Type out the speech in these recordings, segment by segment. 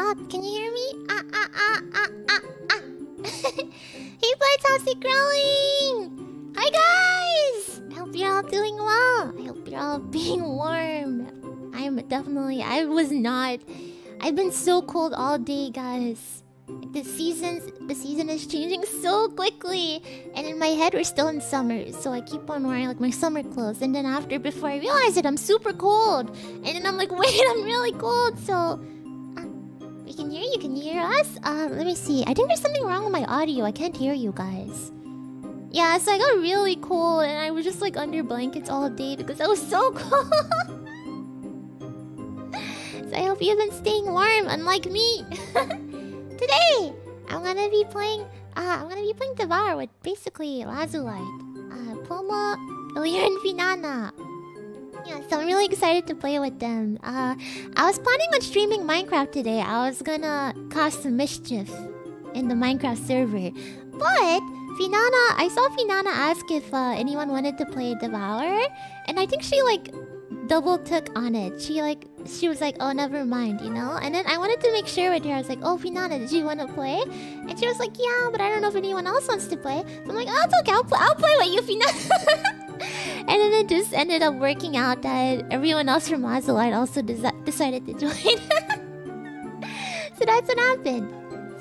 Loud? Can you hear me? Ah ah ah ah ah ah. hey, Blights, how's it growing? Hi, guys. I hope you're all doing well. I hope you're all being warm. I'm definitely. I was not. I've been so cold all day, guys. The seasons, the season is changing so quickly, and in my head we're still in summer, so I keep on wearing like my summer clothes. And then after, before I realize it, I'm super cold, and then I'm like, wait, I'm really cold. So we can hear you. Can you hear us? Uh, let me see. I think there's something wrong with my audio. I can't hear you guys. Yeah, so I got really cold and I was just like under blankets all day because I was so cold. so I hope you've been staying warm, unlike me. Today, I'm gonna be playing. Uh, I'm gonna be playing Devour with basically Lazulight, uh, Pomu, and Finana. Yeah, so I'm really excited to play with them. Uh, I was planning on streaming Minecraft today. I was gonna cause some mischief in the Minecraft server. But Finana, I saw Finana ask if uh, anyone wanted to play Devour, and I think she like double took on it. She like she was like, "Oh, never mind," you know. And then I wanted to make sure with her. I was like, "Oh, Finana, did you want to play?" And she was like, "Yeah, but I don't know if anyone else wants to play." So I'm like, "Oh, it's okay. I'll, pl I'll play with you, Finana." and then it just ended up working out that everyone else from Lazulight also decided to join. so that's what happened.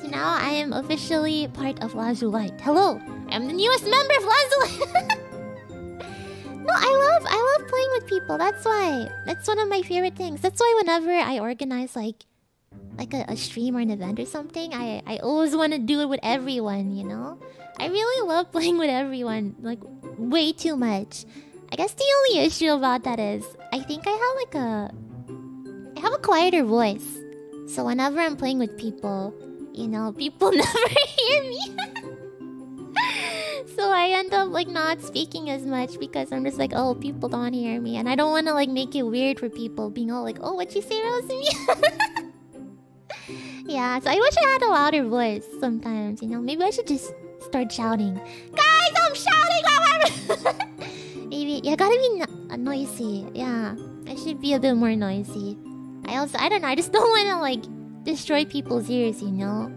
So now I am officially part of Lazulight. Hello, I'm the newest member of Lazulight. no, I love I love playing with people. That's why. That's one of my favorite things. That's why whenever I organize like like a, a stream or an event or something, I I always want to do it with everyone. You know. I really love playing with everyone, like way too much. I guess the only issue about that is I think I have like a I have a quieter voice. So whenever I'm playing with people, you know, people never hear me. so I end up like not speaking as much because I'm just like, oh, people don't hear me, and I don't want to like make it weird for people being all like, oh, what you say, Rosie? yeah, so I wish I had a louder voice sometimes. You know, maybe I should just start shouting. Guys, I'm shouting! Maybe, yeah, gotta be no uh, noisy. Yeah, I should be a bit more noisy. I also, I don't know, I just don't want to like destroy people's ears, you know?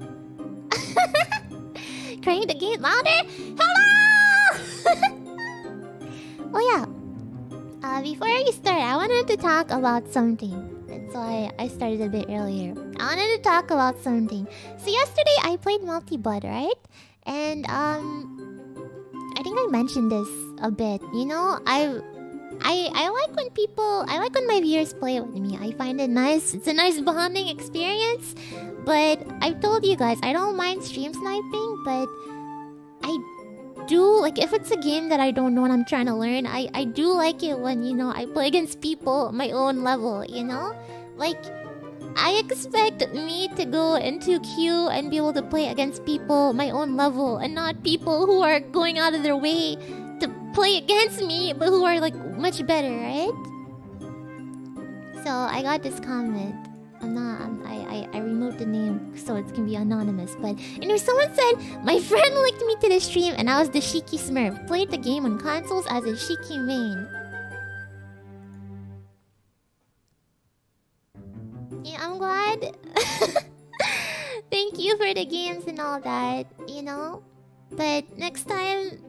Crank the game louder? Hello! oh yeah. Uh, before we start, I wanted to talk about something. That's why I started a bit earlier. I wanted to talk about something. So yesterday I played Melty Blood, right? And um I think I mentioned this a bit. You know, I I I like when people I like when my viewers play with me. I find it nice. It's a nice bonding experience. But I've told you guys, I don't mind stream sniping, but I do like if it's a game that I don't know and I'm trying to learn, I I do like it when, you know, I play against people my own level, you know? Like I expect me to go into queue and be able to play against people my own level and not people who are going out of their way to play against me but who are like much better, right? So I got this comment. I'm not. I'm, i I I removed the name so it can be anonymous. But know, someone said my friend linked me to the stream and I was the Shiki Smurf. Played the game on consoles as a Shiki main. Yeah, I'm glad. Thank you for the games and all that, you know? But next time,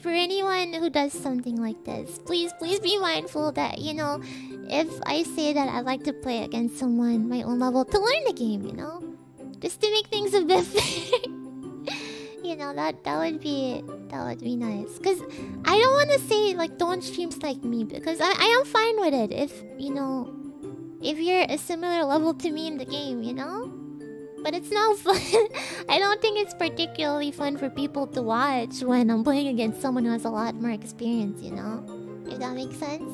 for anyone who does something like this, please, please be mindful that, you know, if I say that I'd like to play against someone my own level to learn the game, you know? Just to make things a bit fair. you know, that that would be that would be nice. Cause I don't wanna say like don't stream like me because I, I am fine with it if you know if you're a similar level to me in the game, you know? But it's not fun. I don't think it's particularly fun for people to watch when I'm playing against someone who has a lot more experience, you know? If that makes sense.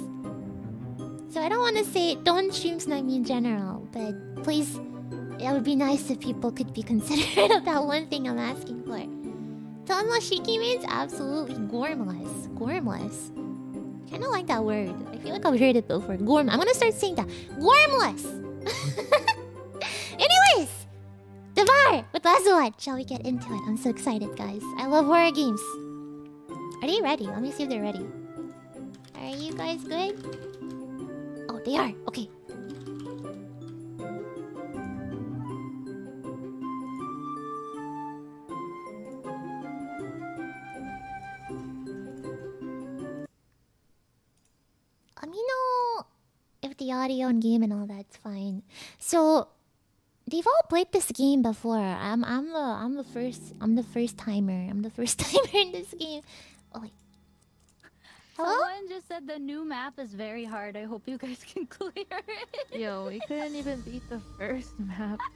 So I don't want to say don't stream snipe me in general, but please, it would be nice if people could be considerate of that one thing I'm asking for. Shiki means absolutely gormless. Gormless. Kind of like that word. I feel like I've heard it before. Gorm. I'm gonna start saying that. Gormless. Anyways, Devour with Lazulight. Shall we get into it? I'm so excited, guys. I love horror games. Are they ready? Let me see if they're ready. Are you guys good? Oh, they are. Okay. The audio and game and all that's fine. So they've all played this game before. I'm I'm the I'm the first I'm the first timer. I'm the first timer in this game. Oh wait. Hello? Someone just said the new map is very hard. I hope you guys can clear it. Yo, we couldn't even beat the first map.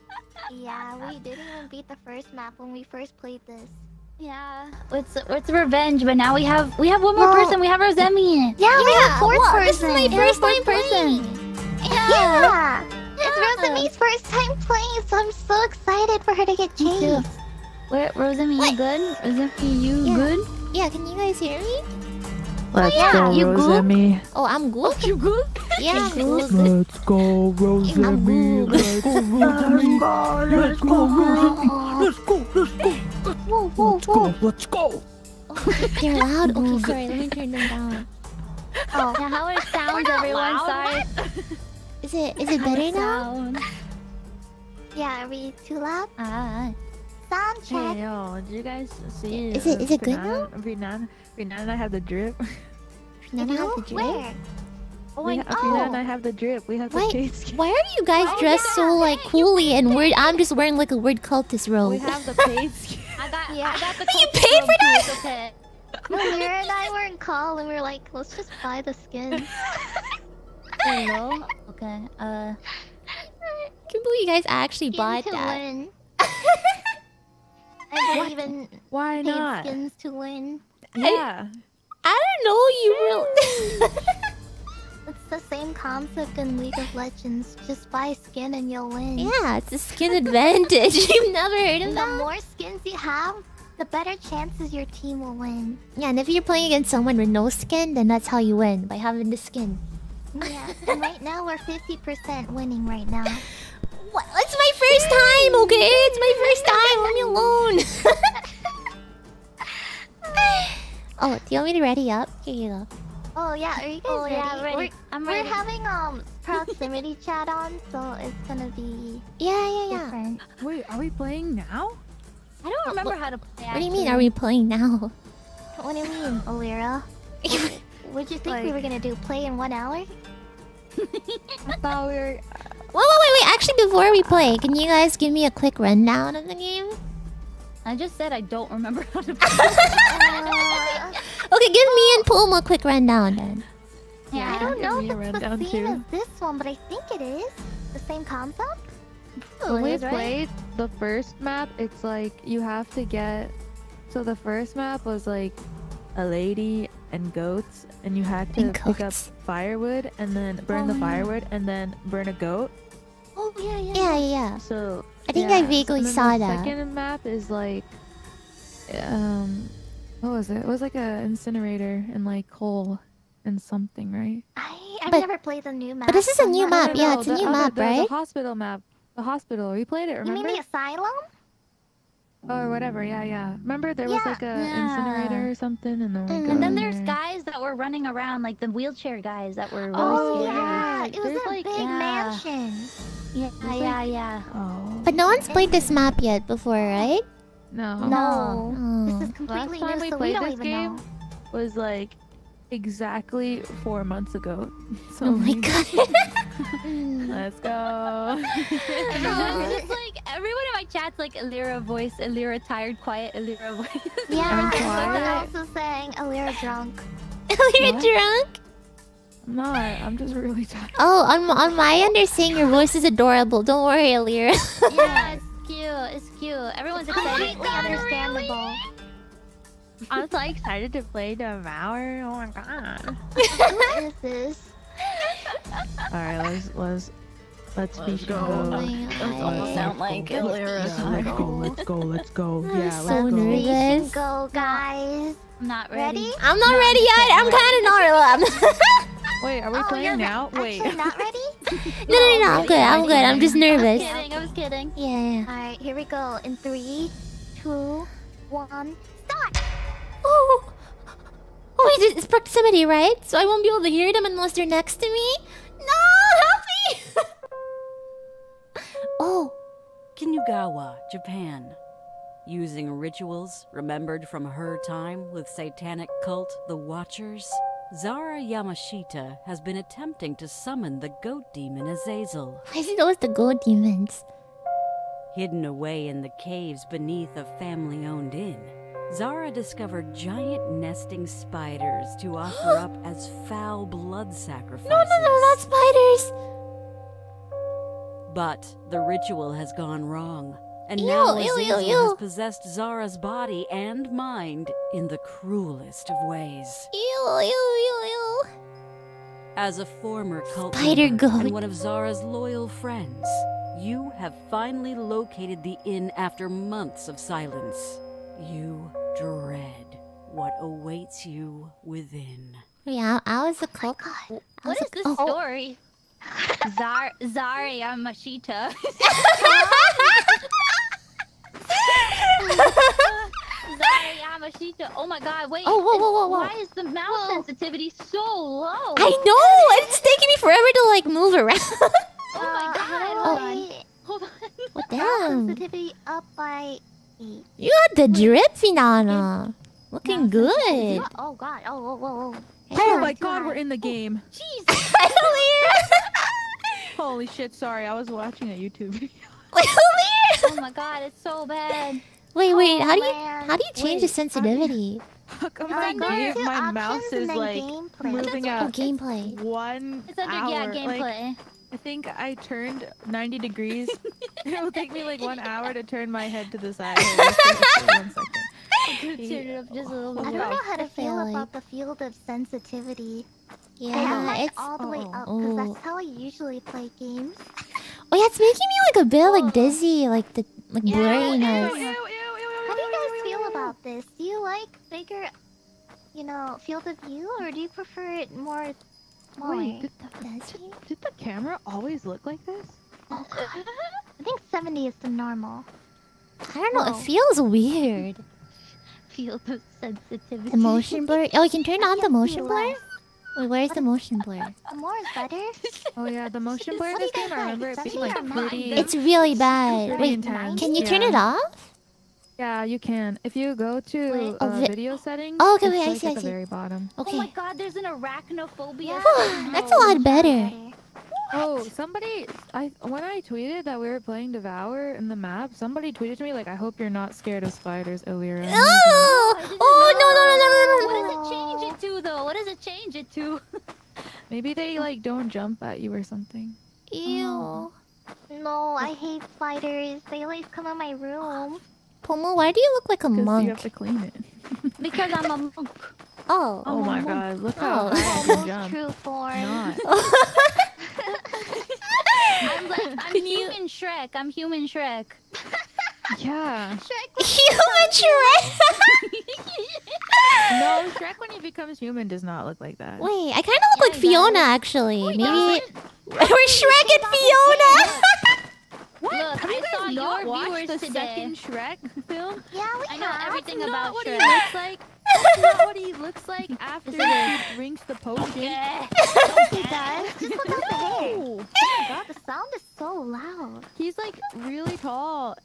Yeah, we didn't even beat the first map when we first played this. Yeah. It's it's revenge, but now we have we have one more Well- person. We have Rosemi. Yeah, we have Yeah, fourth well, person. this is my Yeah, first fourth time person. playing. Yeah. Yeah. It's Rosemi's first time playing, so I'm so excited for her to get Me too. chased. Where Rosemi, you good? Rosemi, you Yeah. good? Yeah, can you guys hear me? Let's oh, yeah, go, you good? Rosemi. Oh, I'm good. Oh, You good? Yeah, I'm good. Let's go, I'm Rosemi. good. Let's go, Rosemi. Let's go, Rosemi. Let's go, let's go. Whoa, whoa, Let's whoa. go, let's go. Oh, They're loud. Okay, sorry. Let me turn them down. Oh, Yeah, how it sounds, everyone. Sorry. Is it is it How better it now? yeah, are we too loud? Ah. Sound check. Hey, yo, did you guys see? Is it- is it good Renan, Renan, Renan and I have the drip. Nana You? has the drip. Where? Oh we my ha- and I oh. have the drip. We have the Wait, face skin. Why are you guys Oh, dressed yeah, so like coolly and weird? I'm just wearing like a weird cultist robe. We have the face skin. I got Yeah. I got the You paid for that? it's okay. Lyra and I were in call and we were like, let's just buy the skin. Hello. Okay. Uh. I can't believe you guys actually Skin bought to that. win. I believe in Why not? skins to win. Yeah. I don't know. You really. The same concept in League of Legends. Just buy skin and you'll win. yeah, it's a skin advantage. You've never heard of the that? more skins you have, the better chances your team will win. Yeah, and if you're playing against someone with no skin, then that's how you win by having the skin. Yeah, and right now we're 50% winning right now. What? It's my first time, okay? It's my first time. Leave me alone. oh, do you want me to ready up? Here you go. Oh yeah, are you guys Oh ready? yeah, ready. We're, I'm we're having um proximity chat on, so it's gonna be Yeah, yeah, yeah. different. Wait, are we playing now? I don't remember how to play. What do you mean? Are we playing now? What do you mean, Elira? What'd you think we were gonna do? Play in one hour? I thought we were. Wait, wait, wait, wait. Actually, before we play, can you guys give me a quick rundown of the game? I just said I don't remember how to play. Okay, give me and Puma a quick rundown then. Yeah, I don't know me if a it's the rundown, same too. as this one, but I think it is. The same concept? When we played the first map, it's like you have to get. So the first map was like a lady and goats, and you had to And pick up firewood and then burn Oh, the yeah. firewood and then burn a goat. Oh yeah, yeah. Yeah, yeah, yeah. So I think I vaguely and then saw the that. Second map is like, um, what was it? It was like a incinerator and like coal and something, right? I I've But- never played the new map. But this is a I'm new map. No, no, yeah, it's a new other- map, the, right? The hospital map. The hospital. We played it. Remember? You mean the asylum? or whatever. Yeah, yeah. Remember there was like a Yeah. incinerator or something, and then we Mm. And then there's there. guys that were running around, like the wheelchair guys that were really Oh scary. yeah, it was There's a like- big yeah. mansion. Yeah, like- yeah, yeah. Oh But no one's played this map yet before, right? No. No, this is completely time new, we so we played don't this game, know. Was like exactly four months ago. So Oh my god. Let's go. Everyone's just like everyone in my chat's like Elira voice, Elira tired, quiet, Elira voice. Yeah, I'm someone quiet. also saying Elira drunk. You're What? drunk? I'm not. I'm just really tired. Oh, on, on my understanding, your voice is adorable. Don't worry, Elira. yeah, it's cute. It's cute. Everyone's oh excited. Completely understandable. I'm so excited to play Devour. Oh my god. Who is this? All right, let's let's let's Let's be go. Oh go. my Let's god. sound like Elira. Yeah, let's go, let's go, let's go. I'm Yeah, so let's go. nervous. Station go, guys. I'm not ready. Ready? I'm not ready yet. I'm kind of not. Wait, are we Oh, playing now? Wait. Not ready? no, no, no, I'm good. I'm good. I'm just I was nervous. kidding. I was kidding. Yeah, yeah. Alright, here we go. In three, two, one, start! Oh, oh, wait, it's proximity, right? So I won't be able to hear them unless they're next to me. No, help me! oh, Kinugawa, Japan. Using rituals remembered from her time with satanic cult The Watchers, Zara Yamashita has been attempting to summon the goat demon Azazel. Why is it always the gold demons? Hidden away in the caves beneath a family owned inn, Zara discovered giant nesting spiders to offer up as foul blood sacrifices. No, no, no, not spiders. But the ritual has gone wrong. And Ew, now ew, ew, ew. has possessed Zara's body and mind in the cruelest of ways. Ew, ew, ew, ew. As a former cult Spider member goat. and one of Zara's loyal friends, you have finally located the inn after months of silence. You dread what awaits you within. Yeah, I was a cult. Oh what was is like, this oh. story? Zar Zara Yamashita. Zara Yamashita. Oh my god, wait. Oh, whoa, whoa, whoa, whoa. Why is the mouse sensitivity so low? I know. It's taking me forever to like move around. Oh my uh, god. Oh. Hold on. Wait, Hold on. What mouse damn? sensitivity up by eight. You got the drip, Finana. Looking good. Oh god. Oh whoa whoa whoa. Oh my god, we're in the oh, game. Jesus. Holy shit, sorry, I was watching a YouTube video. Wait, Oh my god, it's so bad. wait, wait. How do you man. how do you change the sensitivity? How come Uh, my go game, my mouse is like gameplay. moving Oh, gameplay. one It's under hour? yeah, Like, gameplay. I think I turned 90 degrees. It'll take me like one hour to turn my head to the side. One second. Turn it up just a little I don't know how to feel Failing. about the field of sensitivity. I Yeah, have mine it's all the way oh, up oh. because that's how I usually play games. Oh yeah, it's making me like a bit Oh. like dizzy, like the like blurriness. How do you guys feel about this? Do you like bigger, you know, field of view, or do you prefer it more smaller? Wait, did the, Does he? did the camera always look like this? I think 70 is the normal. I don't know. Whoa. It feels weird. Feel the sensitivity. The motion blur. Oh, you can turn on the motion see blur. Less. Wait, where's the motion blur? The more is better. Oh yeah, the motion blur in What this game, I remember it being like pretty... It's really bad. Wait, intense. can you turn yeah. it off? Yeah, you can. If you go to Wait. Oh, uh, vi- video settings, Oh, okay, it's, wait, I like, see, at I the very bottom. Okay. Oh my god, there's an arachnophobia. That's a lot better. Oh, somebody! I when I tweeted that we were playing Devour in the map, somebody tweeted to me like, "I hope you're not scared of spiders, Elira." Oh, I didn't oh no no no no What no no! does it change it to though? What does it change it to? Maybe they like don't jump at you or something. Ew. No, I hate spiders. They always come in my room. Pomu, why do you look like a Because you have to clean it. Because I'm a monk. Oh. Oh my god! Look oh. how Oh. high I jump. true form. Not. I'm like I'm Can you- human Shrek. I'm human Shrek. Yeah. Shrek Human Shrek. No, Shrek when he becomes human does not look like that. Wait, I kind of look Yeah, like Fiona does. actually. he Maybe we're Shrek and Fiona. Look, Have you I saw not your watched viewers the today. second Shrek film? Yeah, we I know have. everything That's about what Shrek. he looks like. What he looks like after he drinks the potion. Yeah. He does. Just look at the hair. Oh my god, the sound is so loud. He's like really tall.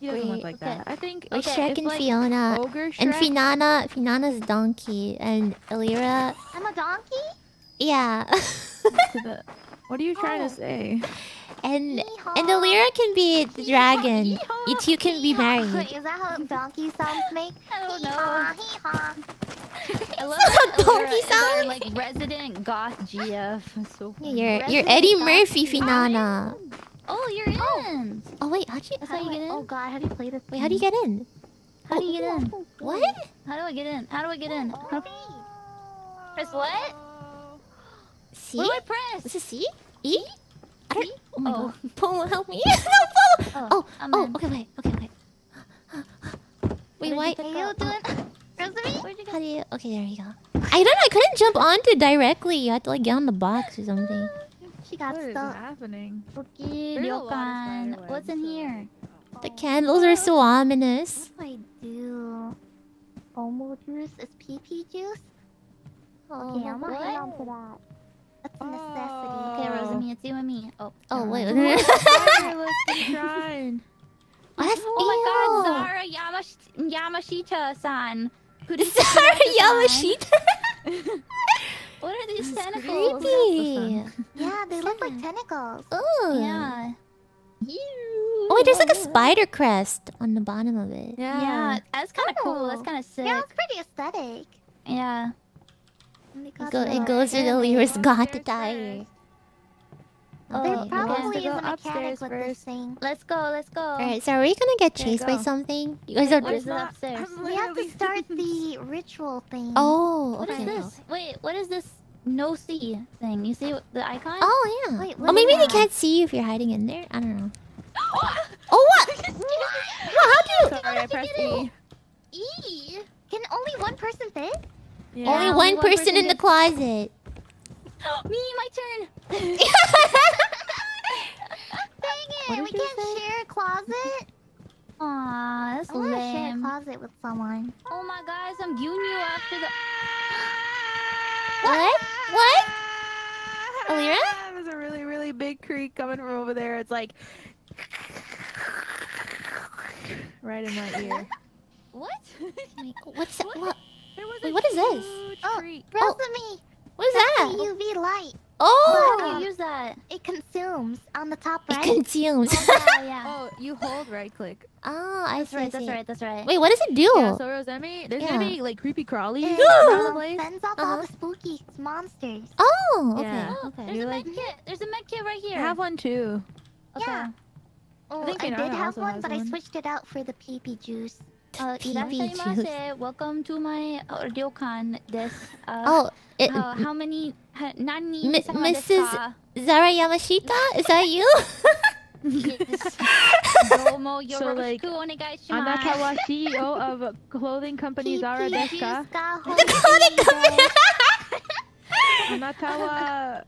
He doesn't Wait, look like okay. that. I think okay, Shrek if, and like, Fiona. Ogre Shrek. And Finana, Finana's donkey, and Elira, I'm a donkey? yeah, what are you trying Oh. to say? And Yeehaw. and Elira can be the dragon. Yeehaw. You two can be married. Is that how donkey sounds make? I don't know. Yeehaw, yeehaw. I love donkey Elira is like resident goth GF. So Yeah, you're you're Eddie. Murphy, Finana. Oh, oh, oh, you're in. Oh, oh wait, how'd you? That's how you get in. Oh god, how do you play this? Wait, how do you get in? How do you get in? What? How do I get in? How do I get in? How- Press what? C? What do I press? Is it C? E? I don't. Oh my Oh. god. Polo, help me. no, Polo. Oh, oh, I'm oh, okay, wait, okay, wait. Wait, did why? you you doing? Rosemary? Where'd you go? How do you? Okay, there you go. I don't know. I couldn't jump onto directly. You had to like get on the box or something. She got What is stuck. happening? Okay, There's a Ryokan. What's in so- here? The candles are so ominous. What do I do? Omo juice is PP juice? Oh okay, I'm gonna hang on to that. That's a necessity. Okay, Oh. Rosemi, it's you and me. Oh. Oh wait. Fire, oh, let's trying. Oh my god. Zara Yamash- Yamashita-san. Who did Zara Yamashita. What are these tentacles? Creepy. Yeah, they look like tentacles. Ooh. Yeah. Oh wait, there's like a spider crest on the bottom of it. Yeah, that's kind of cool. That's Oh. kind of sick. Yeah, it's pretty aesthetic. Yeah. And they It, go, it goes to the anime. Lyra's got to die. Oh, There probably is a mechanic upstairs with this thing. Let's go. Let's go. Alright, so are we gonna get Yeah, chased by something? You guys are What is just. upstairs? We have to start the ritual thing. Oh, What is this? Wait, what is this no see thing? You see the icon? Oh yeah. Wait, oh, maybe they can't see you if you're hiding in there. I don't know. oh what? Well, how do you? Sorry, I pressed E. E. Can only one person fit? Yeah. Only only one one person person in the closet. Me, my turn. Dang it, What we can't say? share a closet. Aw, that's I want to share a closet with someone. Oh my guys, I'm viewing you after the. What? What? Elira? There's a really, really big creak coming from over there. It's like right in my ear. What? What's that? What? There was Wait, a what is this? huge Oh, creak. Rosemi, What is that's that? the UV light. Oh, How do you use that? It consumes on the top right. it consumes. Oh, yeah. Oh, you hold right click. oh, I That's see. I right, that's see. right, that's right. Wait, what does it do? Yeah, so Rosemi, there's gonna be like creepy crawlies It around the um, place. fends off Uh-huh. all the spooky monsters. Oh, okay. Yeah. Oh, Okay. there's You're a like- med kit. There's a med kit right here. I have one too. Okay. Yeah. Oh, I, think did have one, has but I switched it out for the PP juice. Uh, PP irashaimase. Welcome to my uh, ryokan desu. Uh, Oh, it, how, how many? Ha, nani Mi- Mrs. Zara Yamashita? Is that you? Yes. So, like, yoroshiku onegai shimasu. Anatawa CEO of clothing company Zara PP desu ka? juice ga clothing company. Anatawa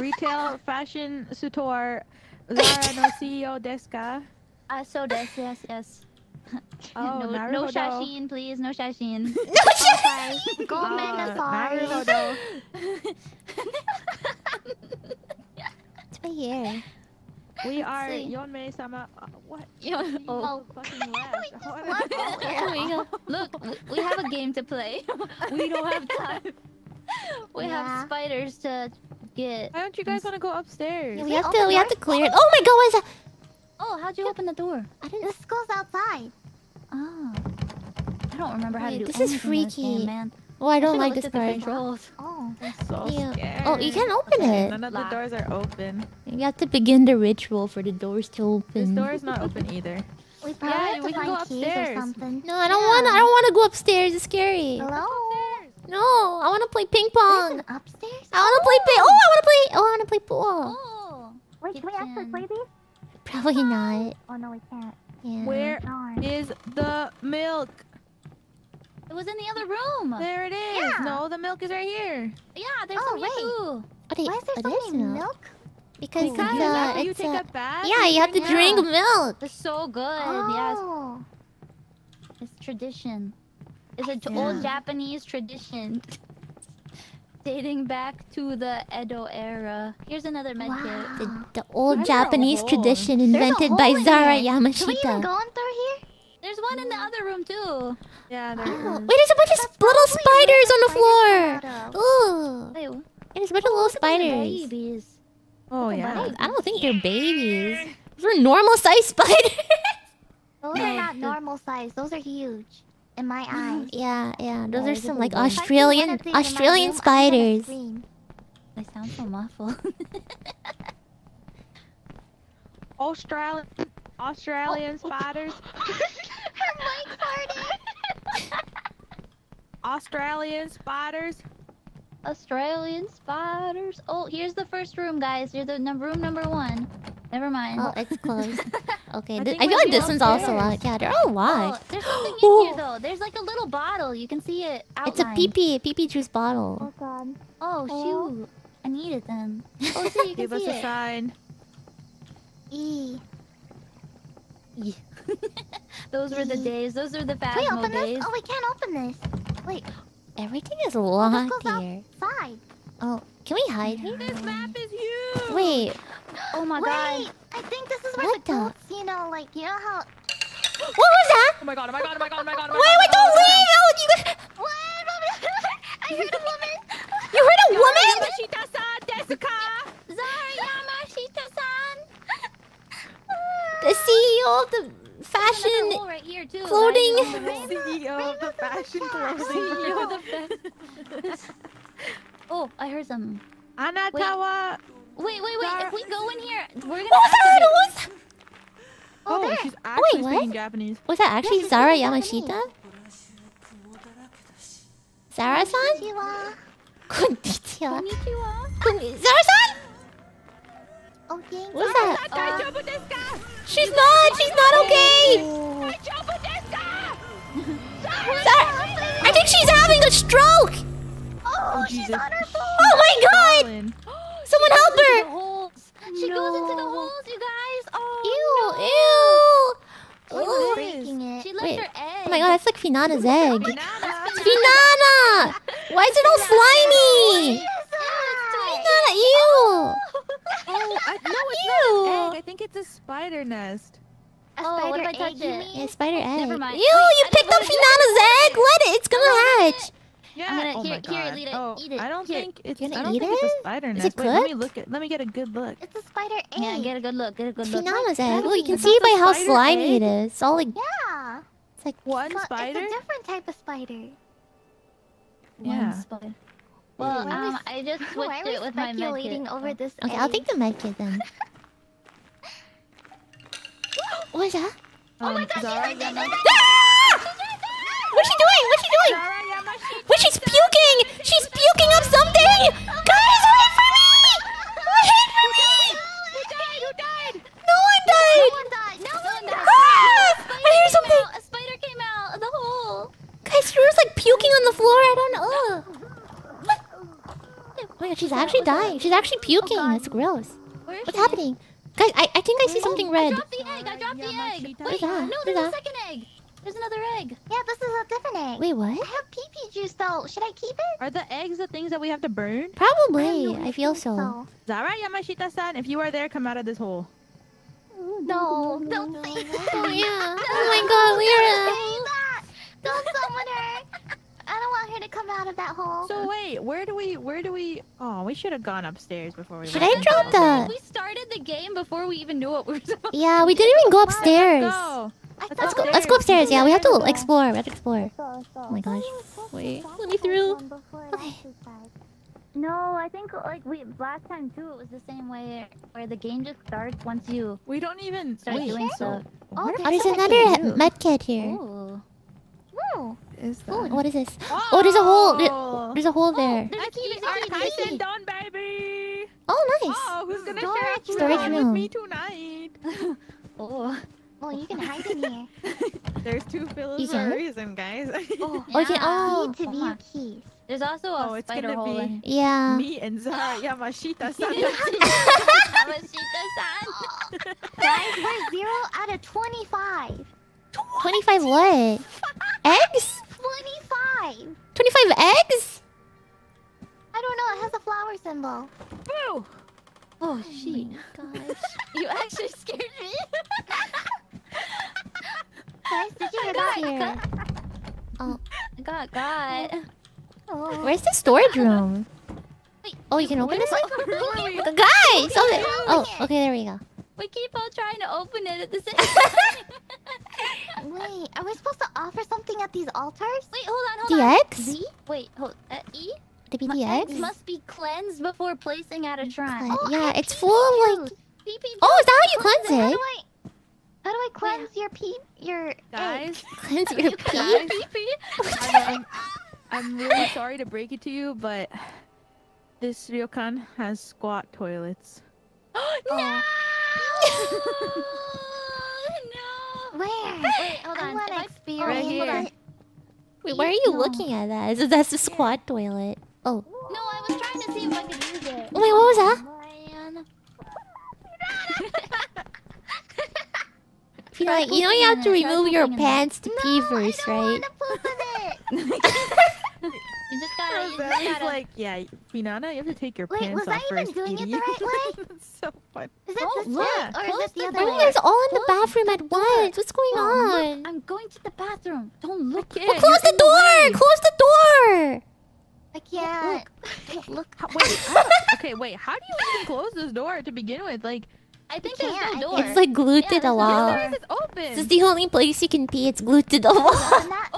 retail fashion store Zara no CEO desu ka? Uh, so desu, yes, yes. Oh, no, no shashin, please, no shashin. Okay. Go Uh, Manasari. naruhodo. It's right here. We are. Yonmei sama. Uh, what? Yo, oh, Fucking left. What? What? oh. Look, we have a game to play. we don't have time. We Yeah. have spiders to get. Why don't you guys want to go upstairs? Yeah, we See, have to. We have to clear it. Oh my god! What is that? Oh, how'd you open the door? I didn't. This goes outside. Oh. I don't remember how Wait, to do this is anything in this game, freaky. man. Oh, I don't should've like looked this at the part. controls. Oh. so Yeah. scared. Oh, you can't open Okay, it. None of the Lock. doors are open. You have to begin the ritual for the doors to This open. door is not open either. We probably Yeah, have to we can find go keys or something. No, I don't want. to I don't want to go upstairs. It's scary. Hello? No, I want to play ping pong. an upstairs? I want to play ping. Oh, I want to play. Oh, I want to play pool. Oh. Wait, can we actually kitchen. play these? Probably not. Oh no, we can't. Yeah. Where Darn. is the milk? It was in the other room. There it is. Yeah. No, the milk is right here. Yeah, there's Oh, some here wait. too. What is, Why is there so is many milk? milk? Because Because it's, uh, after you take uh, a bath, yeah, you have to drink drink milk. milk. It's so good. Yes, Oh. it's tradition. It's an Yeah. old Japanese tradition. Dating back to the Edo era. Here's another med kit. Wow. The, the old Why is there a Japanese tradition invented by in Zara it. Can we even Yamashita. go in through here? There's one in the other room too. Yeah, there Oh, is. wait, there's a bunch of That's s- little spiders on the floor. spiders come out of. Ooh, Wait, there's a bunch of oh, little look at those spiders. Babies. Oh Look at yeah. that. I don't think they're babies. Those are normal sized spiders. Those are not normal size. Those are huge. In my eyes. yeah, yeah. Those Yeah, are some like ones. If I see one Australian of these in my Australian room, I'm spiders. scream. They sound so muffled. Australian Australian oh, oh. spiders. Her mic farted. Australian spiders. Australian spiders. Oh, here's the first room, guys. Here's the number room number one. Never mind. Oh, it's closed. Okay, I I feel like going this one's also upstairs. locked. Yeah, they're all Oh, locked. there's something in here though. There's like a little bottle. You can see it It's a outlined. pee pee pee pee juice bottle. Oh god. Oh Oh. shoot! I need it then. Oh, see, you can Give us a it. sign. E. Those were the days. Those are the Can we Phasmo open days. this? Oh, we can't open this. Wait, Everything is locked oh, here. Outside. Oh, can we hide here? This map is huge! Wait. Oh my Wait, god. I think this is where what the, the you know, like, you know how... What was that? Oh my god, oh my god, oh my god, oh my god. Wait, wait, don't leave! Oh, you... What? I heard a woman. You heard a woman? Yamashita-san desu ka? Yamashita-san. the CEO of the fashion right too, clothing. Right? CEO of the fashion clothing. oh, I heard some. Anatawa. Wait, wait, wait. wait. If we go in here, we're gonna. What there was. Oh, oh she's actually wait, speaking Japanese. Was that actually yeah, Zara Yamashita? Zara-san? Konnichiwa. Konnichiwa. Zara-san? Oh, What's you. that? Uh, She's not. She's not okay. Zara, I think she's having a stroke. Oh, she's Jesus. on her phone. Oh my god! Someone help her! She goes into the holes, you guys. Oh, Ew, ew. She's Ooh. breaking it. She left Wait. her egg. Oh my god, that's like Finana's egg. Banana. Finana! Why is it all slimy? Finana, ew! Oh, I, no, it's Ew. not an egg. I think it's a spider nest. A Oh, what if I spider touch egg, you it? mean? Yeah, spider egg. Never mind. Ew, Wait, you I picked up Finana's egg! Let it, it's gonna hatch! Yeah. I'm gonna- oh here- my here, god. eat it, oh, eat it. I don't Here. think it's. Gonna I don't eat think it's a spider nest. Is nest. it Wait, let me look at. Let me get a good look. It's a spider egg. Yeah, get a good look. Get a good look. Finana's egg. Look, you can see by how slimy egg? it is. It's all like, Yeah. it's like, One Well, spider. It's a different type of spider. One Yeah. spider. Well, Why um, s- I just Why switched are we it with my med speculating kit. over this okay, I'll take the medkit then. what is that? Um, Zara Yama- What's she doing? What's she doing? Zara Yamashita. Wait, she's puking! She's puking up something! Guys, wait for me! Wait for me! Who died? Who died? No one No died! one died. No one died. Ah! I hear something! A spider came out of the hole. Guys, she was like puking on the floor. I don't know. Oh my god, she's actually dying. She's actually oh, puking. That's gross. Where is What's she? happening? Guys, I, I think I see something red. I red. dropped the egg. I dropped the egg. Yamashita. Wait, that? no, What's there's a second egg. There's another egg. Yeah, this is a different egg. Wait, what? I have pee pee juice though. Should I keep it? Are the eggs the things that we have to burn? Probably. don't I feel think so. Zara Yamashita-san, if you are there, come out of this hole. Mm-hmm. No, don't say that. Oh yeah. Oh my god, we Don't are. say that. Don't summon her. I don't want her to come out of that hole. So wait, where do we? Where do we? Oh, we should have gone upstairs before we. Should I drop hole. the- We started the game before we even knew what we were supposed Yeah, we didn't even go upstairs. Go. Let's Let's thought go. Let's go upstairs. Yeah, we have to explore. We have to explore. Oh my gosh. Wait, let me through. Okay. No, I think like we last time too. It was the same way where the game just starts once you We don't even. start wait, doing so stuff. Oh, what Oh, there's another do. med here. Ooh. Ooh. Is that? Oh, what is this? Oh, there's a hole. There- Oh, There's a hole there. There's a key. Oh, That's There's a key. Tyson done, baby. Oh, nice. Oh, who's gonna Storage share a Storage room room. with me tonight? Oh. Well, you can hide in here. There's two pillows You for a can? reason, guys. Oh, Oh, you can- yeah. oh. Need to Oh view my. keys. There's also a Oh, it's spider gonna hole be- in Yeah. me and Zara Yamashita-san. Yamashita-san. Guys, we're zero out of 25. 25 what? Eggs? Flower. Boo! Oh shit! Gosh. You actually scared me. Guys, did you hear that? Here. Oh, God, God. Oh. where's the storage room? Wait. Oh, you can open this one? Who are we? Guys! Oh, it. oh, okay, there we go. We keep on trying to open it at the same time. Wait, are we supposed to offer something at these altars? Wait, hold on, hold The on. eggs? Z? Wait, hold. Uh, e. The My BT eggs eggs? must be cleansed before placing at a shrine. Oh, yeah, it's full of like. Pee pee. Oh, is that how you How cleanse do it? I... How do I cleanse your pee... Your egg? Guys, Cleanse your pee? Guys. pee pee. I'm, I'm really sorry to break it to you, but this ryokan has squat toilets. no! Oh. no! Where? Wait, hold on. I want to experience Right here. Wait, why are you No. looking at that? Is that's the squat toilet? Oh. No, I was trying to see if I could use it. Oh Wait, what was that? Man. If you know, you have to remove your pants to pee first, I right? don't want to poop in it. You just gotta. You just gotta. like, yeah, Finana, you have to take your Wait, pants was I off even first, doing it the idiot. right way? That's so fun. Is it Oh, this look, way or is close it the the other Why are you way? guys all in the Close the bathroom at once? What's going Oh, on? look, I'm going to the bathroom. Don't look. Yeah, Well, close you're the door! Close the door! I can't. Look. How, wait, how, okay, wait. How do you even close this door to begin with? Like, I I think You there's no door. It's like glued Yeah, to the there's no wall. door. It's open. This is the only place you can pee. It's glued to the wall. Open that.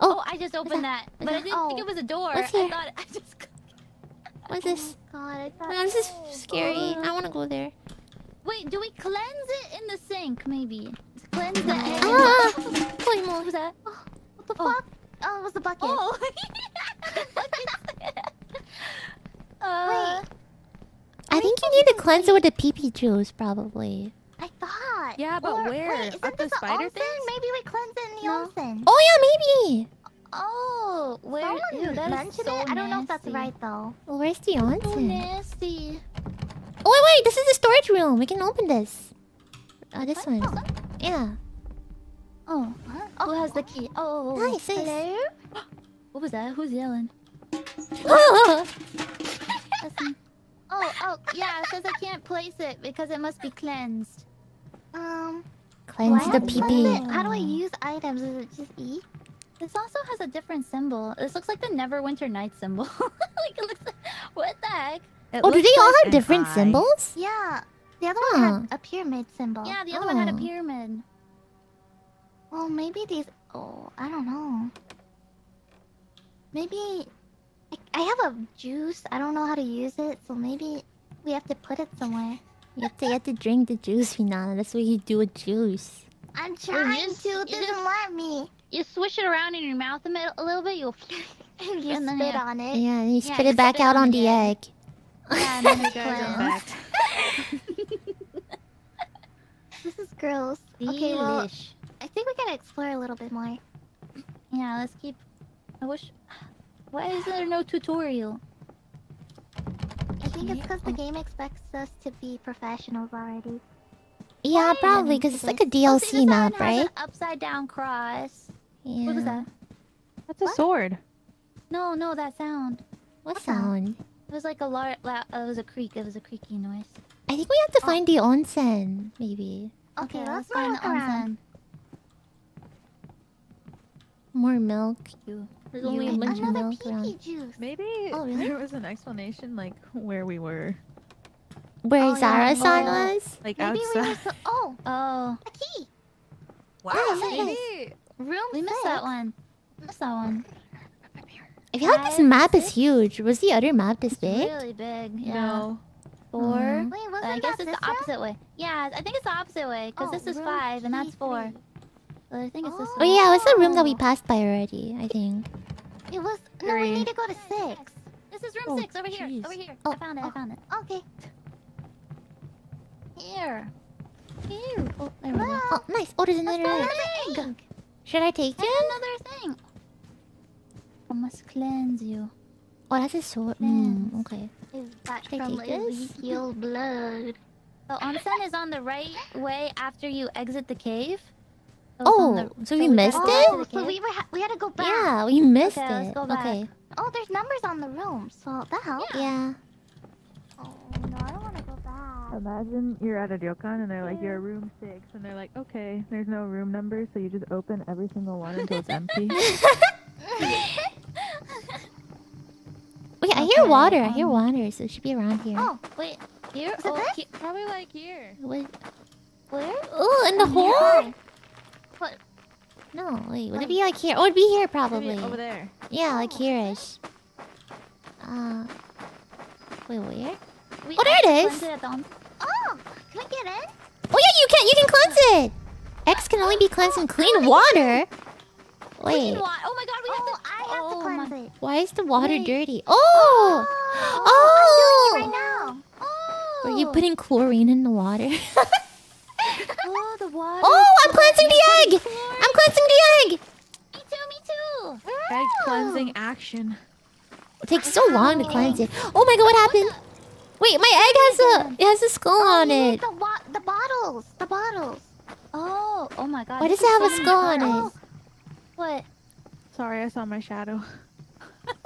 Oh, I just opened that, but I didn't think Oh. it was a door. What's I here? thought I just. What's this? God, I thought. Oh, this is scary. I want to go there. Wait, do we cleanse it in the sink? Maybe cleanse the egg. Ah! in the- Holy What moly. was that? What the Oh. fuck? Oh, it was the bucket. Oh. uh, I think you need to cleanse it with the pee pee juice, probably. I thought. Yeah, but Or- where? Wait, isn't At the this a spider onsen? things? Maybe we cleanse it in the No. onsen. Oh yeah, maybe. oh, where? Someone Ew, that is mentioned so it. I don't know if that's right though. Well, where's the So onsen? nasty. Oh wait, wait. This is the storage room. We can open this. Uh, this What? one. Yeah. Oh, who has the key? Oh, Nice, nice. hello. What was that? Who's yelling? Oh, Oh, oh, yeah. It says I can't place it because it must be cleansed. Um. Cleanse the do pee pee. How do I use items? Is it just E? This also has a different symbol. This looks like the Neverwinter Night symbol. like it looks. Like, what the heck? It Oh, do they all like have different eye. symbols? Yeah. The other Huh. one had a pyramid symbol. Yeah, the other one had a Oh. pyramid. Well, maybe these. Oh, I don't know. Maybe I, I have a juice. I don't know how to use it, so maybe we have to put it somewhere. You have to, you have to drink the juice, Finana. That's what you do with juice. I'm trying just- to. you It doesn't just- let me. You swish it around in your mouth a, mi- a little bit. You'll. And you And spit yeah. on it. Yeah, and you Yeah, spit you it back spit out on on the the egg. egg. Yeah, and then it's Guys, back. This is gross. Okay, well, Delish. I think we gotta explore a little bit more. Yeah, let's keep. I wish. Why is there no tutorial? I think it's because the game expects us to be professionals already. Yeah, Why? probably, because it's like a Oh, DLC this one map, has right? an upside down cross. Yeah. What was that? That's a sword. No, no, that sound. What What sound? It was like a lar- la- oh, It was a creak. It was a creaky noise. I think we have to oh. find the onsen, maybe. Okay, Okay, let's let's find look the around. Onsen. More milk. You. There's You only a bunch of Another milk pee around. juice. Maybe Oh, really? there was an explanation like where we were. Where Oh, yeah. Zara-san Oh. was? Like Maybe we outside. were so- Oh, Oh, a key. Wow, Maybe. Room we missed that one. Missed that one. I feel like this map is huge. Was the other map this big? Really big. Yeah. No. Four. Mm. Wait, Uh, wasn't I guess that it's the opposite way. Yeah, I think it's the opposite way because Oh, this is five and that's four. three. But I think it's this Oh way. yeah, it was the room that we Oh. passed by already, I think. It was. No, we need to go to six. This is room Oh, six over here. Over here. Oh, I found it. I oh. found it. Okay. Here. Here. Oh, there we go. Oh, nice. Oh, there's let's another go egg. egg. Should I take it? another thing. I must cleanse you. Oh, that's a sword. Mm, okay. Is that Should I from take this? Ezekiel blood? The onsen is on the right way after you exit the cave. It's Oh, the- so we gotta missed go it? back to Oh, the so we were ha- we had to go back. Yeah, we missed Okay, let's it. go back. Okay. Oh, there's numbers on the room, so that helps. Yeah. Oh no, I don't want to go back. Imagine you're at a ryokan and they're like, you're room six, and they're like, okay, there's no room number, so you just open every single one until it's empty. Wait, I hear Okay, water. I hear um, water, so it should be around here. Oh, Wait, here? Is it oh, this? Probably like here. Wait, where? Oh, in the hole? No, wait. Would it be like here? Oh, it'd be here probably. over there. Yeah, like here-ish. Uh. Wait, where? We Oh, there it is. it Oh, can we get in? Oh yeah, you can. You can cleanse it. X can only be cleansed in clean water. Wait, Clean wa- Oh my god, we Oh, have to. I have oh to cleanse my- it. why is the water Wait. dirty? Oh, Oh, I'm doing it right oh. now. Oh. Were you putting chlorine in the water? Oh, the water. oh, I'm cleansing the egg. I'm cleansing the egg. Me too, me too. Egg cleansing action. It takes so long to cleanse it. Oh my god, what happened? Wait, my egg has a it has a skull oh, on it. The wa- the bottles, the bottles. Oh, oh my god. Why does it have a skull on many it? What? Sorry, I saw my shadow.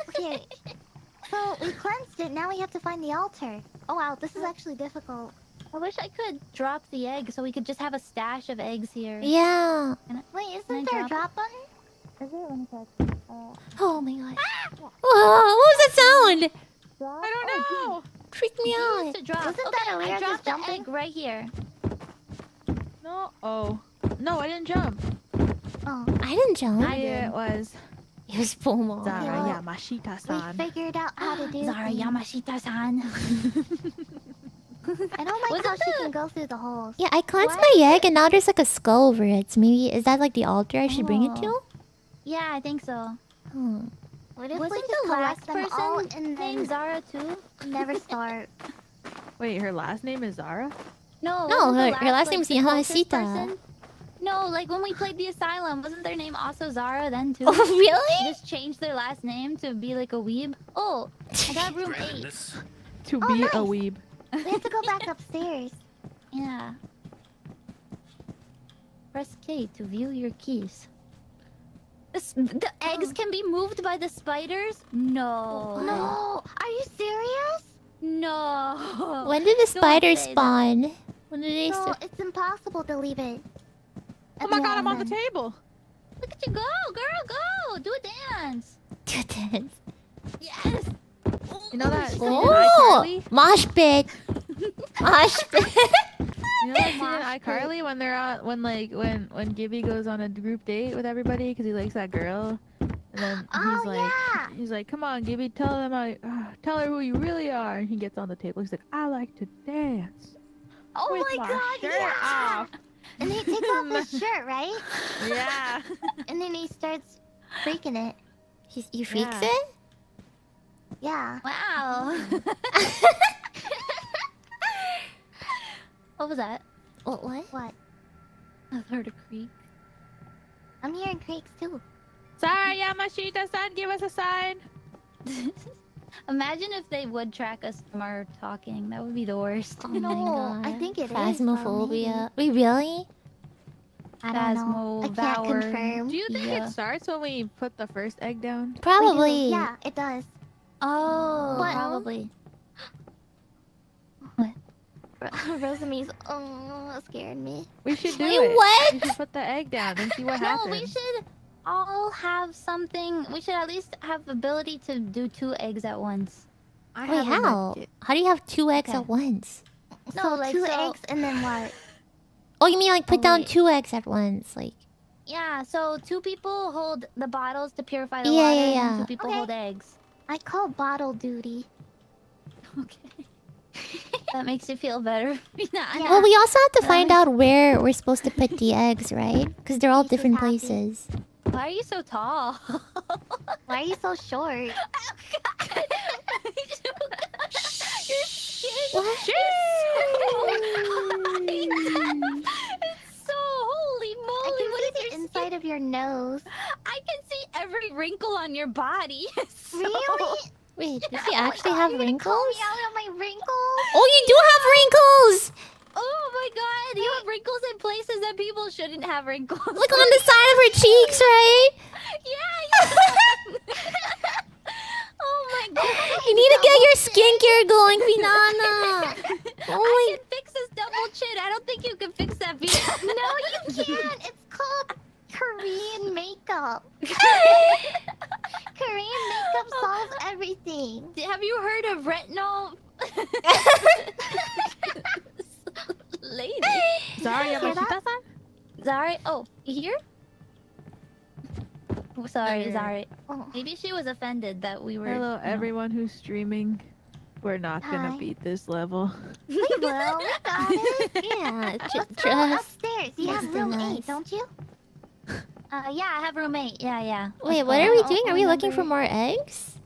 Okay. so we cleansed it. Now we have to find the altar. Oh wow, this is actually difficult. I wish I could drop the egg so we could just have a stash of eggs here. Yeah. Wait, isn't there a drop drop button? Is it? Let me. Uh, Oh my god. Whoa, what was that sound? drop. I don't know. Freaked me out. needs to drop. Wasn't okay, that Elira I just dropped the jumping? egg right here. No. Oh. No, I didn't jump. Oh, I didn't jump. I did. it was It was Pomu. Zara Yeah. we Yamashita-san. figured out how to do Zara. Yamashita-san. I don't like Wasn't how she can go through the holes. Yeah, I cleansed What? my egg and now there's like a skull over it. So maybe is that like the altar I should bring it to? Oh. Yeah, I think so. Hmm. What if we Wasn't just the last collect them all person and named then Zara too? never start? Wait, her last name is Zara? No, No, wasn't her- her last like, name's the closest No, like when we played the asylum, wasn't their name also Zara then too? Oh They really? just changed their last name to be like a weeb. Oh, I got room eight. To Oh, be nice. a weeb. We have to go back upstairs. Yeah. Press K to view your keys. The, s- the eggs oh. can be moved by the spiders? No. No, are you serious? No. When did the spiders say that. spawn? When did they No, it's impossible to leave it. Oh at my the god, I'm on the table. Look at you go, girl, go! Do a dance! Do this. Yes! You know that scene in Oh, mosh pit. mosh pit. You know that scene in iCarly when they're on when like when when Gibby goes on a group date with everybody because he likes that girl, and then he's Oh, like yeah. he's like, "Come on, Gibby, tell them I uh, tell her who you really are." And he gets on the table. He's like, "I like to dance Oh with my my god, shirt yeah! off." And he takes off his shirt, right? Yeah. And then he starts freaking it. He's, you freaks Yeah. it? Yeah. Wow! what was that? What? What? What? I heard a creak. I'm hearing creaks too. Sorry, Yamashita-san, give us a sign. Imagine if they would track us from our talking. That would be the worst. Oh No. I think it is, though, Phasmophobia. Wait, really? I don't know. I can't confirm. Do you think Yeah. it starts when we put the first egg down? Probably. Yeah, it does. Oh, What? probably. what? Rosemi's oh scared me. We should do Wait, it. what? We should put the egg down and see what No, happens. we should all have something. We should at least have ability to do two eggs at once. I Wait, how? How do you have two eggs Okay. at once? No, so like, two so- eggs and then what? Oh, you mean like put Oh, down two eggs at once? Like, Yeah, so two people hold the bottles to purify the Yeah, water, yeah, and yeah. two people Okay. hold eggs. I call bottle duty. Okay. that makes you feel better. yeah, well, we also have to find out where we're supposed to put the eggs, right? Because they're all Makes different happy. places. Why are you so tall? Why are you so short? Oh, Your skin What? Holy moly! What is the your inside skin? of your nose. I can see every wrinkle on your body. So- Really? Wait, does Oh he actually have Call wrinkles? me out of my wrinkles. Oh, you do have wrinkles! Oh my god, you have wrinkles in places that people shouldn't have wrinkles. Look on the side of her cheeks, right? yeah, yeah. Oh my god. You need to get your skincare going, Finana. Oh I my can fix this double chin. I don't think you can fix that. Vina. No, you can't. It's called Korean makeup. Korean makeup solves everything. Have you heard of retinol? Lady. Sorry, Hear that? Yamashita-san. Sorry. Oh, you here? Oh, sorry, Okay. sorry. Oh, Maybe she was offended that we were. Hello, you know- everyone who's streaming. We're not gonna beat this level. we will. We got it. Yeah, tr- Let's go upstairs. You Trust have in room us. eight, don't you? Uh, yeah, I have roommate. Yeah, yeah. Wait, Let's what are we doing? Are I'll we looking for more eggs?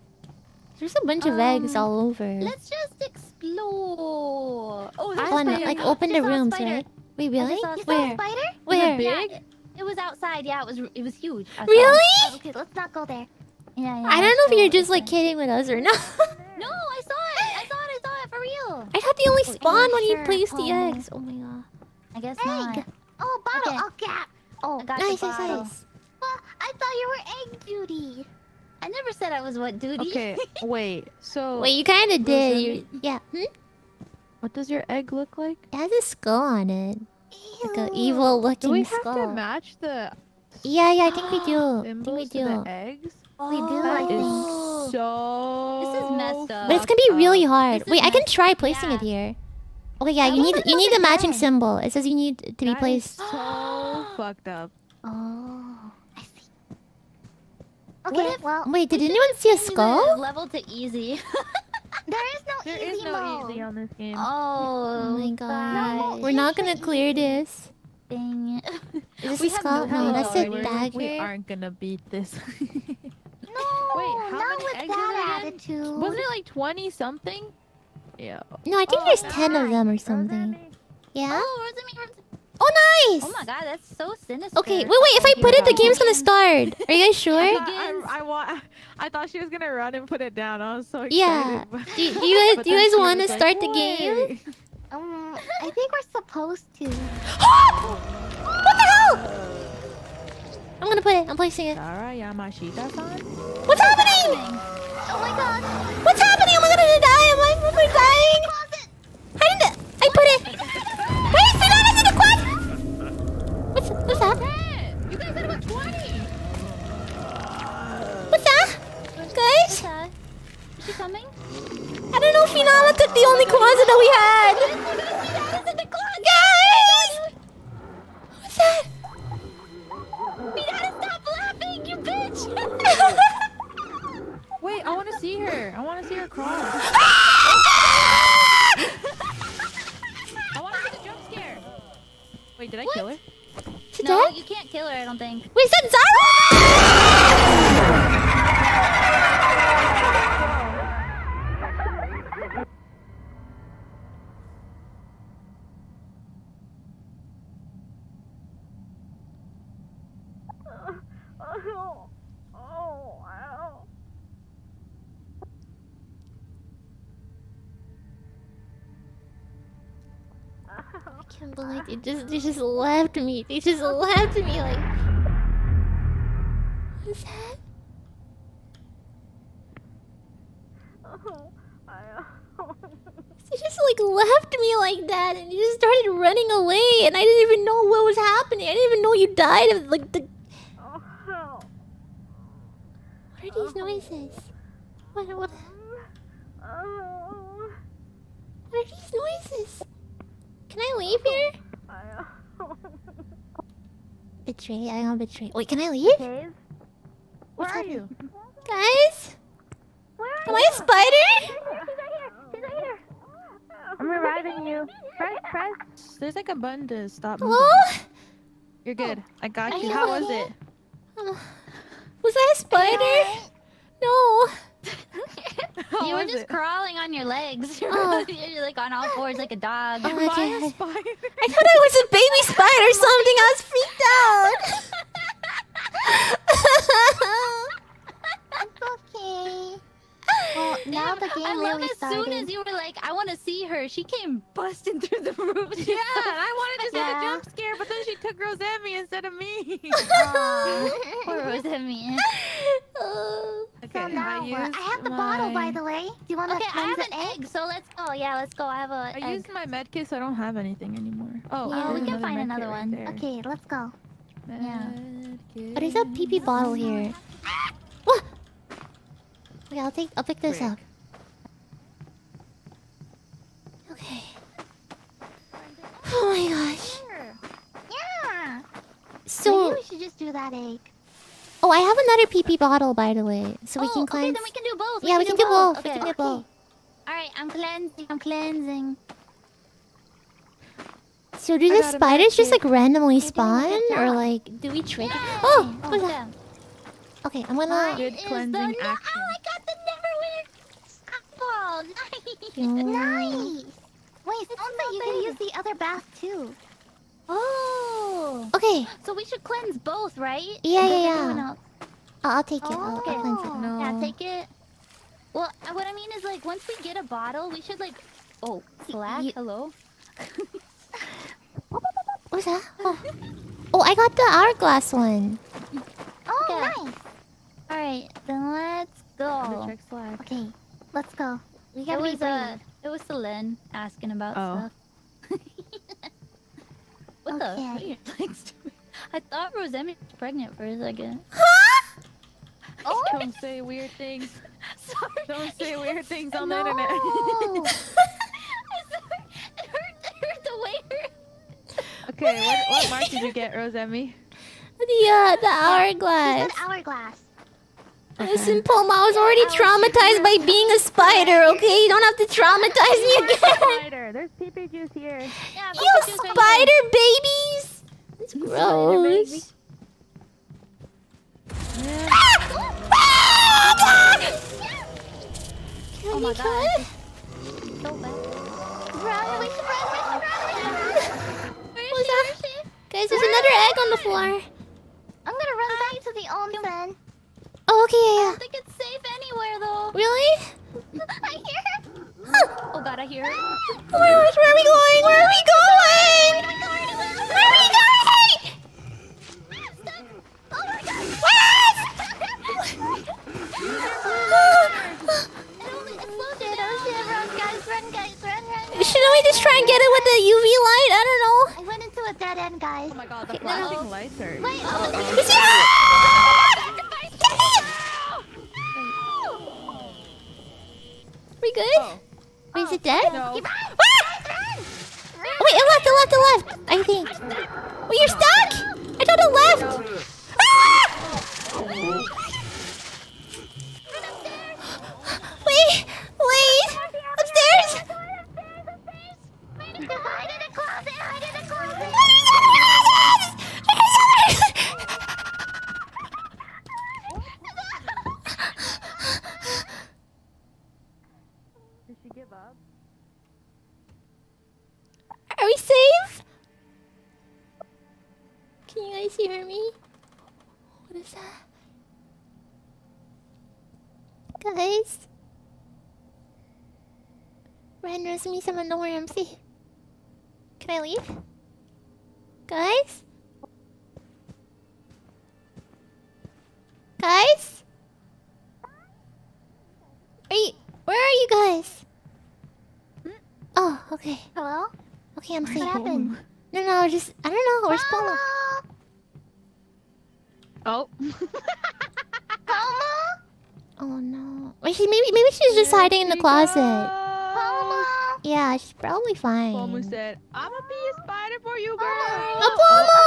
There's a bunch of eggs Um, all over. Let's just explore. Oh, I there's a Fun, spider. like I open the just saw a rooms, right? Wait, really? just You saw Where? a spider? Where? Yeah, Big? It, it was outside. Yeah, it was. It was huge. I saw it. Really? Oh, okay, let's not go there. Yeah, yeah. I don't know if you're just like it's kidding with us or not. No, I saw it. I saw it. I saw it for real. I thought they only Oh, spawn yeah, when you sure, place the eggs. Oh my god. I guess Egg. not. Oh, bottle. Okay. Oh, cap. Oh, I got Nice, the nice, bottle. nice. well, I thought you were egg duty. I never said I was what duty. Okay, wait. So, Wait, you kind of did. You, yeah. Hmm? what does your egg look like? It has a skull on it. Like an Ew. evil Do looking we have skull. to match the Yeah, yeah, I think we do. I think we do. the eggs? We do, I That think. is so. This is messed up. But it's gonna be really hard. Wait, I can try placing yeah. it here. Okay, yeah, you need you need the matching symbol. It says you need to be That is placed. so fucked up. Oh, I see. What Okay, if- well, Wait, did anyone see a skull? Level to easy. there is no There easy is no mode. easy on this game. Oh, Oh my god. guys. We're not gonna clear this. Dang it. Is this We a have no No, that's a dagger. We aren't gonna beat this. No, Wait, how not many with eggs is that it again? attitude. Wasn't it like 20 something? Yeah. No, I think Oh, there's ten of them or something. Yeah? Oh, Rosamund, Rosamund. Oh, nice! Oh my god, that's so sinister. Okay, wait, wait. If I put it, the game's gonna start. Are you guys sure? I, thought- I, I, I thought she was gonna run and put it down. I was so excited. Yeah. but- Do, do you guys do you guys want to was like, start the game? Um, I think we're supposed to. what the hell? I'm gonna put it. I'm placing it. Zara Yamashita-san? What's happening? Oh my god! What's happening? Am I gonna die? Am I am I dying? I didn't. I put it. Wait, sit down in the quad. What's that? You guys said about 20! What's that? Guys, that? Is she coming? I don't know if Finana took the only closet that we had. Guys, what's that? Minata, stop laughing, you bitch! Wait, I wanna see her. I wanna see her crawl. Ah! I wanna see the jump scare. Wait, did I kill her? She no, dead? you can't kill her, I don't think. We said Zara? I can't believe they just they just left me. They just left me like. What's that? They just like left me like that, and you just started running away, and I didn't even know what was happening. I didn't even know you died of like the. What are these noises? What what? What are these noises? Can I leave here? Betray? I don't betray. Wait, can I leave? Cave? What's Where are you? Guys? Where are Am you? I a spider? She's right here. She's right here. I'm reviving you. Press, press. There's like a button to stop Hello? moving. You're good. I got I you. am How was it? Uh, was that a spider? No. How you were just it? crawling on your legs. Oh. You're like on all fours like a dog. Oh, Am I okay. a spider? I thought I was a baby spider or something. I was freaked out. It's okay. Well, now the game I love really as started. soon as you were like, I want to see her, she came busting through the roof. Yeah, I wanted to see Yeah. the jump scare, but then she took Rosemi instead of me. Poor Rosamund. Oh. okay, So now I what? I have the bottle, by the way. Do you want to Okay, I have an an egg, so let's go. Yeah, let's go. I have a I egg. used my med kit, so I don't have anything anymore. Oh, Yeah, there's we can find another kit right one. Okay, let's go. Yeah. Kit. But there's a pee pee bottle here. What? Okay, I'll take. I'll pick this Frick. up. Okay. Oh my gosh. Yeah. So, Maybe we should just do that egg. oh, I have another pee pee bottle, by the way, so we oh, can okay, cleanse. then we can do both. yeah, we can do both. We Okay. can do both. All right, I'm cleansing. I'm cleansing. So do I the spiders just like randomly You're doing a spawn, or like do we trick? Yay! Oh, oh what's that? Okay, I'm gonna. Mine Good is cleansing the, oh action. Oh, I got the Neverwinter apple. Nice. Wait, someone said you can use the other bath too. Oh. Okay, So we should cleanse both, right? Yeah, yeah, yeah. I'll, I'll take it. I'll, I'll Okay. cleanse it. No. Yeah, take it. Well, uh, what I mean is like once we get a bottle, we should like. Oh, Slack. you- Hello. What's that? Oh. oh, I got the hourglass one. Oh, Okay. nice. All right, then let's go. Okay, let's go. We It gotta be was brave. uh, it was Selen asking about Oh. stuff. what the? What are Okay. your legs doing? I thought Rosemi was pregnant for a second. Oh, Don't say weird things. Sorry. Don't say weird things on the internet. I'm sorry. It hurt Okay, what, what mark did you get, Rosemi? The uh, the She hourglass. said hourglass. Listen, Pomu, I was already traumatized by being a spider. Okay, you don't have to traumatize me again. Spider, there's PP juice here. Yeah, you spider babies. It's gross. baby. Ah! Oh my God. So bad. Run, we should run, we should run. What was that? Guys, there's another egg on the floor. I'm gonna run back to the onsen. Oh, okay, I yeah, don't think it's safe anywhere though. Really? I hear her. Oh god, I hear it. Oh my gosh, where are we going? Where are we going? Where are we going? Oh my god. It only exploded. Oh shit, run guys, run guys, run, run. Shouldn't we just try and get it with the UV light? I don't know. I went into a dead end, guys. Oh my god, the Okay, no. lights are. Wait, oh, oh Is he- oh We good? Oh. Wait, is it dead? No. Ah! Wait, it left, it left, it left. I think. Wait, you're stuck? I thought it left. Ah! Wait, wait. Upstairs. hide in the closet, hide in the closet. Did she give up? Are we safe? Can you guys hear me? What is that? Guys? Ren, me some no more MC. Can I leave? Guys? Guys? Are you, where are you guys? Oh, okay. Hello? Okay, I'm safe. What happened? No, no, just I don't know. Where's ah! Polo? Oh. Mama? Oh no. Wait, she maybe maybe she's just hiding in the closet. Mama? Yeah, she's probably fine. Pomu said, I'ma be a spider for you, girl. Oh, Polo!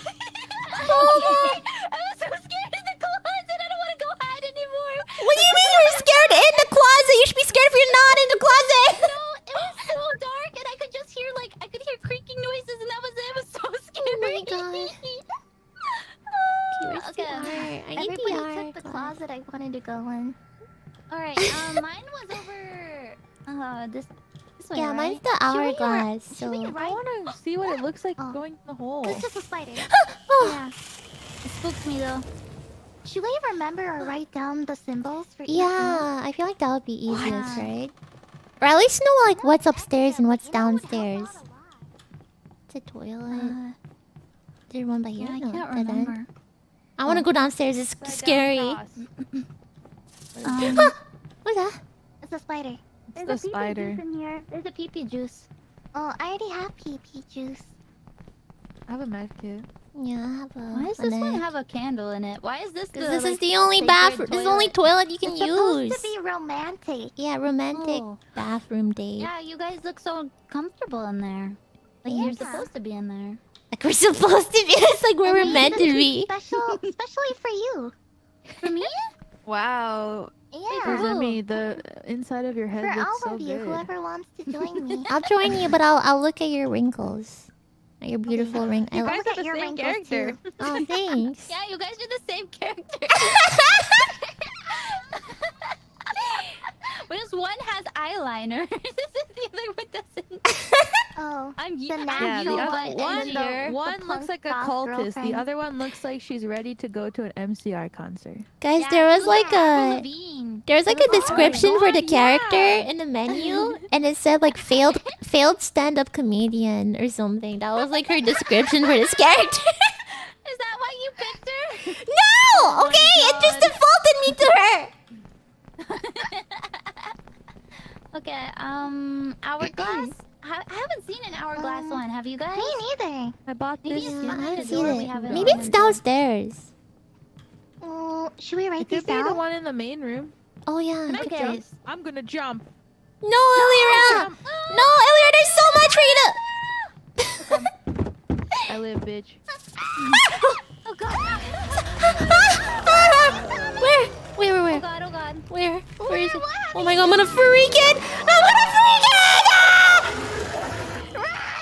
Polo! I was so scared in the closet. I don't want to go hide anymore. What do you mean you're scared in the closet? You should be scared if you're not in the closet. No, it was so dark and I could just hear like I could hear noises and that was it. It was so scary. my God. Where's okay. the? I need Everybody the took art. the closet I wanted to go in. All right. Um, mine was over. Uh, this. This way, Yeah, right? mine's the Should we hourglass. So. I right? want to see what it looks like Oh. going in the hole. It's just a spider. Oh, Yeah. It spooked me though. Should we remember or write down the symbols for each yeah, I feel like that would be easiest, Yeah. right? Or at least know like what's upstairs and what's downstairs. It's a toilet. Uh, Is there one by here? yeah, I can't dead end. remember. I want to go downstairs. It's scary. Um, What's that? It's a spider. It's There's the a pee-pee spider. juice in here. there's a pee pee juice. Oh, I already have pee pee juice. I have a med kit. Yeah, I have a. Why does this one have a candle in it? Why is this the? Because this is the only sacred bathroom. This is the only toilet you can it's supposed use. to be romantic. Yeah, romantic Oh. bathroom date. Yeah, you guys look so comfortable in there. Like you're supposed to be in there. Like we're supposed to be. It's like where we're meant to be. Special, especially for you. For me? Wow. Yeah. Rosemi, the oh. inside of your head For looks all so of you, good. whoever wants to join me. I'll join you, but I'll I'll look at your wrinkles. At Your beautiful ring. I You lo- guys look have at the your same wrinkles, character. too. oh, thanks. Yeah, you guys are the same character. but just one has eyeliner. the other one doesn't. Oh. I'm The you. I'm Yeah, the you, natural other one one, the- one the looks like a cultist. girlfriend. The other one looks like she's ready to go to an MCR concert. Guys, Yeah, there was you like a Lavigne. there was like a Oh description for the character yeah. in the menu, and it said like failed failed stand up comedian or something. That was like her description for this character. Is that why you picked her? no, my okay, it just defaulted me to her. okay, um, hourglass. I I haven't seen an hourglass Um, one. Have you guys? Me neither. I bought Maybe this. it's Yeah, I haven't seen it. haven't Maybe it's downstairs. Oh, should we write It these could be the one in the main room. Oh yeah. Can I Okay. jump? I'm gonna jump. No, Elira! No, Elira, there's so much for you to. I live, bitch. Oh god. Where? Where? Where? Oh god, oh god. Where? Where is it? Oh my god, I'm gonna freak it! I'm gonna freak it! Ah!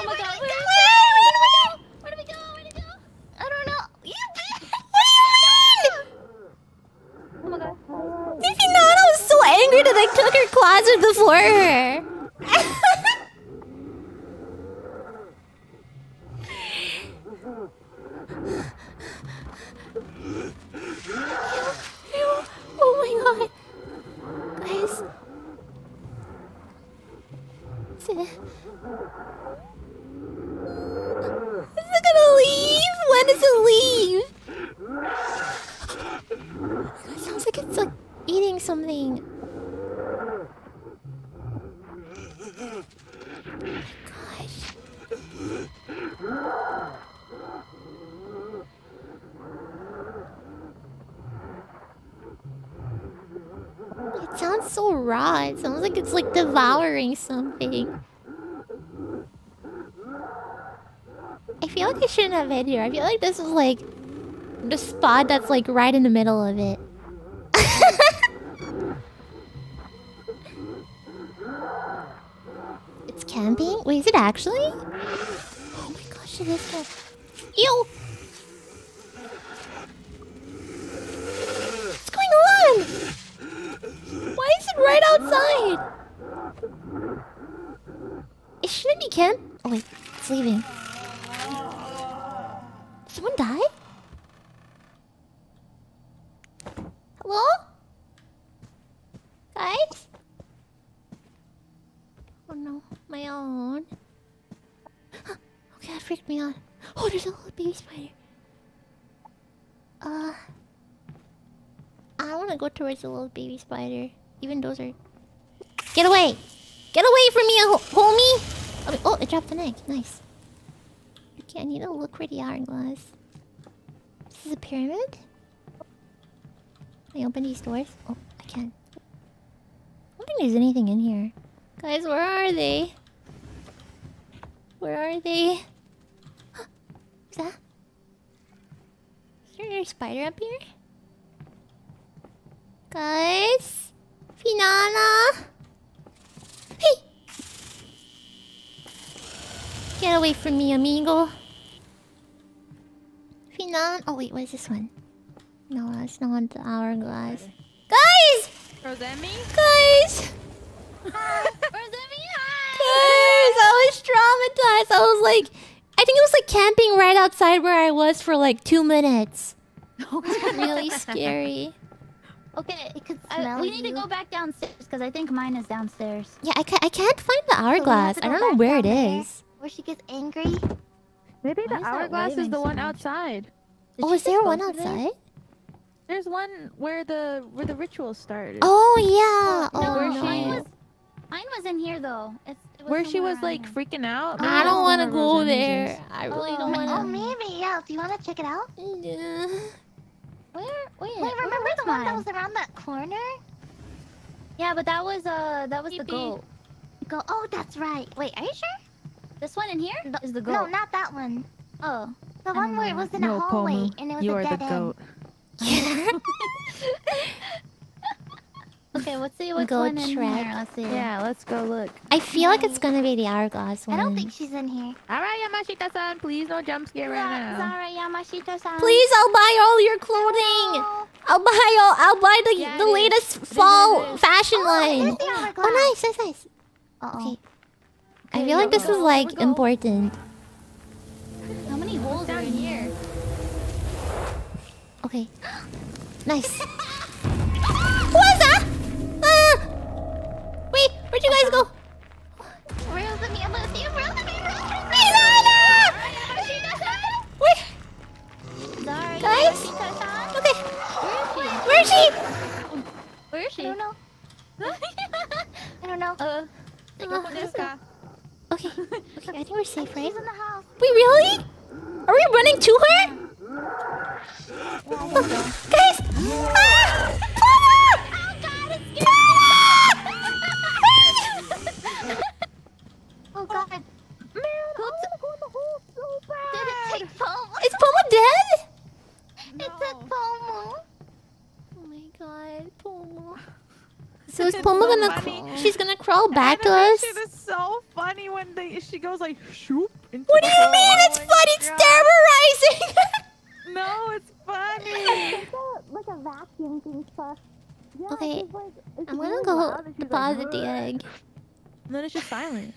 Oh my god, where, Where? where do we go? Where do we go? I don't know. You What do you Oh my god. mean? Tifinana was so angry that I took closet before her. oh my god. Guys. Is it... Is it gonna leave? When does it leave? It sounds like it's like eating something. Oh my gosh. It sounds so raw. It sounds like it's like devouring something. I feel like I shouldn't have been here. I feel like this is like the spot that's like right in the middle of it. it's camping? Wait, is it actually? Oh my gosh, it is. Ew! What's going on? Why is it right outside? It shouldn't be camp. Oh wait, it's leaving. Did someone die? Hello? Guys? Oh no, my own. okay, that freaked me out. Oh, there's a little baby spider. Uh. I want to go towards the little baby spider. Even those are. Get away! Get away from me, ho- homie! Oh, oh, it dropped an egg. Nice. Okay, I need to look for the hourglass. This is a pyramid? Can I open these doors? Oh, I can. I don't think there's anything in here. Guys, where are they? Where are they? Is that? Is there a spider up here? Guys? Finana? Hey! Get away from me, amigo. Finan. Oh, wait, what is this one? No, that's not the hourglass. Guys! Rosemi? Guys! Guys, I was traumatized. I was like, I think it was like camping right outside where I was for like two minutes. really scary. Okay, It could I- we need to go back downstairs because I think mine is downstairs. Yeah, I, ca- I can't find the So we have hourglass. to I don't know where it down there, is. Where she gets angry. Maybe Why the hourglass is waving the so one much? outside. Did Oh, is there one go there? outside? There's one where the where the ritual started. Oh, yeah. No, Oh, where no. she mine was mine was in here though. It's, it was where she was like here. freaking out. I don't want to to go there. I really Oh, don't no. want Oh, maybe, yeah. Do you want to check it out? Yeah. Where? Wait, Wait, where remember was the one that was around that corner? Yeah, but that was uh that was the Pee-pee. goat. Go. Oh, that's right. Wait, are you sure? This one in here No- is the goat. No, not that one. Oh. The I one where it was in No, a hallway Pomu, and it was you a are dead the end. goat. Okay, let's see what's Goat one in Shrek. here. Let's see. Yeah, let's go look. I feel like it's gonna be the hourglass one. I don't think she's in here. All right, Yamashita-san, please no jump scare right now. Sorry, Yamashita-san. Please, I'll buy all your clothing. Oh, I'll buy all. I'll buy the Yeah, the latest fall fashion oh, line. the. Oh, nice, nice, nice. Uh-oh. Okay. I feel like this is like here we go. important. How many holes are in here? Okay. nice. what is that? Ah! Wait, where'd you guys go? Where's the meal? Let's see. Where's the meal? Milana! Wait, Zara Guys? Yamashita-san. okay. Where is she? Where is she? Where is she? I don't know. I don't know. Uh, Uh, okay. Okay, I think we're safe, right? She's in the house. Wait, really? Are we running to her? Guys! Ah! Oh god. Man, oh, go in the hole so bad. Did it take So is It's Pomu so gonna? funny. cr- she's gonna crawl back to us. Animation is so funny when they she goes like shoop. Into What do the you hole. mean? Oh It's my fun. It's God. terrorizing. No, it's funny. It's a, like a vacuum thing stuff. Yeah, Okay, it's like, it's I'm gonna really go loud, and she's like, deposit the "Ugh." egg. and then it's just silent.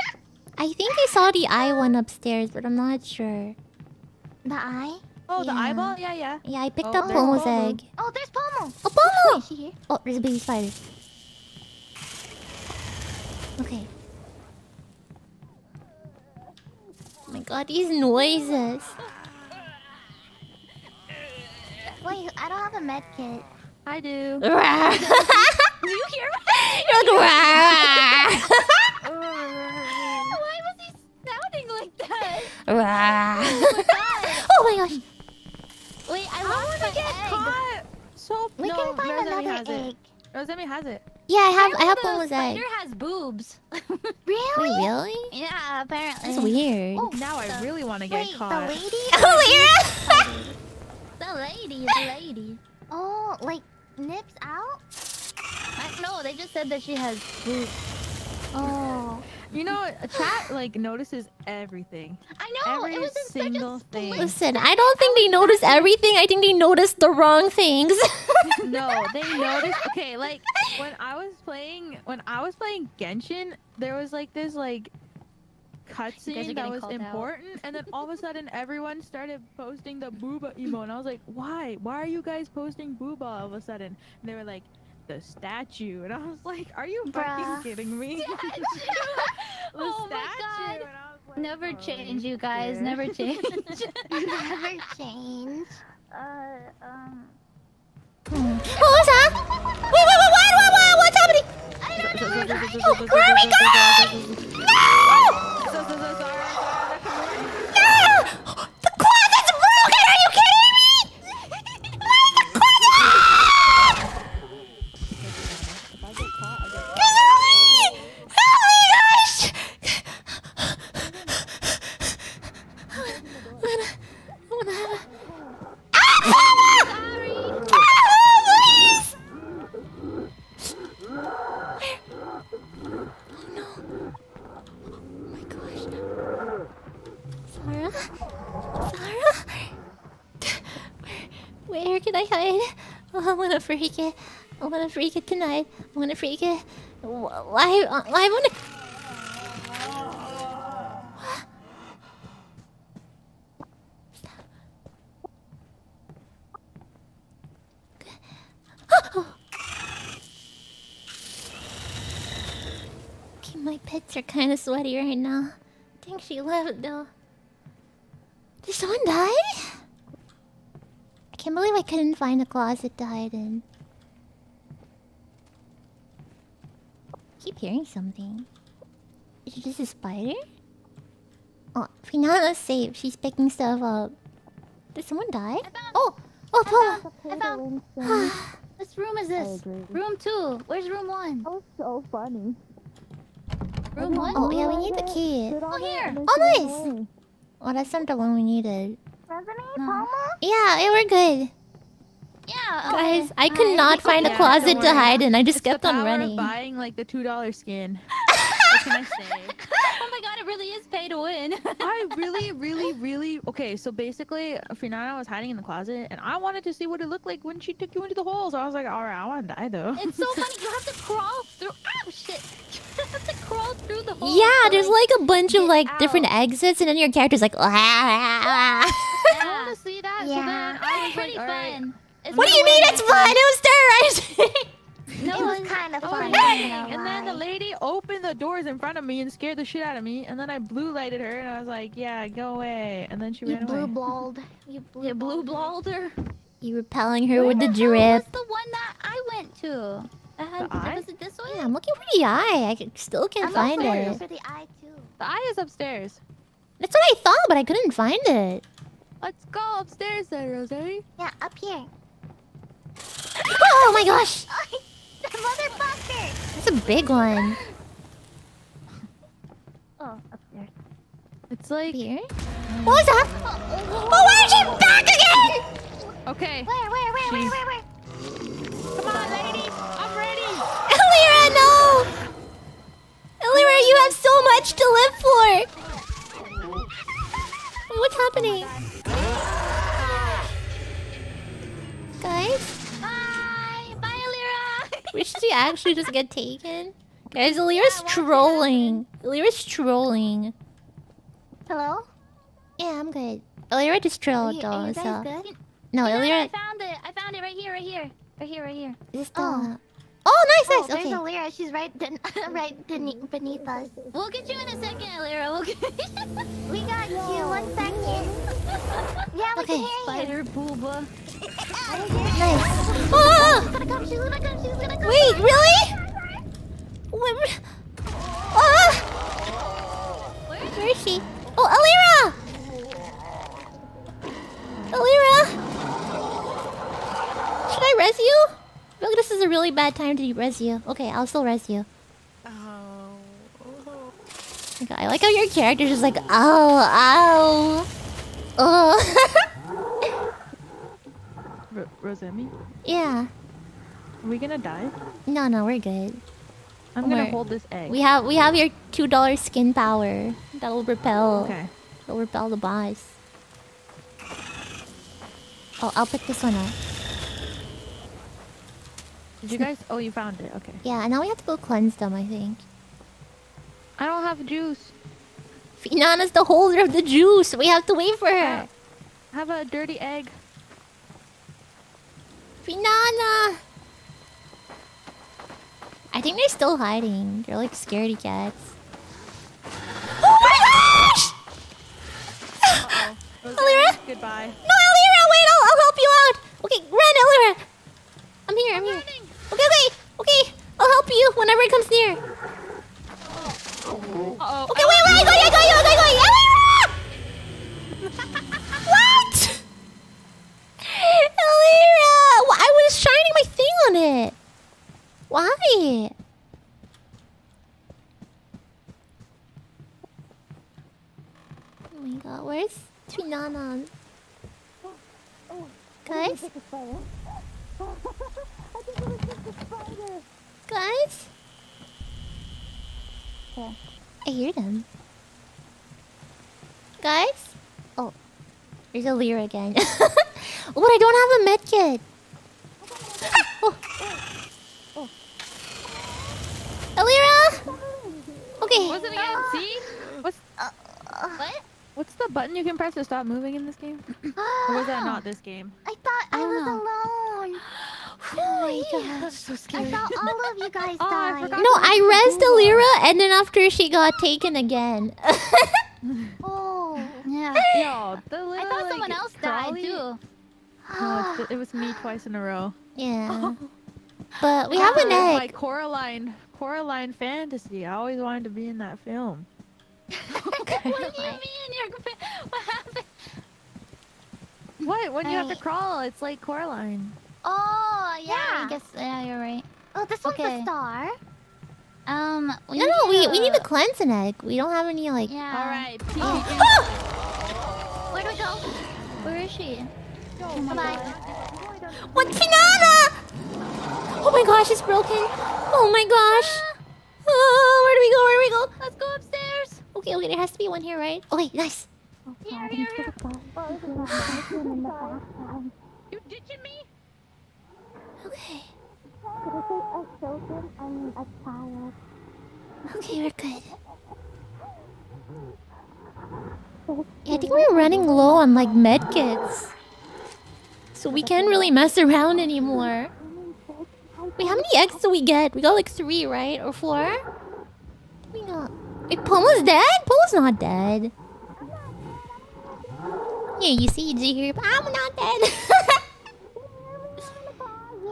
I think I saw the eye one upstairs, but I'm not sure. The eye? Oh, the eyeball? Yeah, yeah. Yeah, I picked Oh, up there's Pomu's Pomu. egg. Oh, there's Pomu. Oh, Pomu! Is she here? Oh, there's a baby spider. Okay. Oh my god, these noises. Wait, I don't have a med kit. I do. Do you hear me? You're like, sounding like that? Rah. Oh God. oh my gosh. Wait, I I lost want my to get egg. caught. So We no, can find Rosemi another has egg. it. Rosemi has it. Yeah, I have I have The Pomu's egg. spider has boobs. Wait, Really? really? yeah, apparently. That's weird. Oh, Now I the- really want to get Wait, caught. the lady? Oh, The lady, the lady. Oh, like nips out? I, no, they just said that she has boobs. Oh. You know, a chat like notices everything. I know. Every it was in such a single thing. split Listen, I don't think they notice everything. I think they notice the wrong things. no, they noticed. Okay, like when I was playing, when I was playing Genshin, there was like this like cutscene that was called out. important, and then all of a sudden everyone started posting the booba emo, and I was like, why? Why are you guys posting booba all of a sudden? And they were like. The statue, and I was like, "Are you fucking kidding me?" the Oh my statue, God. and I was like, Never "Oh, change, you guys. shit." Never change. Never change. uh, um. what was that? Wait, wait, wait, what, what, what, what's happening? Oh, where are we going? No! So, so, so, sorry, sorry, No! Gonna freak it tonight. I'm gonna freak it. Why? Why gonna... Okay, my pets are kind of sweaty right now. I think she left though. Did someone die? I can't believe I couldn't find a closet to hide in. Keep hearing something. Is this a spider? Oh, Finana's safe. She's picking stuff up. Did someone die? Oh! Oh, Pomu! I found. Which room is this? Room two. Where's room one? Oh, so funny. Room oh, one? Oh, yeah, we need the key. Oh, here. Oh, nice! Oh, that's not the one we needed. Resume, No. Pomu? Yeah, yeah, we're good. Yeah. Guys. I could Alright. not find a Yeah, closet to hide in. I just It's the kept on power of running. buying like the two dollar skin. what can I say? Oh my god, it really is pay to win. I really, really, really. Okay, so basically, Finana was hiding in the closet, and I wanted to see what it looked like when she took you into the hole. So I was like, all right, I want to die though. it's so funny. You have to crawl through. Oh shit. You have to crawl through the hole. Yeah, to, there's like a bunch of get like different exits, and then your character's like, "Ah, ah, ah." I Yeah. want to see that. So Yeah. then I was pretty like, all right. fun. It's what do not you mean it's fun? It was terrorizing. No, it was kind of Oh, funny. dang. And then the lady opened the doors in front of me and scared the shit out of me. And then I blue lighted her, and I was like, "Yeah, go away." And then she You ran blue away. blowed. You blue, You blue blowed you were repelling her with the Where hell drip. was the one that I went to? I had, The eye? Was it this way? Yeah, I'm looking for the eye. I c- still can't I'm find also it. for the eye too. The eye is upstairs. That's what I thought, but I couldn't find it. Let's go upstairs, then, Rosie. Yeah, up here. Oh my gosh! the motherfucker! That's a big one. Oh, up there. It's like... Here? What was that? Oh, why is she back again? Okay. Where, where, where, where, where, where? Come on, lady! I'm ready! Elira, no! Elira, you have so much to live for! What's happening? Oh Guys? Should she actually just get taken? Guys, Elira's trolling. Elira's trolling. Hello? Yeah, I'm good. Elira just trolled you, though, you so good? no, No, no, I found it. I found it right here, right here. Right here, right here. Is this Oh. Oh, nice, Oh, nice. there's Okay. Elira. She's right, right beneath, beneath us. We'll get you in a second, Elira. We'll get We got you. One second. Yeah, we Okay. can hear you. Spider booba. Nice. Wait, really? Ah! Where is she? Oh, Elira! Elira! Should I res you? I feel like this is a really bad time to res you. Okay, I'll still res you. Okay, I like how your character's just like, oh, ow. Oh. R- Rosemi, yeah. are we gonna die? No, no, we're good. I'm gonna hold this egg. We have we have your two dollar skin power that will repel Okay. will repel the boss. Oh, I'll pick this one up. Did you guys? Oh, you found it. Okay. Yeah, and now we have to go cleanse them. I think. I don't have juice. Finana's the holder of the juice. We have to wait for her. Have a dirty egg. Finana. I think they're still hiding. They're like scaredy cats. Oh my gosh! Elira? Goodbye. No, Elira, wait, I'll, I'll help you out. Okay, run, Elira. I'm here, I'm here. Okay, okay, okay. I'll help you whenever it comes near. Uh-oh. Okay, wait, wait, I got you, I got you, I got you. Elira! what? Elira! Wh- I was shining my thing on it. Why? Oh my god, where's Twinana? Guys? Guys? I hear them. Guys? Oh. There's a Lear again. oh, but I don't have a med kit. oh. oh. Elira! Okay. What's it again? Ah. See? What's What? what's the button you can press to stop moving in this game? Or was that not this game? I thought I, oh. I was know. alone. Oh my god. so scary. I scary. thought all of you guys Oh, died. forgot. No, I resed Elira and then after she got taken again. Oh. Yeah. Yo, the little, I thought someone like, else died crawly- too. No, it was me twice in a row. yeah. But we have an That was My. Coraline, Coraline fantasy. I always wanted to be in that film. What do you mean? You're... What happened? What? When you have to crawl, it's like Coraline. Oh, yeah. Yeah. I guess yeah, you're right. Oh, this one's Okay. a star. Um, we No, no, we, need we need to cleanse an egg. We don't have any, like... Yeah. All right. Where do we go? Where is she? Bye. What, Finana? Oh my gosh, it's broken. Oh my gosh. Oh, where do we go? Where do we go? Let's go upstairs. Okay, okay, there has to be one here, right? Okay, nice. Here, here, here. You ditching me? Okay. Okay, we're good. Yeah, I think we're running low on like med kits. So we can't really mess around anymore. Wait, how many eggs do we get? We got like three, right? Or four? We got. Wait, Pomu's dead? Pomu's not dead. Yeah, you see, you hear, I'm not dead.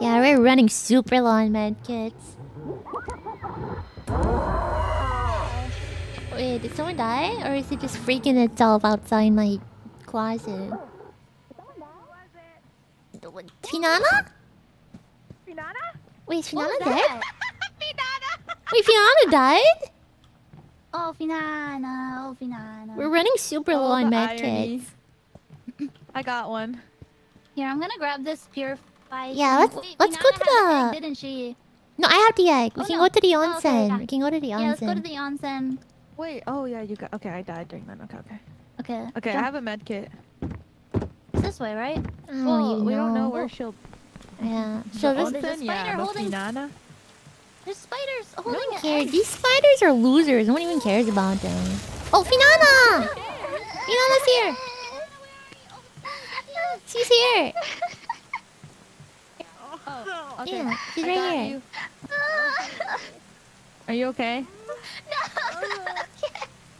yeah, we're running super low on med kits. Wait, did someone die? Or is it just freaking itself outside my closet? Finana? Finana? Wait, Finana was dead? that? Wait, Finana died? Oh, Finana. Oh, Finana. We're running super low Oh, on the med irony. kits. I got one. Here, I'm gonna grab this purify. Yeah, let's- Wait, let's go to had an egg, the- Didn't she? No, I have the egg. We Oh, can no. go to the Oh, okay, onsen. yeah. We can go to the onsen. Yeah, let's go to the onsen. Wait. Oh yeah, you got. Okay, I died during that. Okay, okay. Okay. Okay, I have a med kit. This way, right? I don't Well, even we don't know know. where she'll. Yeah. So the just there's a Onsen? yeah, spider holding- Finana. There's spiders holding don't care. egg. These spiders are losers. No one even cares about them. Oh, Finana! Finana's here. She's here. Oh, okay. Yeah, she's I right here. you. Are you okay? No.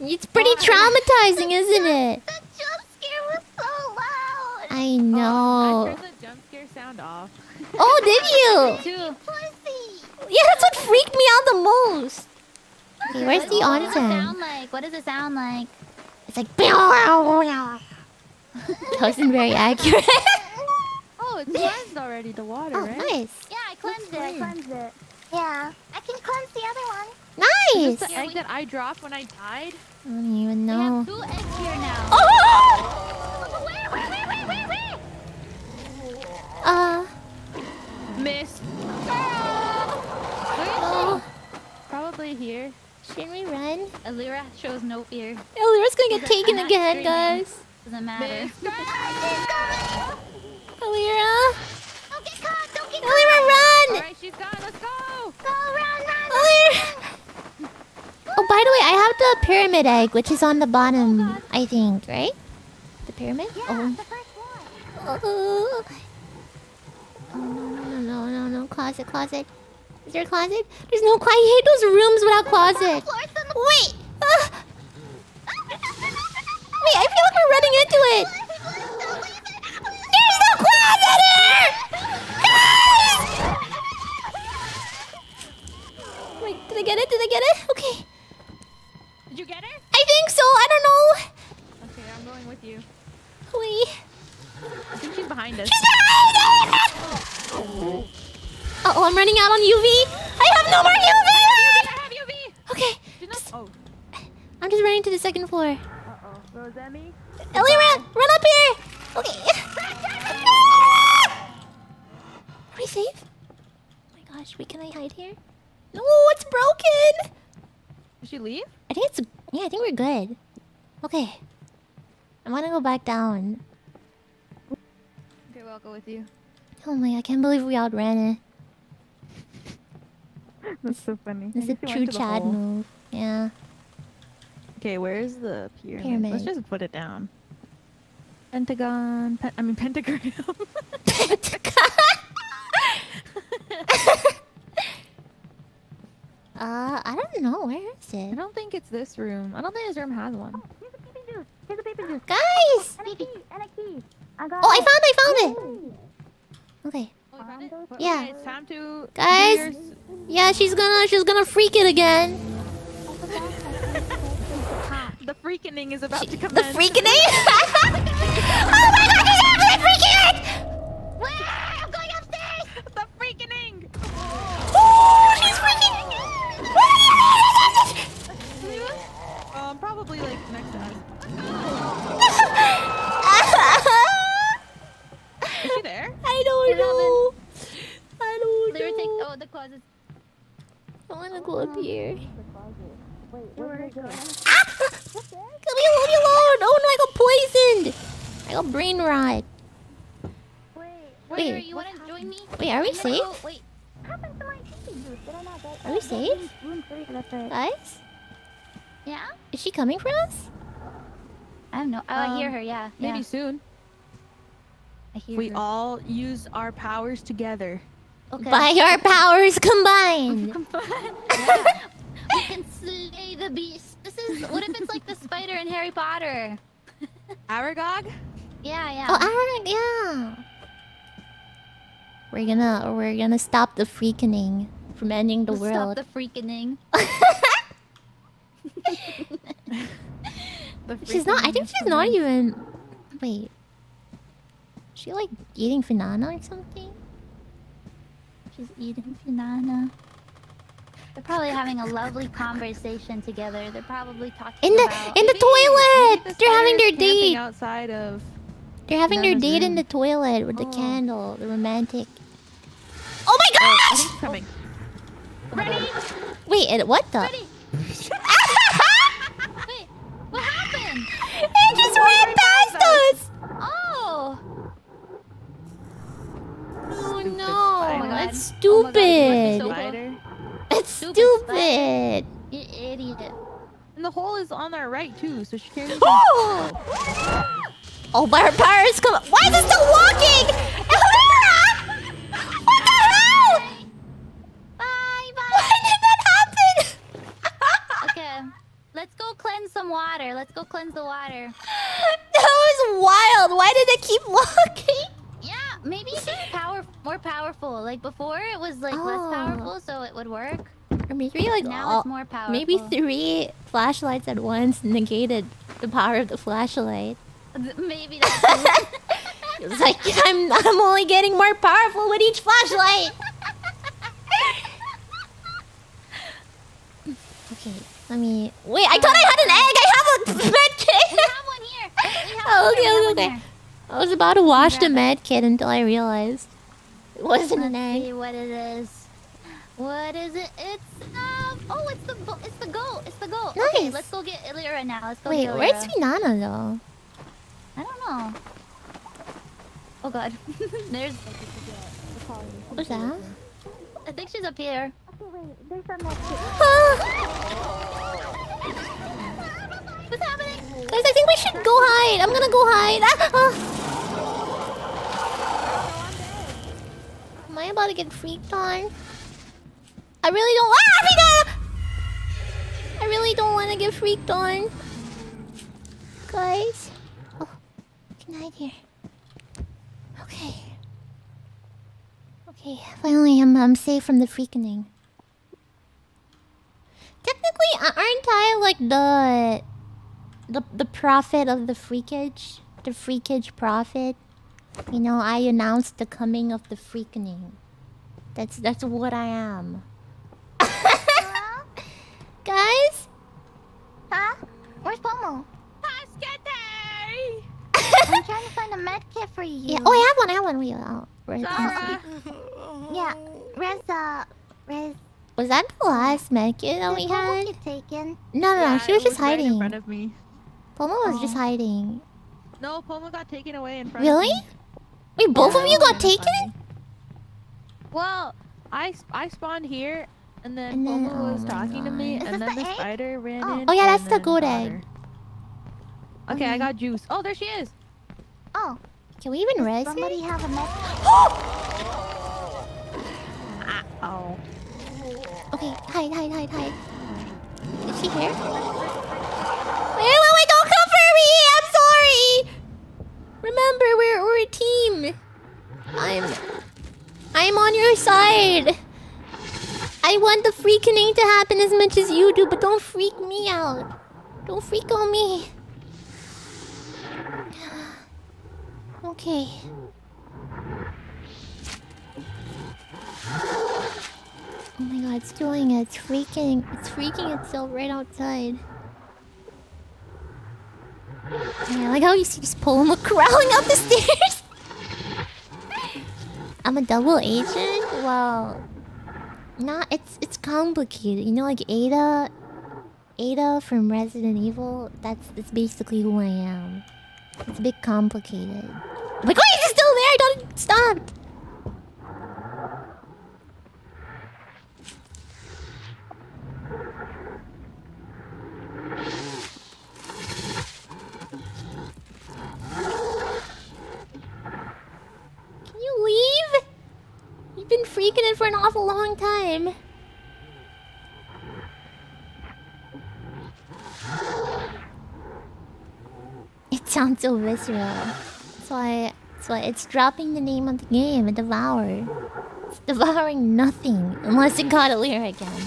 It's pretty traumatizing, isn't it? The jump scare was so loud. I oh, I know. turned the jump scare sound off. Oh, did you? Two. Pussy. Yeah, that's what freaked me out the most. Okay, where's the What does it onsen? sound like? What does it sound like? It's like. That wasn't very accurate. Oh, it's cleansed already. The water, Oh, right? nice. Yeah, I cleansed it. I cleansed it. Yeah, I can cleanse the other one. Nice. Is The egg that I dropped when I died. I don't even know. We know. have two eggs here now. Oh! Where, where, where, where, where, where? Uh. Miss. Oh. Probably here. Should we run? Elira shows no fear. Elira's gonna get She's taken not again, screaming. guys. Doesn't matter. Miss. Elira. Don't get caught, don't get caught. Elira, run! All right, she's gone. Let's go. Go, run, run. Elira. Oh, by the way, I have the pyramid egg, which is on the bottom, I think, right? The pyramid? Yeah, Oh. the first one. Oh. Oh, no, no, no, no, no. Closet, closet. Is there a closet? There's no closet. I hate those rooms without closet. Floors on the Wait! Wait, I feel like we're running into it. There's no closet here! Guys! Wait, did I get it? Did I get it? Okay. Did you get her? I think so. I don't know. Okay, I'm going with you. Wait. I think she's behind us. She's behind Uh oh, I'm running out on UV. I have no more UV. I have UV. Okay, She's not- Oh. I'm just running to the second floor. Uh-oh. Is that me? Elira, run up here. Okay. Are we safe? Oh my gosh, wait, can I hide here? No, it's broken. Did she leave? I think it's yeah, I think we're good. Okay. I want to go back down. Okay, well, I'll go with you. Oh my, I can't believe we outran it. That's so funny. It's a true Chad move. Yeah. Okay, where's the pyramid? Pyramid. Let's just put it down. Pentagon. Pe- I mean pentagram. uh, I don't know. Where is it? I don't think it's this room. I don't think this room has one. Here's a baby juice. Here's a baby juice. Guys! And a key. And a key. I got Oh, I found it. I found it. Okay. Oh, found it? Yeah. Okay, it's time to. Guys. do your s- Yeah, she's gonna she's gonna freak it again. The freaking is about to come. The commence. freaking oh my god, she's actually freaking it! Where? I'm going upstairs. the freaking. Oh, she's freaking Um, probably like next to us. Is she there? I don't What know. I don't Elira, take know. oh the closet. I wanna go up here. Wait, where did it go? Ah! Leave me alone, leave me alone! Oh no, I got poisoned! I got brain rot. Wait, Wait, Wait. you wanna join me? Wait, are we safe? go- Wait. what happened to my baby? Did I not get Are we safe? Room three. That's right. Guys? Yeah? Is she coming for us? I don't know. Oh, I hear Um, her. Yeah. Maybe yeah. soon. I hear We her. all use our powers together. Okay. By our powers combined. yeah. we can slay the beast. This is. What if it's like the spider in Harry Potter? Aragog? Yeah, yeah. Oh, Aaron, yeah. We're gonna we're gonna stop the freakening from ending the Stop world. Stop the freaking. The she's not. I think she's not even. Wait. Is she like eating banana or something? She's eating banana. They're probably having a lovely conversation together. They're probably talking In the about. in the toilet. the They're having their date. outside of. They're having their date in the toilet with the Oh. candle, the romantic. Oh, oh my gosh! it's coming. Ready? Wait, it, what the? Ready? Wait, what happened? it just Oh my God, stupid. the spider? it's Stupid stupid. You idiot. And the hole is on our right too, so she can't. even- Oh! Oh, but her power is coming. Why is it still walking? Ah! What the hell? Bye, bye. Why did that happen? okay. Let's go cleanse some water. Let's go cleanse the water. That was wild. Why did it keep walking? Maybe it's power more powerful. Like before, it was like less Oh. powerful, so it would work. Or maybe like Now all, it's more powerful. maybe three flashlights at once negated the power of the flashlight. Maybe that's it. It's like I'm I'm only getting more powerful with each flashlight. okay, let me wait. I thought I had an egg. I have a med we kit. have one here. Have Oh, one okay, here. Okay, okay. Here. I was about to wash the Grab it. med kit until I realized it wasn't Let's an egg. see what it is. What is it? It's um. Oh, it's the it's the goat. It's the goat. Okay, Nice. let's go get Elira now. Let's go Wait, get where's Finana though? I don't know. Oh god. There's. What's that? I think she's up here. Okay, wait. There's a med kit. What's happening? Guys, I think we should go hide. I'm gonna go hide. Ah, ah. Am I about to get freaked on? I really don't. Ah! I really don't want to get freaked on. Guys. Oh, can hide here? Okay. Okay, finally I'm, I'm safe from the freakening. Technically, aren't I like the the the prophet of the freakage? The freakage prophet? You know, I announced the coming of the freakening. That's that's what I am. Guys? Huh? Where's Pomu? Pascate! I'm trying to find a med kit for you. Yeah. Oh, I have one. I have one. Wait, oh, where's Zara! Yeah. Rez, uh, Rez. Was that the last medkit that did we had? taken? No, no, no. Yeah, She was it just right in hiding. front of me. Pomu was just Oh. hiding. No, Pomu got taken away in front Really? of me. Wait, both Yeah, of you got taken? funny. Well, I spawned here, and then And then- Pomu oh was oh my talking to me, Is and then the the spider ran Oh. in. Oh, yeah, that's the got egg. Okay, I um, got juice. Oh, there she is. Oh, Can we even does res somebody it? have a med Oh. Okay, hide, hide, hide, hide. Is she here? Me! I'm sorry. Remember, we're we're a team. I'm I'm on your side. I want the freaking to happen as much as you do, but don't freak me out. Don't freak on me. Okay. Oh my god, it's doing it. It's freaking. It's freaking itself right outside. Yeah, like how you see pulling look crawling up the stairs. I'm a double agent? Well, not. It's it's complicated. You know, like Ada, Ada from Resident Evil. That's that's basically who I am. It's a bit complicated. Oh my god, he's still there! Don't stop! Can you leave? You've been freaking it for an awful long time. It sounds so visceral. That's why, that's why it's dropping the name of the game, Devour. It's devouring nothing unless it got Elira again.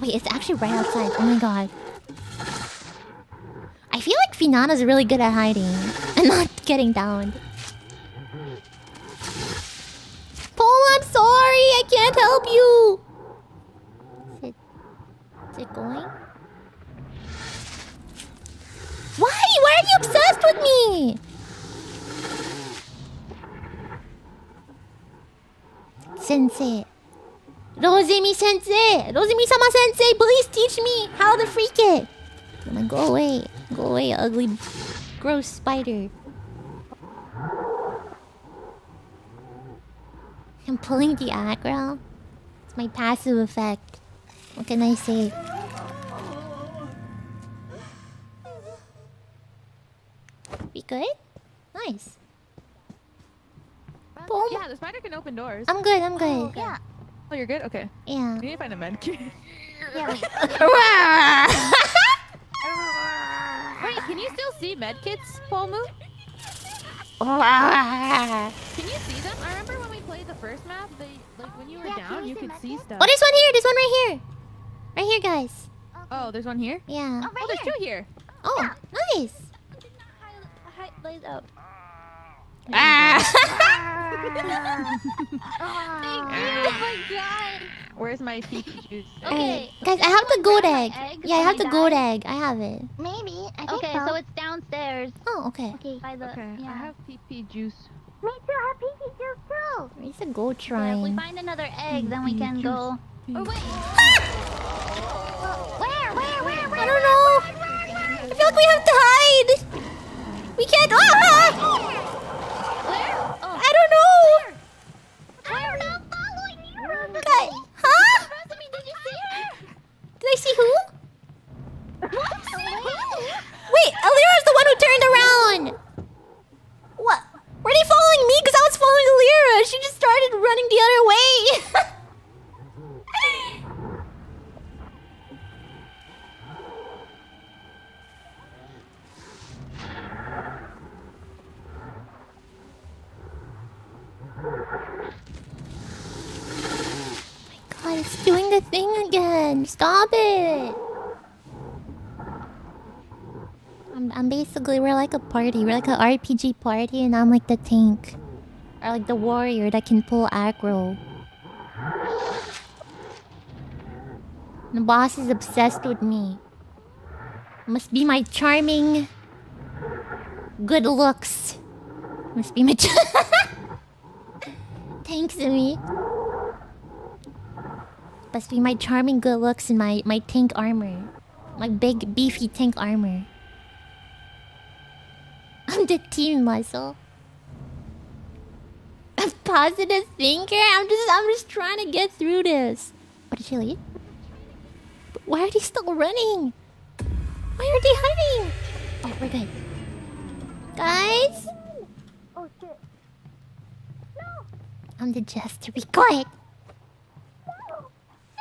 Wait, it's actually right outside. Oh my god. I feel like Finana's really good at hiding and not getting downed. Paul, I'm sorry. I can't help you. Is it, is it going? Why? Why are you obsessed with me? Sensei. Rosemi sensei! Rosemi sama sensei, please teach me how to freak it! I'm gonna go away. Go away, ugly, gross spider. I'm pulling the aggro. It's my passive effect. What can I say? We good? Nice. Boom. Yeah, the spider can open doors. I'm good, I'm good. Oh, yeah. Oh, you're good? Okay. Yeah. We need to find a med kit. Yeah. wait. Wait, can you still see med medkits, Pomu? what Can you see them? I remember when we played the first map, they like when you were Yeah, down, you could see medkits? stuff. Oh, there's one here. There's one right here. Right here, guys. Oh, there's one here. Yeah. Oh, Oh, there's here. two here. Oh, nice. Highlight up. Ah. Oh my god. Where's my PP juice? Okay. Guys, I have the gold egg. egg Yeah, I have the gold bag. egg. I have it. Maybe. I think Okay, so. so it's downstairs Oh, okay. Okay. by the. Okay, yeah. I have PP juice. Me too. Pee juice too. Where's the gold Yeah, if we find another egg, then we can go. Or wait. Where? Where? Where? Where? I don't know. I feel like we have to hide. We can't. Ah! Where? Oh, I don't know. I'm not following you. Huh? Rosemi, did you see her? Did I see who? Wait, Elira's the one who turned around. Were they following me? Because I was following Elira. She just started running the other way. Oh God, it's doing the thing again. Stop it. Um, I'm, I'm basically, we're like a party. We're like an RPG party, and I'm like the tank. Or like the warrior that can pull aggro. The boss is obsessed with me. Must be my charming, good looks. Must be my. Thanks, to me. Must be my charming good looks and my, my tank armor. My big, beefy tank armor. I'm the team muscle. A positive thinker? I'm just I'm just trying to get through this. What did she leave? But why are they still running? Why are they hiding? Oh, we're good. Guys? Oh shit. No! I'm the jester. Be quiet.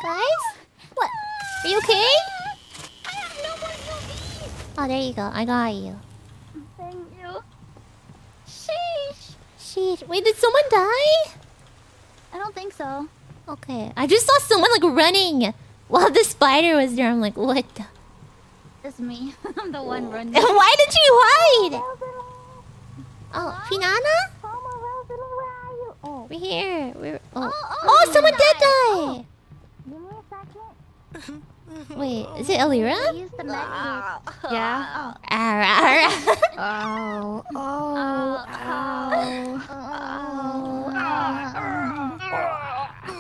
Guys? What? Are you okay? I have no more movies. Oh, there you go. I got you. Thank you. Sheesh. Wait, did someone die? I don't think so. Okay. I just saw someone like running while the spider was there. I'm like, what the? It's me. I'm the one running. Why did you hide? Oh, Finana? Mama, Rosalie, where are you? Oh, We're here. We're oh. oh, Oh, oh you someone did die. Oh. give me a second. Wait, is it Elira? Use the med. Yeah. Ah, ah, ah. Oh. Oh.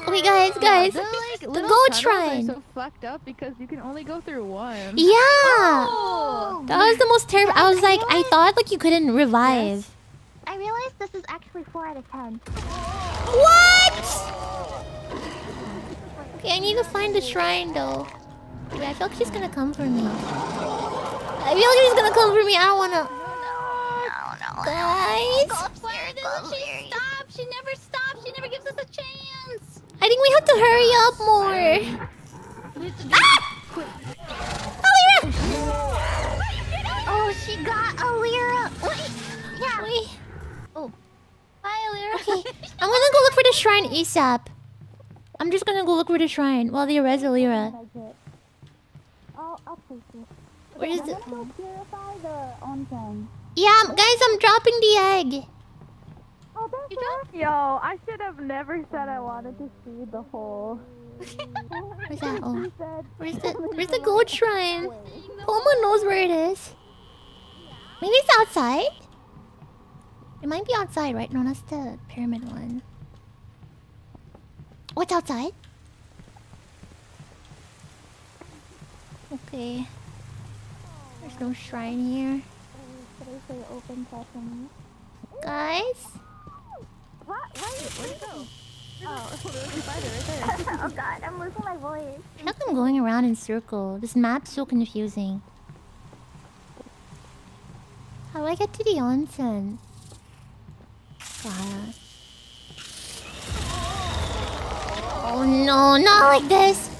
Okay, guys, guys. The, gold shrine. So fucked up because you can only go through one. Yeah. Oh. That was the most terrible. I was like, I thought like you couldn't revive. I realized this is actually 4 out of 10. What? Okay, I need to find the shrine though. I feel like she's gonna come for me. I feel like she's gonna come for me. I don't wanna. Guys, Why doesn't she stop? She never stops. She never gives us a chance. I think we have to hurry up more. Ah! Elira! Oh, she got a lira. Wait. Yeah. Wait. Hi, Elira. Okay, I'm gonna go look for the shrine ASAP. I'm just gonna go look for the shrine while they arrest Elira. I'll, I'll it. Where is I'm it? gonna go purify the onsen. Yeah, guys, I'm dropping the egg. Oh, thank You you. dropped? Yo, I should have never said I wanted to see the hole. Where's that? Oh, where's the where's the gold shrine? Pomu knows where it is. Maybe it's outside. It might be outside, right? No, that's the pyramid one. Oh, What's outside? Okay. There's no shrine here. Guys? What? Where you Where'd it go? oh god, I'm losing my voice. How come I'm going around in circle? This map's so confusing. How do I get to the onsen? God. Oh no, not like this!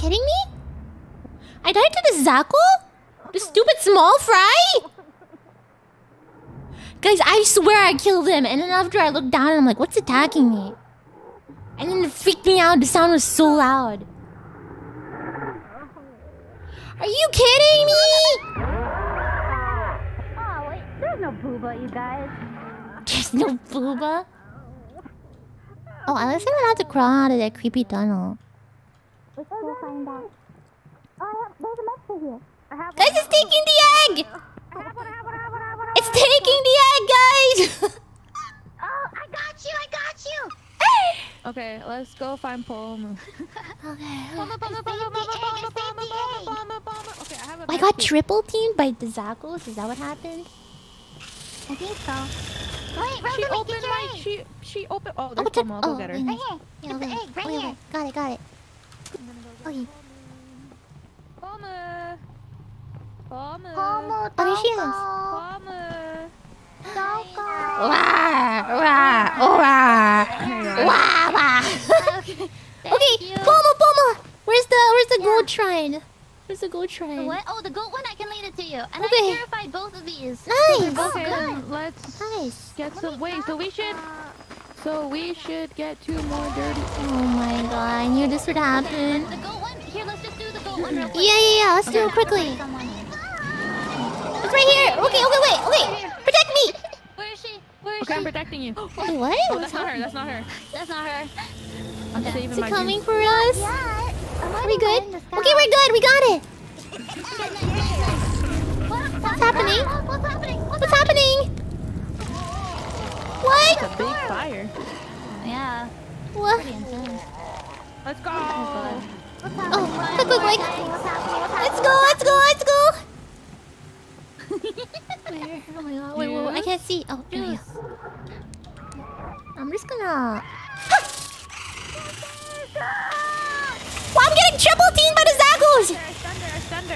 Kidding me? I died to the Zackle? The stupid small fry? Guys, I swear I killed him, and then after I looked down, I'm like, what's attacking me? And then it freaked me out. The sound was so loud. Are you kidding me? Oh wait, there's no booba, you guys. There's no booba. Oh, I don't have to crawl out of that creepy tunnel. Let's go find out. Oh, I have, there's a message here. I have Guys, it's taking the egg! I have one, I have one, I have one, I have one. It's taking the egg, guys! Oh, I got you, I got you. Okay, let's go find Pomu. okay. Pomu, Pomu, Pomu, Pomu, Pomu, Pomu, Pomu, Pomu. Okay, I have a I got triple teamed by the Zackles. Is that what happened? I think so. Wait, She opened my. She she opened. Oh, Oh, there's it's a- Pomu. I'll go oh, get her. Right here. Yeah, Get the egg, right Okay, here. Got it, got it. Okay. Pomu. Pomu. Pomu, Oh, there she is. Pomu. Doko. Wah, wah, wah, wah, wah. Okay, Pomu, Pomu. Where's the Where's the gold shrine? Where's the gold shrine? What? Oh, the gold one, I can lead it to you. And Okay. I purified both of these. Nice. both Okay, good. let's Nice. get some. Wait, so we should. Uh, So we should get two more dirty. Oh my god, I knew this would happen. The. Here, let's just do the goat one real Yeah, yeah, yeah. Let's do it quickly. It's right here. Okay, okay, wait, okay. Protect me. Where is she? Where is Okay, I'm protecting you. Wait, what? Oh, that's not her. That's not her. That's not her. I'm Okay. saving Is my it coming juice. for us? Yeah. Are we good? in the sky. Okay, we're good. We got it. What? What's happening? What's happening? What's happening? What? It's a big fire. Yeah. What? Let's go. Oh, quick, quick, quick. What's happening? What's Let's go, let's go, let's go. Where? Oh my god, wait, wait, wait, I can't see. Oh, there we go. I'm just gonna. Wow, I'm getting triple teamed by the Zaggles!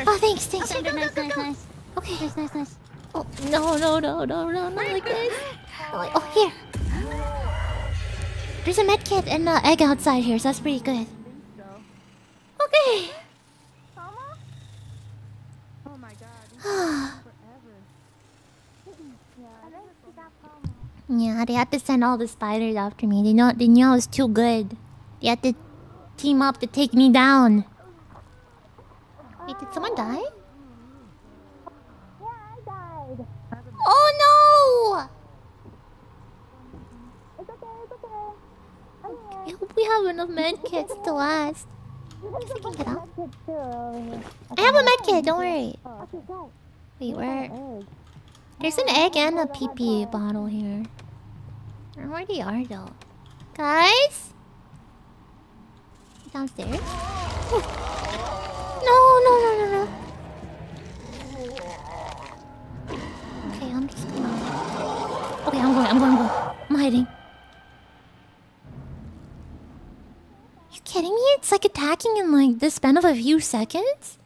Oh, thanks, thanks. Thunder, nice, nice, nice. Okay. Nice, nice, nice. Oh, no, no, no, no, no, not like this. Oh, oh, here. There's a med kit and an egg outside here, so that's pretty good. Okay. Oh my god. yeah, they had to send all the spiders after me. They know they knew I was too good. They had to team up to take me down. Wait, did someone die? Oh no! I hope we have enough medkits to last. I can get out. I have a medkit, don't worry. Wait, where? There's an egg and a pee bottle here. Where they are though. Guys? Downstairs? Oh. No, no, no, no, no. I'm just gonna. Okay, I'm going, I'm going, I'm going. I'm hiding. You kidding me? It's like attacking in like the span of a few seconds?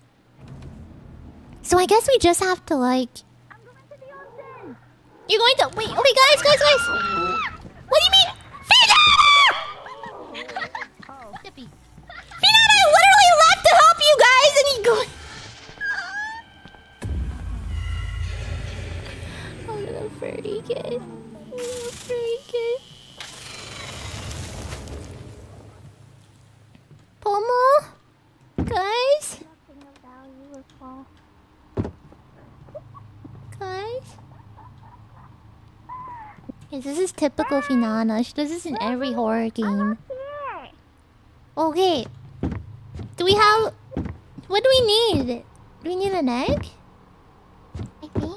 So I guess we just have to like. I'm going to the onsen! You're going to wait. Okay, guys, guys, guys. What do you mean, Finana? Dippy. Oh. Finana literally left to help you guys, and he going. Oh, little furry kid. Little furry kid. Pomu? Guys? Guys? Yes, this is typical Finana. This in every horror game. Okay. Do we have... What do we need? Do we need an egg? I think.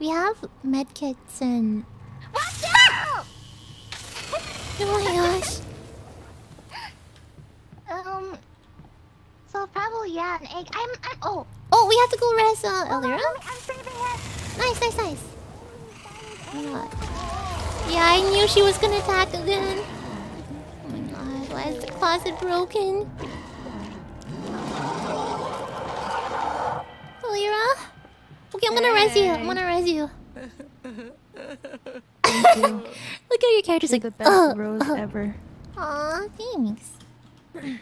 We have medkits and... Watch out! Oh my gosh. Um. So probably yeah, an egg. I'm. I'm. Oh. Oh, we have to go rest uh, Elira. I'm saving it. Nice, nice, nice. Oh my god. Yeah, I knew she was gonna attack again. Oh my god, why is the closet broken? Okay, I'm gonna res you. I'm gonna res you. Look at your character's like, the best "Ugh, rose ugh." ever. Aw, thanks. okay,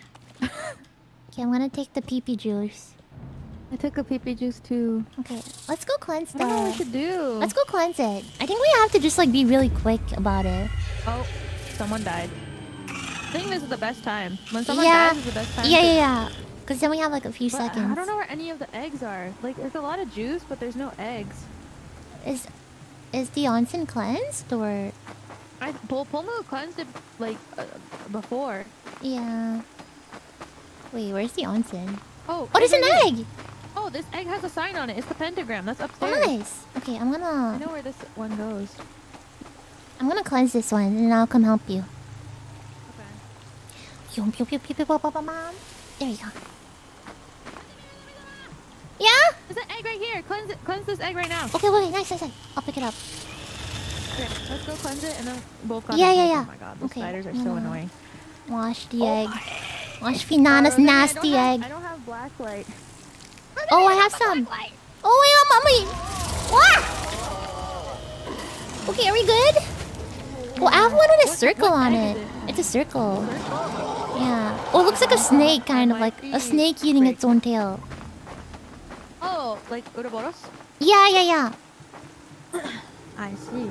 I'm gonna take the pee pee juice. I took a pee pee juice too. Okay, let's go cleanse I don't know what we the. should do. Let's go cleanse it. I think we have to just like be really quick about it. Oh, someone died. I think this is the best time. When someone Yeah. dies is the best time. Yeah, to- yeah, yeah. Because then we have like a few But seconds. I don't know where any of the eggs are. Like, there's a lot of juice, but there's no eggs. Is is the onsen cleansed or I Pol Pomu cleansed it like uh, before. yeah? Wait, where's the onsen? Oh, Oh, there's an egg. Oh, this egg has a sign on it. It's the pentagram. That's Oh, upstairs. nice. Okay, I'm gonna I know where this one goes. I'm gonna cleanse this one and I'll come help you. Okay. There you go. Yeah. There's an egg right here. Cleanse it. Cleanse this egg right now. Okay, wait, nice, nice, nice. I'll pick it up. Here, let's go cleanse it, and then both got Yeah, yeah, egg. yeah. Oh my god, the Okay, spiders are so annoying. Wash the oh, egg. Wash Finana's oh, I nasty have- egg. I don't have black light. Oh, I have some. Oh, wait, oh, mommy. Wah! Okay, are we good? Well, I have one with a What- circle what on it? It's a circle. Yeah. Oh, it looks like a snake, kind of like a snake eating its own tail. Oh, like Uroboros? Yeah, yeah, yeah. I see.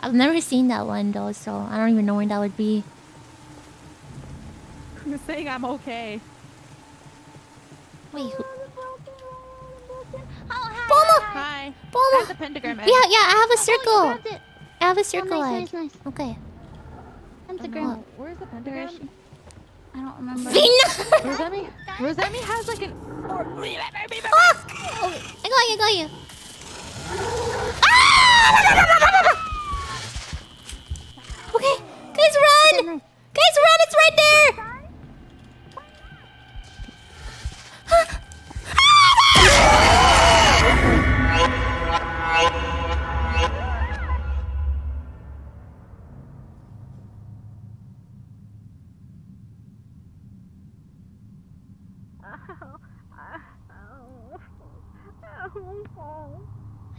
I've never seen that one though, so I don't even know where that would be. I'm saying I'm okay. Wait, who? Oh, hi. I the pentagram egg. Yeah, yeah, I have a Oh, circle. it. I have a Oh, circle nice, egg. nice, nice. Okay. Pentagram. Oh. Where's the pentagram? Is she? I don't remember. Vina! Rosemi, Rosemi has like an. Ah! Okay, I got you, I got you. Ah! Okay, guys, run! Guys, run! It's right there!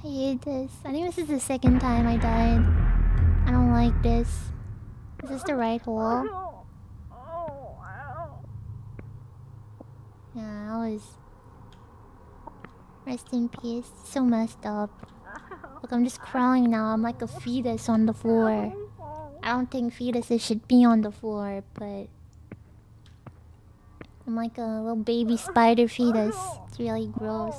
I hate this. I think this is the second time I died. I don't like this. Is this the right hole? Yeah, I was. Rest in peace. So messed up. Look, I'm just crawling now. I'm like a fetus on the floor. I don't think fetuses should be on the floor, but. I'm like a little baby spider fetus. It's really gross.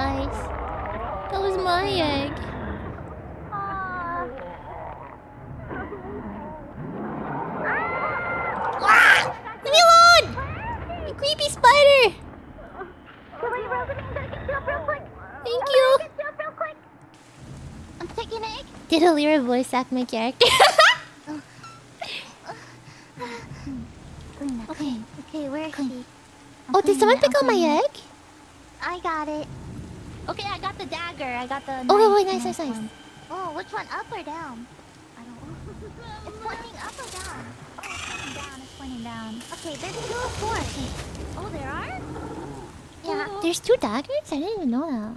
Guys, that was my egg. Ah! Leave me alone! You creepy spider! Thank you. I'm taking egg. Did Elira voice act my character? Okay. Okay, where is she? oh, did someone pick up my egg? I got it. Okay, I got the dagger. I got the. Oh, wait, wait, nice, nice, nice. Oh, which one? Up or down? I don't know. it's pointing up or down? Oh, it's pointing down. It's pointing down. Okay, there's two or four. Oh, there are? Yeah. Oh. There's two daggers? I didn't even know that.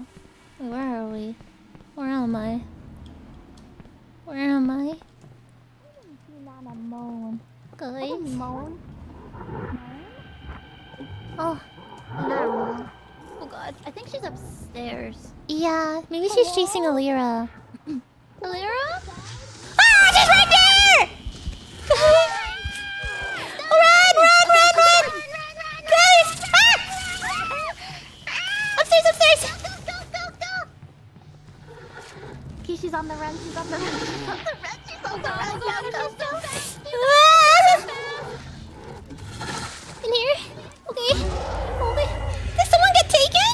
Wait, where are we? Where am I? Where am I? Oh, not a moan. Guys. Moan? Oh, No. Oh god, I think she's upstairs. yeah. Maybe she's chasing Elira. Elira? Ah, she's right there! run, run, run, run! Guys! Ah! Upstairs, upstairs! Go, go, go, Okay, she's on the run. She's on the run. She's on the run. She's on the run. Go, go, go. In here? Okay. Did someone get taken?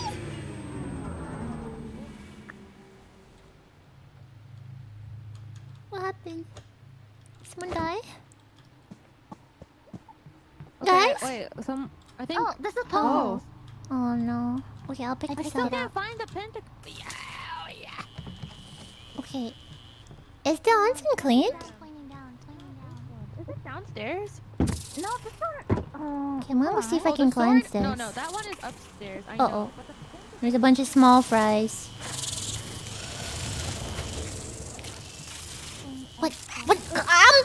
What happened? Someone die? Wait, some. I think. Oh, this is Oh. Pomu. Oh no. Okay, I'll pick I this still can't find the pentacle. Okay. Is the onsen cleaned? Pointing down, pointing down. Is it downstairs? No, this one. Oh. Okay, I'm gonna see if I Oh, can the cleanse sword? this. No, no, that one is upstairs. I Uh-oh. know. The There's a bunch of small fries. Mm, what? What? I'm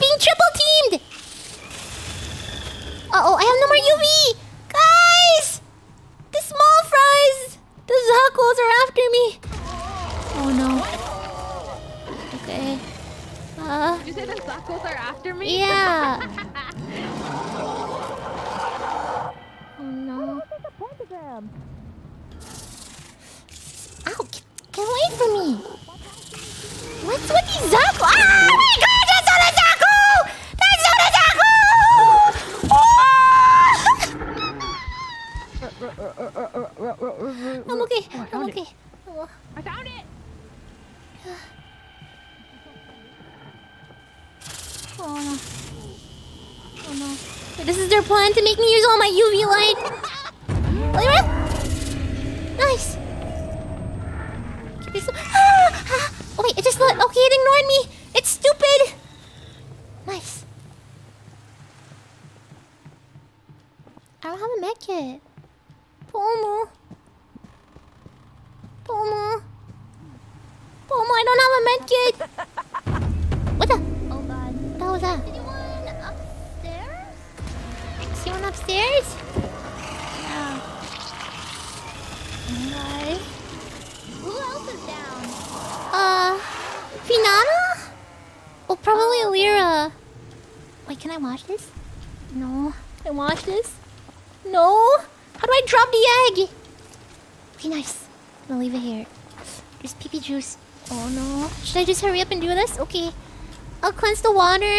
water.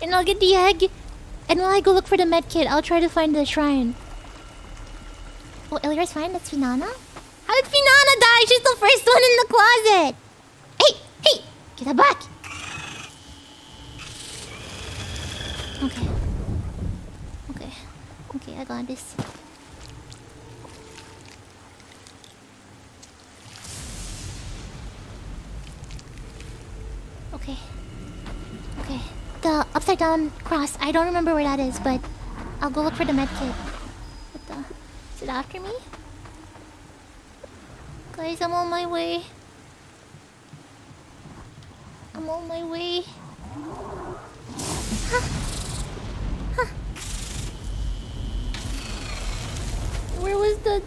And I'll get the egg. And while I go look for the med kit, I'll try to find the shrine. Oh, Elira's fine? That's Finana? How did Finana die? She's the first one in the closet! Hey! Hey! Get her back! Okay. Okay. Okay, I got this. Okay. Okay. The upside down cross. I don't remember where that is, but I'll go look for the med kit. What the? Is it after me? Guys, I'm on my way. I'm on my way. Huh. Huh. Where was the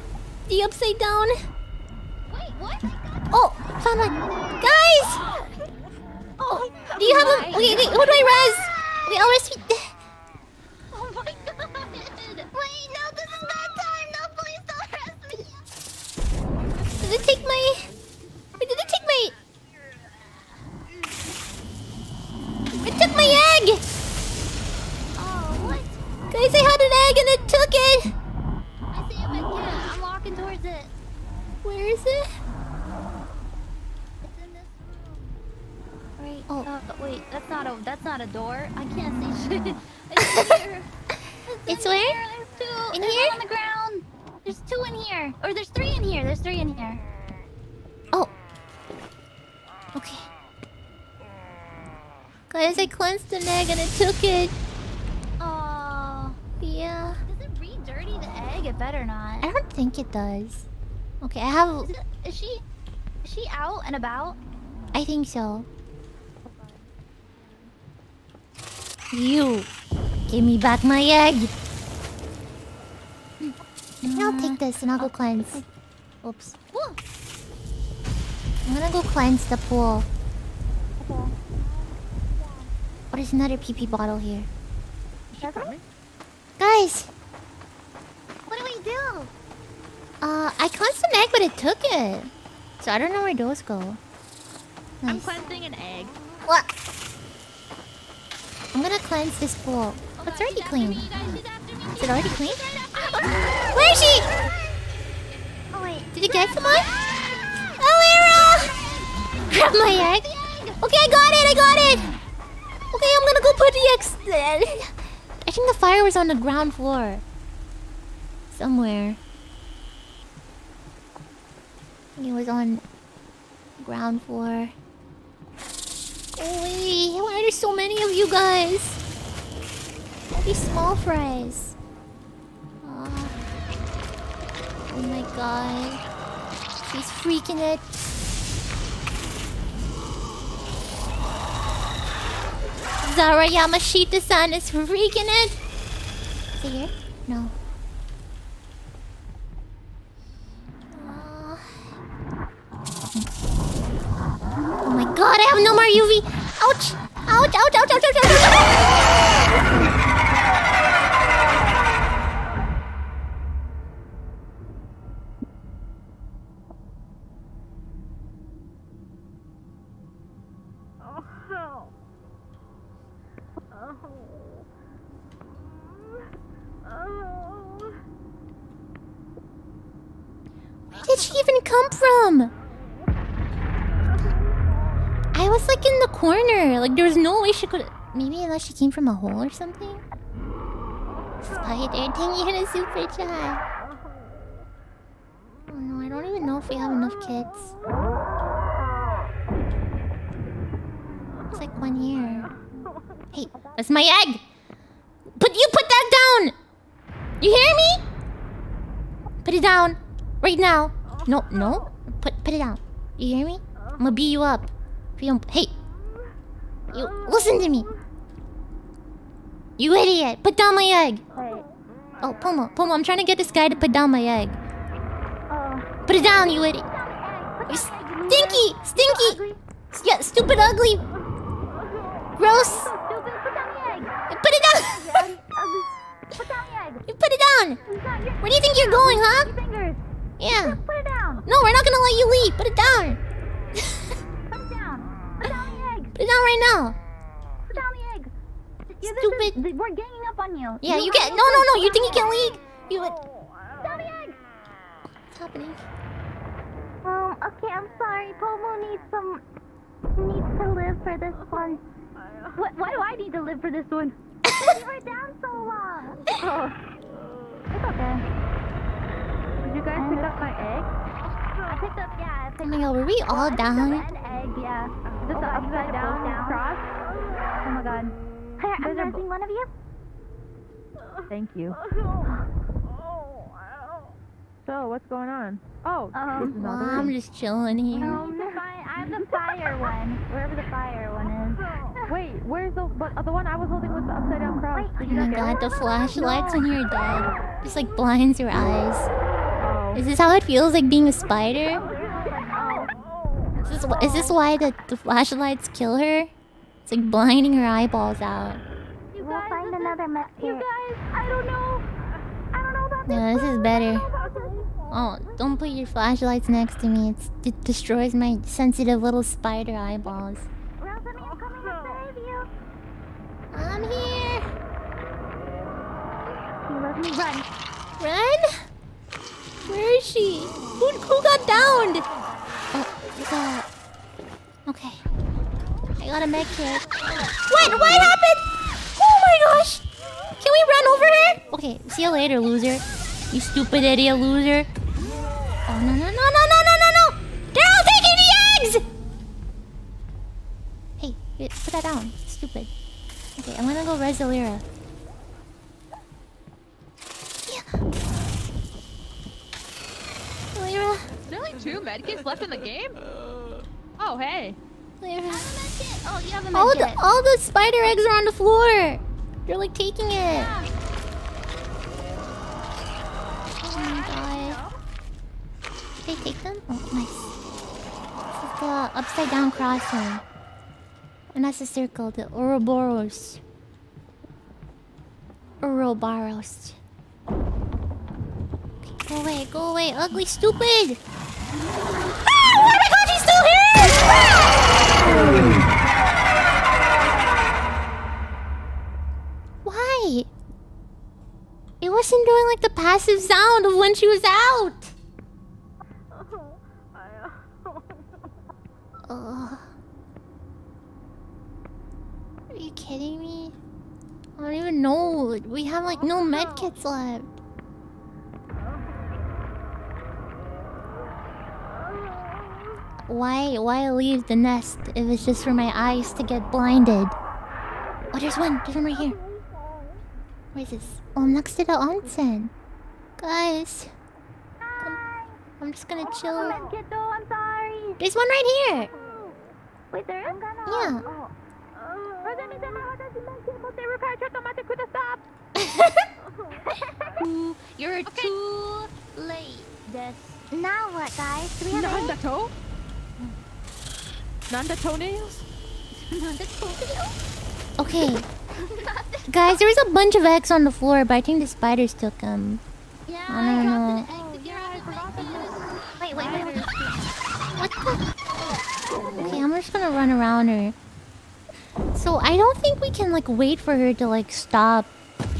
the upside down? Wait, what? Oh, found one. Guys! Oh, do you have a? Okay, wait, who do I res? Wait, I'll res. Oh my god! Wait, no, this is bad time! No, please don't arrest me! Did it take my? Wait, did it take my? It took my egg. Oh, what? Guys, I had an egg and it took it. I see it, but yeah, I'm walking towards it. Where is it? It's in this room. Wait. Oh. Uh, wait. That's not a. That's not a door. I can't see shit. It's here. It's in where? Here. There's two. In There's here? one on the ground. There's two in here. Or there's three in here. There's three in here. Oh. Okay. Guys, I cleansed an egg and it took it. Oh. Yeah. Does it re-dirty the egg? It better not. I don't think it does. Okay, I have. Is, it, is she? Is she out and about? I think so. You give me back my egg. I'll take this and I'll go cleanse. Oops. Whoa. I'm gonna go cleanse the pool. Oh, there's another PP bottle here. Guys, What do we do? uh, I cleansed an egg, but it took it. So I don't know where those go. I'm Nice. cleansing an egg. What? I'm gonna cleanse this pool. Oh, It's already clean. me, guys. She's after me. Is it already clean? Where is she? Oh wait. Did it get someone? Oh, Elira! Grab my egg. Okay, I got it. I got it. Okay, I'm gonna go put the eggs. I think the fire was on the ground floor. Somewhere. I think It was on ground floor. Oh wait, why are there so many of you guys? These small fries. Ah. Oh my god. She's freaking it. Zara Yamashita-san is freaking it. Is it here? No. Ah. Oh no more UV. Ouch, ouch, ouch, ouch, ouch, ouch, ouch! Where did she even come from? I was like in the corner. Like there was no way she could. Unless she came from a hole or something. Spider, dang you a super chat. Oh no, I don't even know if we have enough kids. It's like one here. Hey, that's my egg. Put you put that down. You hear me? Put it down right now. No, no. Put put it down. You hear me? I'm gonna beat you up. If you don't, hey, you listen to me. You idiot! Put down my egg. Oh, Pomu, Pomu, I'm trying to get this guy to put down my egg. Put it down, you idiot. You stinky, stinky. Yeah, stupid, ugly. Gross. Put it down. You put it down. Where do you think you're going, huh? Yeah. Put it down. No, we're not gonna let you leave. Put it down. Put it down. Put down the egg. Put it down right now. Put down the egg. Yeah, this Stupid. Is, we're ganging up on you. Yeah, you have get. No, no, no. You think you can leave? You. Put down egg. What's happening? Um, okay, I'm sorry. Pomu needs some... needs to live for this one. What, why do I need to live for this one? you were down so long. Oh. It's okay. Did you guys pick up my egg? I picked up, yeah, I Oh picked my god, were we all down? up an egg, yeah. Is this Oh, upside tried down, down. cross? Oh my god. Here, I'm There's a gonna bo- sing one of you. Thank you. So, what's going on? Oh, Um, this is not Well, I'm just chilling here. Um, the fi- I'm the fire one. Wherever the fire one is. Wait, where's the but uh, the one I was holding was the upside down cross? Wait, Oh you my god, the flashlights when you're dead just like blinds your eyes. Oh. Is this how it feels like being a spider? Is this, is this why the, the flashlights kill her? It's like blinding her eyeballs out. You we'll find another med You guys, I don't know. I don't know about No, this is better. Oh, don't put your flashlights next to me. It's, it destroys my sensitive little spider eyeballs. Rosalie, I'm coming to save you. I'm here. You let me run. Run? Where is she? Who, who got downed? Oh, is that... Okay. I got a med kit. What? What happened? Oh my gosh! Can we run over her? Okay, see you later, loser. You stupid idiot loser. Oh, no, no, no, no, no, no, no, no! They're all taking the eggs! Hey, put that down. Stupid. Okay, I'm gonna go Resolera. Elira, Is there only two medkits left in the game? Oh, hey. Oh, you have a All the all the spider eggs are on the floor. They're like taking it. Oh my god. Did they take them? Oh, nice. This is the upside down cross one. And that's the circle, the Ouroboros. Ouroboros. Okay, go away, go away, ugly, stupid! Ah! Oh my god, she's still here! Ah! Why? It wasn't doing like the passive sound of when she was out. Are you kidding me? I don't even know. We have like no med kits left. Why why leave the nest if it's just for my eyes to get blinded? Oh there's one, there's one right here. Where is this? Oh I'm next to the onsen. Guys I'm, I'm just gonna chill. There's one right here! Wait there? Yeah. You're okay. too late. This. Now what, guys? Do we have None any? Nandato? Nanda toenails? Okay. Guys, there was a bunch of eggs on the floor, but I think the spiders took them. Yeah, I don't know. Wait, wait, wait, wait. What the? Okay, I'm just gonna run around her. So I don't think we can like wait for her to like stop.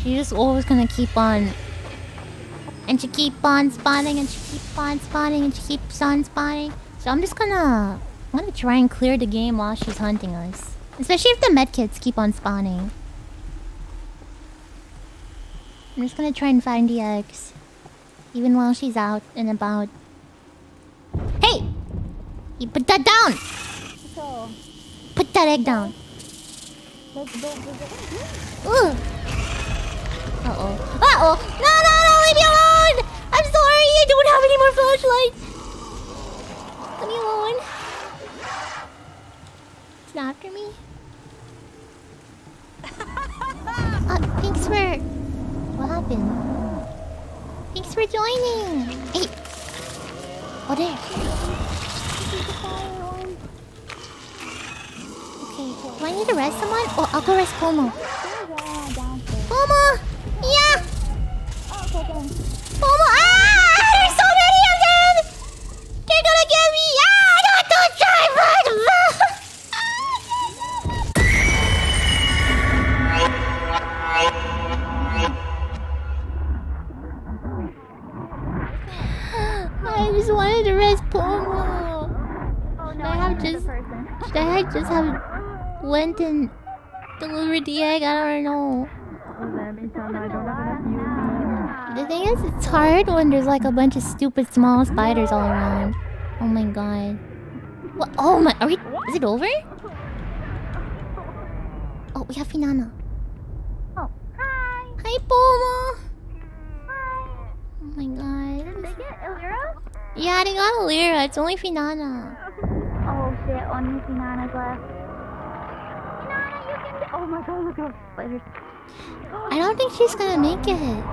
She's just always gonna keep on. And she keep on spawning and she keep on spawning and she keeps on spawning. So I'm just gonna I'm gonna try and clear the game while she's hunting us. Especially if the medkits keep on spawning. I'm just gonna try and find the eggs. Even while she's out and about. Hey! You put that down! Put that egg down. Uh-oh. Uh-oh! No, no, no! Leave me alone! I'm sorry! I don't have any more flashlights! Leave me alone. Not after me. Uh, thanks for... What happened? Thanks for joining! Hey! Oh, there. Okay, do I need to rest someone? Oh, I'll go rest Pomu. Pomu! Yeah! Pomu! Ah! There's so many of them! They're gonna get me! Ah! To rest Pomu. Oh no, I have just- Should I just have went and delivered the egg? I don't know. The thing is, it's hard when there's like a bunch of stupid small spiders all around. Oh my god. What? Oh my. Are we? Is it over? Oh, we have Finana. Oh, hi. Hi, Pomu. Hi. Oh my god. Did they get Elira? Yeah, they got Elira. It's only Finana. Oh shit, only Finana's left. Finana, you can do- Oh my god, look at spiders. Oh, I don't think she's gonna make it.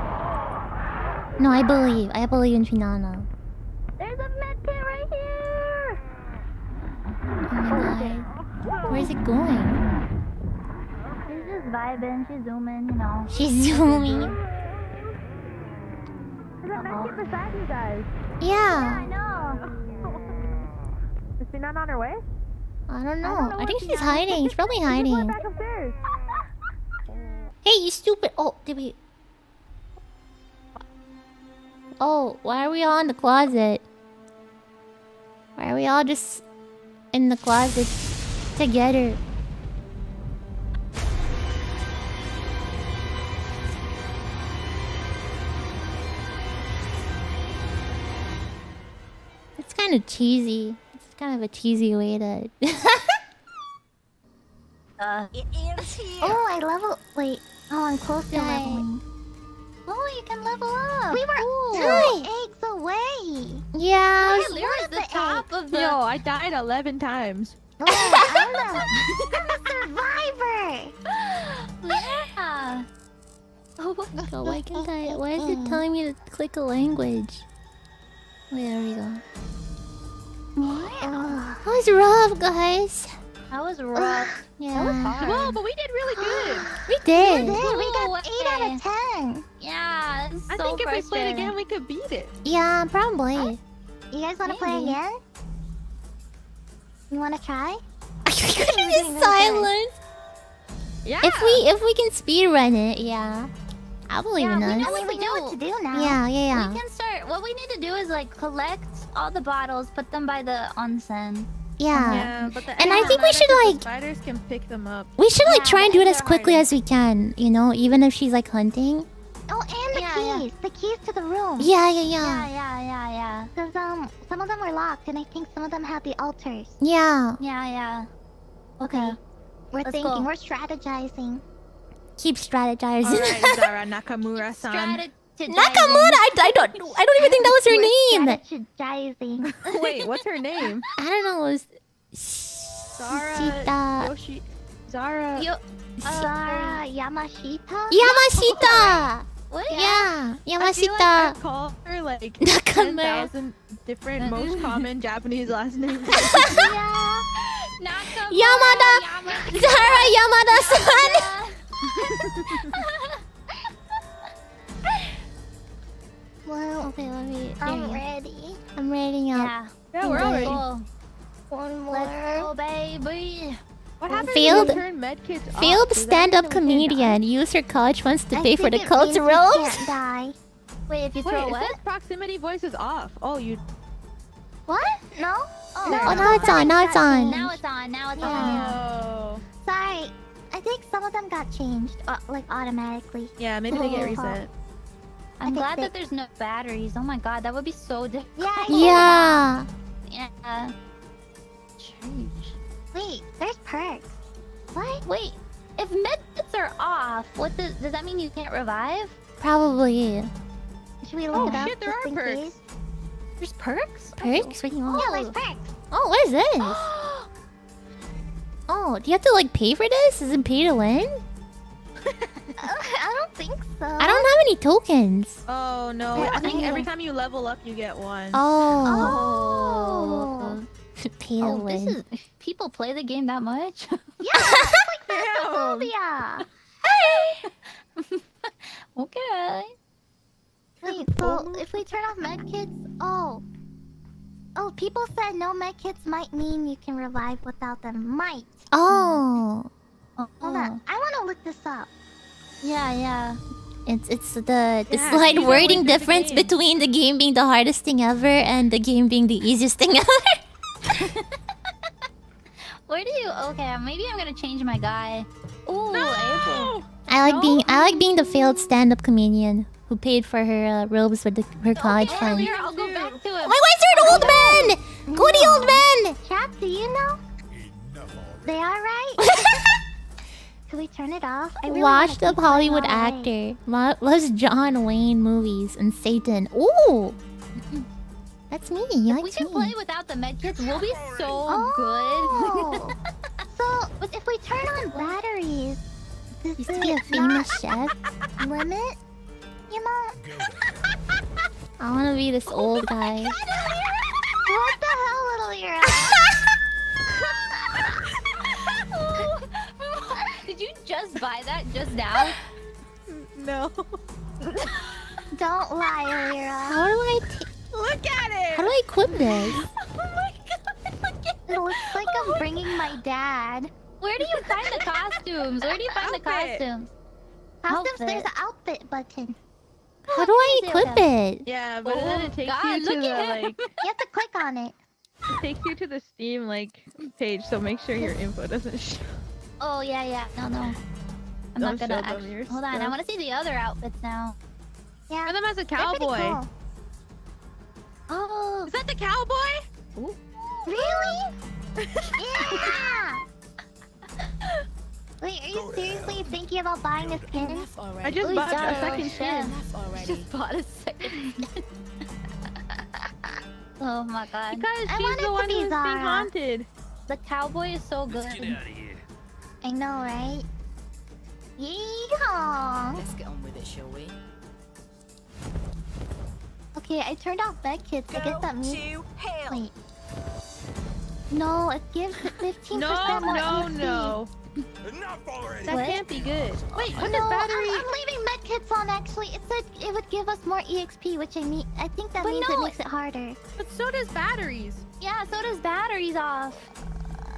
No, I believe. I believe in Finana. There's a medkit right here. Oh my oh, god. Where is it going? She's just vibing, she's zooming, you know. She's zooming. A medkit beside you guys. I Yeah. know. Is she not on her way? I don't know. know I, think she's hiding. She's probably hiding. Back upstairs. Hey, you stupid. Oh, did we. Oh, why are we all in the closet? Why are we all just in the closet together? It's kind of cheesy. It's kind of a cheesy way to. Uh, Oh, I level. Wait. Oh, I'm close to leveling. oh, you can level up. We were Cool. two eggs away. yeah. I was- Elira's the top of the. Yo, I died 11 times. Oh, I'm a, I'm a survivor. Lyra. Oh, Oh, why can't I? Why is it telling me to click a language? Wait, there we go. Ugh. That was rough, guys. that was rough. Yeah, Whoa, but we did really good. we did. Dude, we Ooh, got eight out of ten. Yeah, it's I so think if we played again, we could beat it. Yeah, probably. You guys want to play again? You want to try? You're gonna be silent. Yeah. If we if we can speed run it, yeah, I believe Yeah, in we us. know I mean, we know what to do now. Yeah, yeah, yeah. We can start. What we need to do is like collect all the bottles, put them by the onsen. Yeah. Yeah, but the And I think we matter should, 'cause the like- spiders can pick them up. We should like Yeah, try and do it as quickly harder. as we can, you know, even if she's like hunting. Oh, and the Yeah, yeah. keys. The keys to the room. Yeah, yeah, Yeah, yeah. yeah, yeah, yeah. Because um, some of them were locked, and I think some of them have the altars. Yeah. Yeah, yeah. Okay. We're Let's thinking. go. We're strategizing. Keep strategizing. Alright, Zara Nakamura-san. Nakamura, I, I don't, I don't even think that was her name. strategizing. Wait, what's her name? I don't know. It was Zara Shita. Yoshi. Zara. Yo, Zara uh, Yamashita. Yamashita. what? Yeah, I feel like I call her like Nakamura. 10,000 different most common Japanese last names. Yeah. Nakamura. Yamada. Yamada. Zara Yamada-san. Well, Okay, let me. I'm you ready. I'm reading up. Yeah. yeah, we're Okay. already. Cool. One more. Let's go, baby. What happens Failed- when you turn medkits off? Failed stand-up mean that we can't die? comedian. Use her college funds to I pay for the think it cult's means robes. can't die. Wait, if you Wait, throw it what? says proximity voice is off. Oh, you. What? No? Oh, No, Oh, now it's on. Now it's on. Now it's on. Now it's Yeah. on. Oh. Sorry. I think some of them got changed, uh, like automatically. Yeah, maybe they get Oh. reset. I'm I glad think that there's no batteries. Oh my god, that would be so difficult. Yeah. Yeah. Yeah. Sheesh. Wait, there's perks. What? Wait, if medkits are off, what does does that mean you can't revive? Probably. Should we look Oh it up shit, there are in perks. case? There's perks? Perks? What do you want? Yeah, there's perks. Oh, what is this? Oh, do you have to like pay for this? Is it pay to win? Oh, I don't think so. I don't have any tokens. Oh no! Yeah, I think every time you level up, you get one. Oh. Oh. pay to Oh, this win. is people play the game that much? Yeah, it's like Damn. Phasmophobia. okay. Wait, so if we turn off medkits, oh. Oh, people said no medkits might mean you can revive without them. Might. Oh. Oh. Hold on. Oh. I want to look this up. Yeah, yeah. It's it's the the Yeah, slight wording of the difference between the game being the hardest thing ever and the game being the easiest thing ever. Where do you? Okay, maybe I'm gonna change my guy. Ooh, April. I like No? being I like being the failed stand-up comedian who paid for her uh, robes with the, her college Okay, fund. here, I'll go back to Oh him. my, why is there an old man? Go the old man. Chat, do you know? They are right? Can we turn it off? I really wanna Washed up Hollywood actor. Lo- loves John Wayne movies and Satan. Ooh. That's me. He we likes can me. play without the medkits. We'll be so Oh. so, but if we turn on batteries, does Used to be a famous chef. limit? You know? I want to be this oh old guy. What the hell, little Euro? Did you just buy that just now? No. Don't lie, Elira. How do I Look at it. how do I equip this? Oh my god! Look at It looks like I'm oh bringing my dad. Where do you find the costumes? Where do you find the Outfit. costumes? Costumes, there's an outfit button. How do I equip okay. it? Yeah, but then Oh, it takes God, you to the like You have to click on it. it takes you to the Steam like page, so make sure your info doesn't show. Oh yeah, yeah. No, no. I'm not Don't gonna. show them Act- your Hold on, I want to see the other outfits now. Yeah. Wear them as a they're pretty cowboy. cool. Oh, Is that the cowboy? Really? yeah! Wait, are you seriously thinking about buying a skin? I just Ooh, bought got a it. second Yeah. skin. just bought a second. skin. oh my god, Because I she's want it the to one be who's being haunted. the cowboy is so good. I know, right? Yeehaw! Let's get on with it, shall we? Okay, I turned off bed kits. I guess that means. to hell. Wait. No, it gives 15% No, more no, EXP. no. That What? can't be good. Wait, what no, does battery? I'm, I'm leaving med kits on actually. It said it would give us more EXP, which I mean, I think that But means no, it makes it harder. But so does batteries. Yeah, so does batteries off.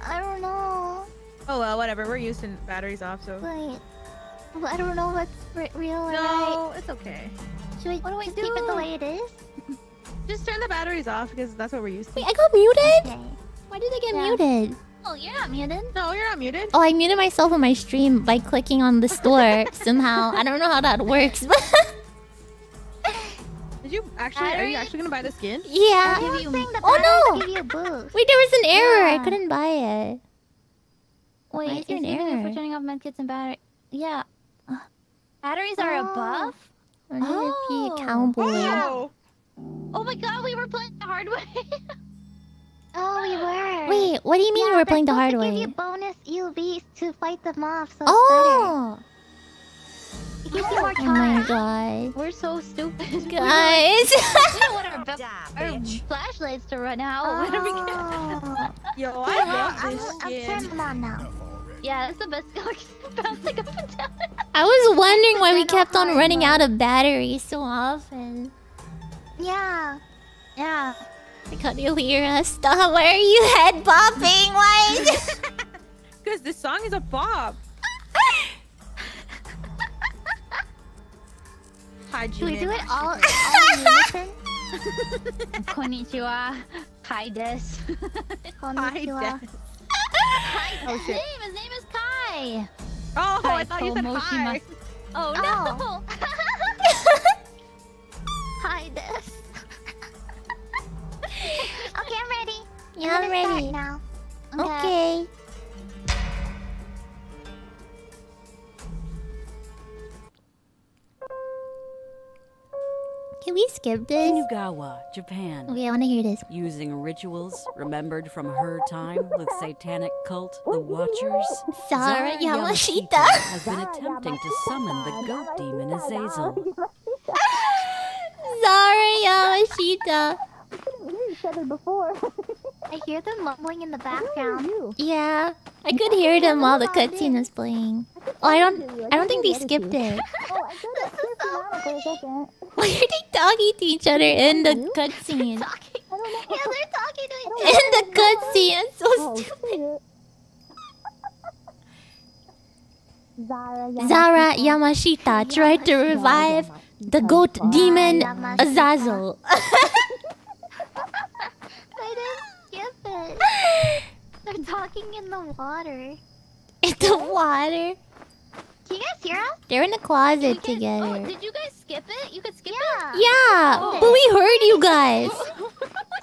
I don't know. Oh well, whatever. We're used to batteries off, so. Wait. Well, I don't know what's re- real or right. No, it's okay. Should we What do I just keep it the way it is? Just turn the batteries off because that's what we're used to. Wait, I got muted? Okay. Why did I get Yeah. muted? Oh, you're not muted. No, you're not muted. Oh, I muted myself on my stream by clicking on the store somehow. I don't know how that works, but Did you actually? Are you actually gonna buy the skin? yeah. Give you. Saying the Oh, no. give you a boost. Wait, there was an error. I couldn't buy it. Wait, Why is is there an even error? for turning off medkits and battery? Yeah. Batteries are a Oh. buff. I need to Oh. cowboy. Oh. Oh my god, we were playing the hard way. Oh, we were. Wait, what do you mean yeah, we're playing the hard supposed to way? give you bonus UVs to fight them off, so Oh! it's better. Oh! It gives you oh more Oh my god. we're so stupid. Guys! we don't want our, be- our flashlights to run out. What are we gonna- Oh. Yo, I love I'm, this I'm skin. turning them on now. Yeah, that's the best. Bouncing up and down. I was wondering why we kept on running out of batteries so often. Yeah. Yeah. Cordelia, stop. Why are you head bopping? Why? Because this song is a bop. Hi, Should we do it all, all in unison? Konnichiwa. Hi, Des. Konnichiwa. Des. Hi, Oh, shit. name. His name is Kai. Oh, Hi, I thought you said Tomo hi. Oh, Oh. no. Hi, oh. Skip this? Kinugawa, Japan. Okay, I want to hear this. Using rituals remembered from her time with satanic cult, the Watchers, Zara Yamashita. has been attempting to summon the goat demon Azazel. Zara Yamashita. I hear them mumbling in the background. Yeah, I could hear them while the cutscene was playing. Oh, I don't. I don't think they skipped it. Why are they talking to each other in the cutscene? Yeah, they're talking to each In the cutscene, so stupid. Zara Yamashita tried to revive the goat demon Azazel. I didn't skip it. They're talking in the water. in the water. Can you guys hear us? They're in the closet You guys- Oh, together. did you guys skip it? You could skip Yeah. Yeah, Oh. but we heard you guys.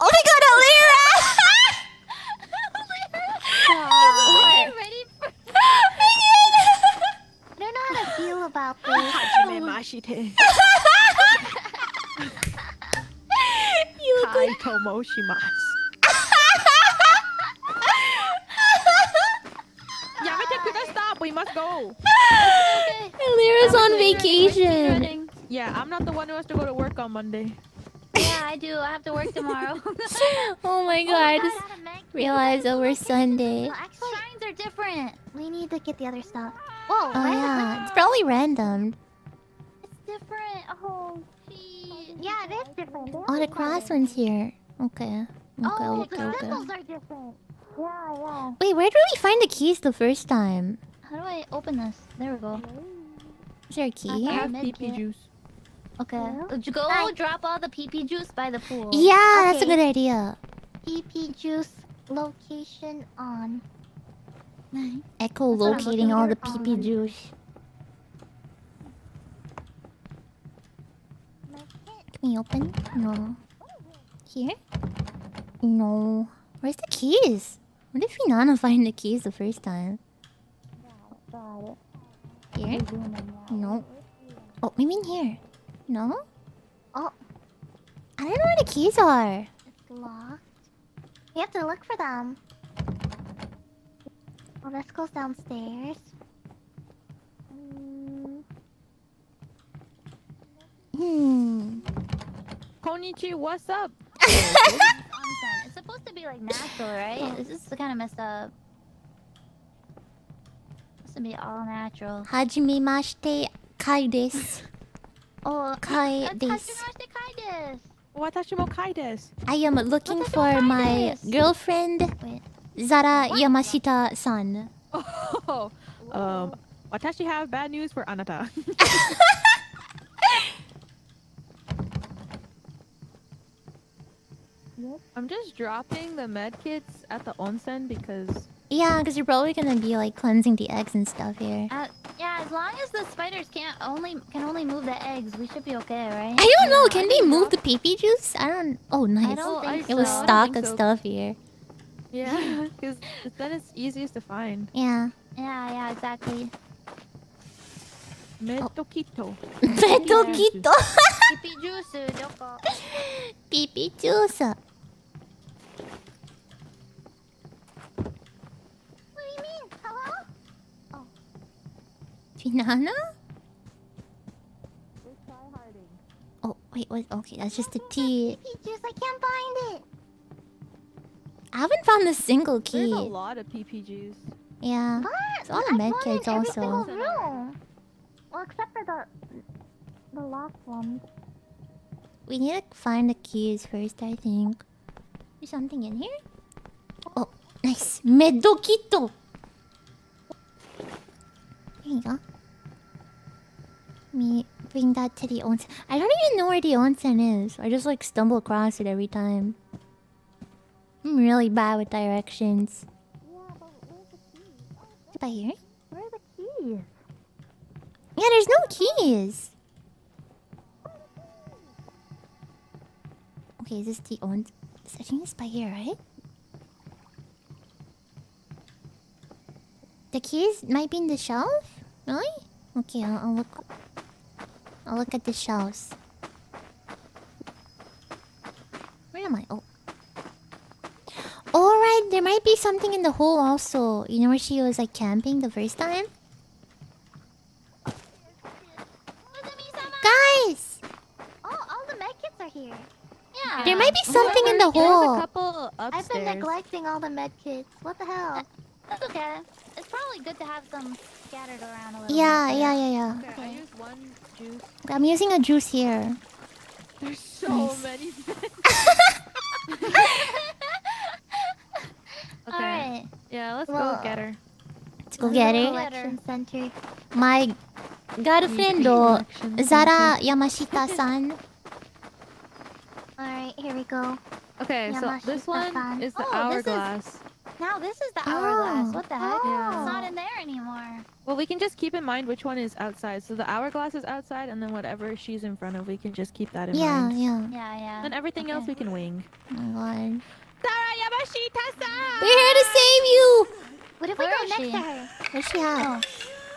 Oh, oh my god, Elira! it. Get ready for I don't know how to feel about this. Hajime Mashite. you look Kai like Tomoshimasu. We must go. Elira's on vacation. Yeah, I'm not the one who has to go to work on Monday. Yeah, I do. I have to work tomorrow. Oh my oh oh god, I just realized that we're Sunday. Well, actually, Shrines are different. we need to get the other stuff. Whoa, Oh where- yeah, it's probably random. It's different. Oh, jeez. Yeah, it is different. Oh, the cross one's here. Okay. Okay, Oh, okay, the okay. symbols are different. Yeah, yeah. Wait, where did we find the keys the first time? How do I open this? There we go. Is there a I key? found Have med pee juice. Okay. Yeah. Go Hi. drop all the pee pee juice by the pool. Yeah, that's a good idea. PP juice location on. Echo That's locating all the for. pee pee juice. Can we open? No. Here? No. Where's the keys? What if we not find the keys the first time? Here? No. Oh, maybe in here. No? Oh. I don't know where the keys are. It's locked. We have to look for them. Well, this goes downstairs. Mm, Hmm. Konichi, what's up? It's supposed to be like natural, right? This is kind of messed up. Supposed to be all natural. Hajime mashite kai desu. Oh, Kai that's desu. Hajime Kai desu. Watashi kai desu. I am looking for my girlfriend, Wait. Zara Yamashita-san. Oh, um, watashi have bad news for Anata. I'm just dropping the med kits at the onsen because Yeah, because you're probably gonna be like cleansing the eggs and stuff here. Uh, yeah, as long as the spiders can't only can only move the eggs, we should be okay, right? I don't know. Can they move the pee pee juice? I don't. Oh, nice. don't think it was so. I don't stock of so. stuff here. yeah, because then it's easiest to find. Yeah. Yeah, yeah, exactly. Metoquito. Petoquito. Pipi juice, doko. Pee pee juice. What do you mean? Hello? Finana? Oh, wait, what? Okay, that's just the tea. Pee I can't find it. I haven't found a single key. There's key. a lot of PPGs. Yeah. What? It's all the I med wanted kits every also. single room. Well, except for the the locked ones. We need to find the keys first, I think. There's something in here? Oh, nice. Medoquito! There you go. Me bring that to the onsen. I don't even know where the onsen is. I just like stumble across it every time. I'm really bad with directions. Is it by here? Where are the keys? Yeah, there's no keys. Okay, is this the on? I think it's by here, right? The keys might be in the shelf. Really? Okay, I'll, I'll look. I'll look at the shelves. Where am I? Oh. Alright, there might be something in the hole also. You know where she was like camping the first time? Guys! Oh, all the med kits are here. Yeah. There might be something in the There's a hole. couple I've been neglecting all the med kits. What the hell? That's okay. It's probably good to have some scattered around a little Yeah, bit. yeah, yeah, yeah. Okay, I used one juice. I'm using a juice here. There's so Nice. many. Okay. Alright. Yeah, let's Well, go get her. Let's go get it. Collection center. My girlfriend, Zara Yamashita-san. Alright, here we go. Okay, so this one Yamashita-san. is the Oh, this is- hourglass. Now this is the Oh. hourglass. What the heck? Yeah. It's oh. not in there anymore. Well, we can just keep in mind which one is outside. So the hourglass is outside, and then whatever she's in front of, we can just keep that in Yeah, mind. yeah. Yeah, yeah. yeah. And everything else we can wing. Oh my god. Sarah Yamashita-san! We're here to save you! What if we Where go next she? to her? What's she at?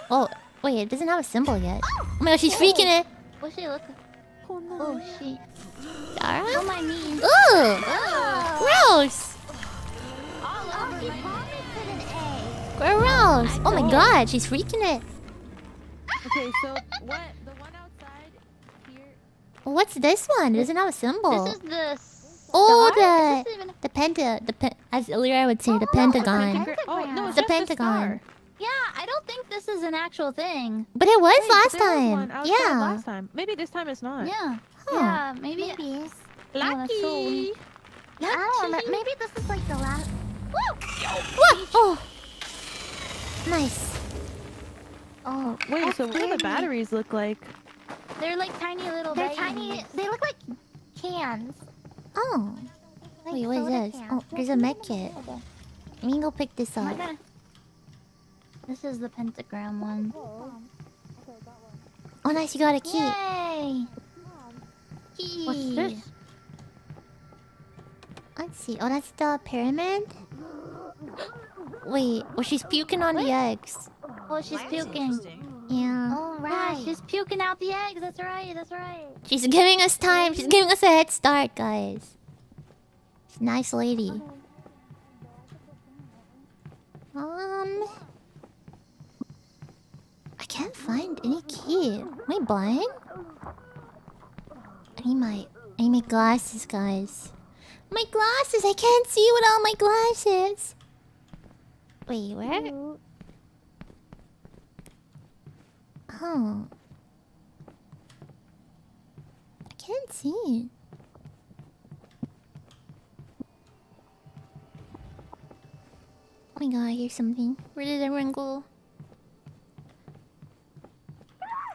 Oh. oh, wait, it doesn't have a symbol yet. Oh, oh my god, she's freaking it. What's she look? Oh, no. Oh, she. Zara? Oh my knee. Ooh! Gross! Gross! Oh my god, she's freaking it. Okay, so what? The one outside here. What's this one? It doesn't have a symbol. This is the. Oh, the- Is even- The penta, the pe as earlier I would say, the Oh, no, it's pentagon. like Oh no, it's The just pentagon. Yeah, I don't think this is an actual thing. But it was Wait, last there was time. one Yeah. Last time. Maybe this time it's not. Yeah. Huh. Yeah, maybe. Maybe. Oh, that's so weird. I don't remember. Maybe this is like the last. What? Oh. Nice. Oh, Wait, so what do the batteries look like? They're like tiny little They're babies. tiny. They look like cans. Oh. Like Wait, what is this? cans. Oh, there's a med kit. Let me go pick this up. This is the pentagram one. Oh, nice, you got a key. Yay! Key. What's this? Let's see. Oh, that's the pyramid? Wait, well, she's puking on the eggs. Oh, she's puking. Yeah. Oh Yeah, she's puking out the eggs. That's right. That's right. She's giving us time. She's giving us a head start, guys. She's a nice lady. Um... I can't find any key. Am I blind? I need my... I need my glasses, guys. My glasses! I can't see without my glasses! Wait, where? Oh. I can't see. Oh my god, I hear something. Where did everyone go?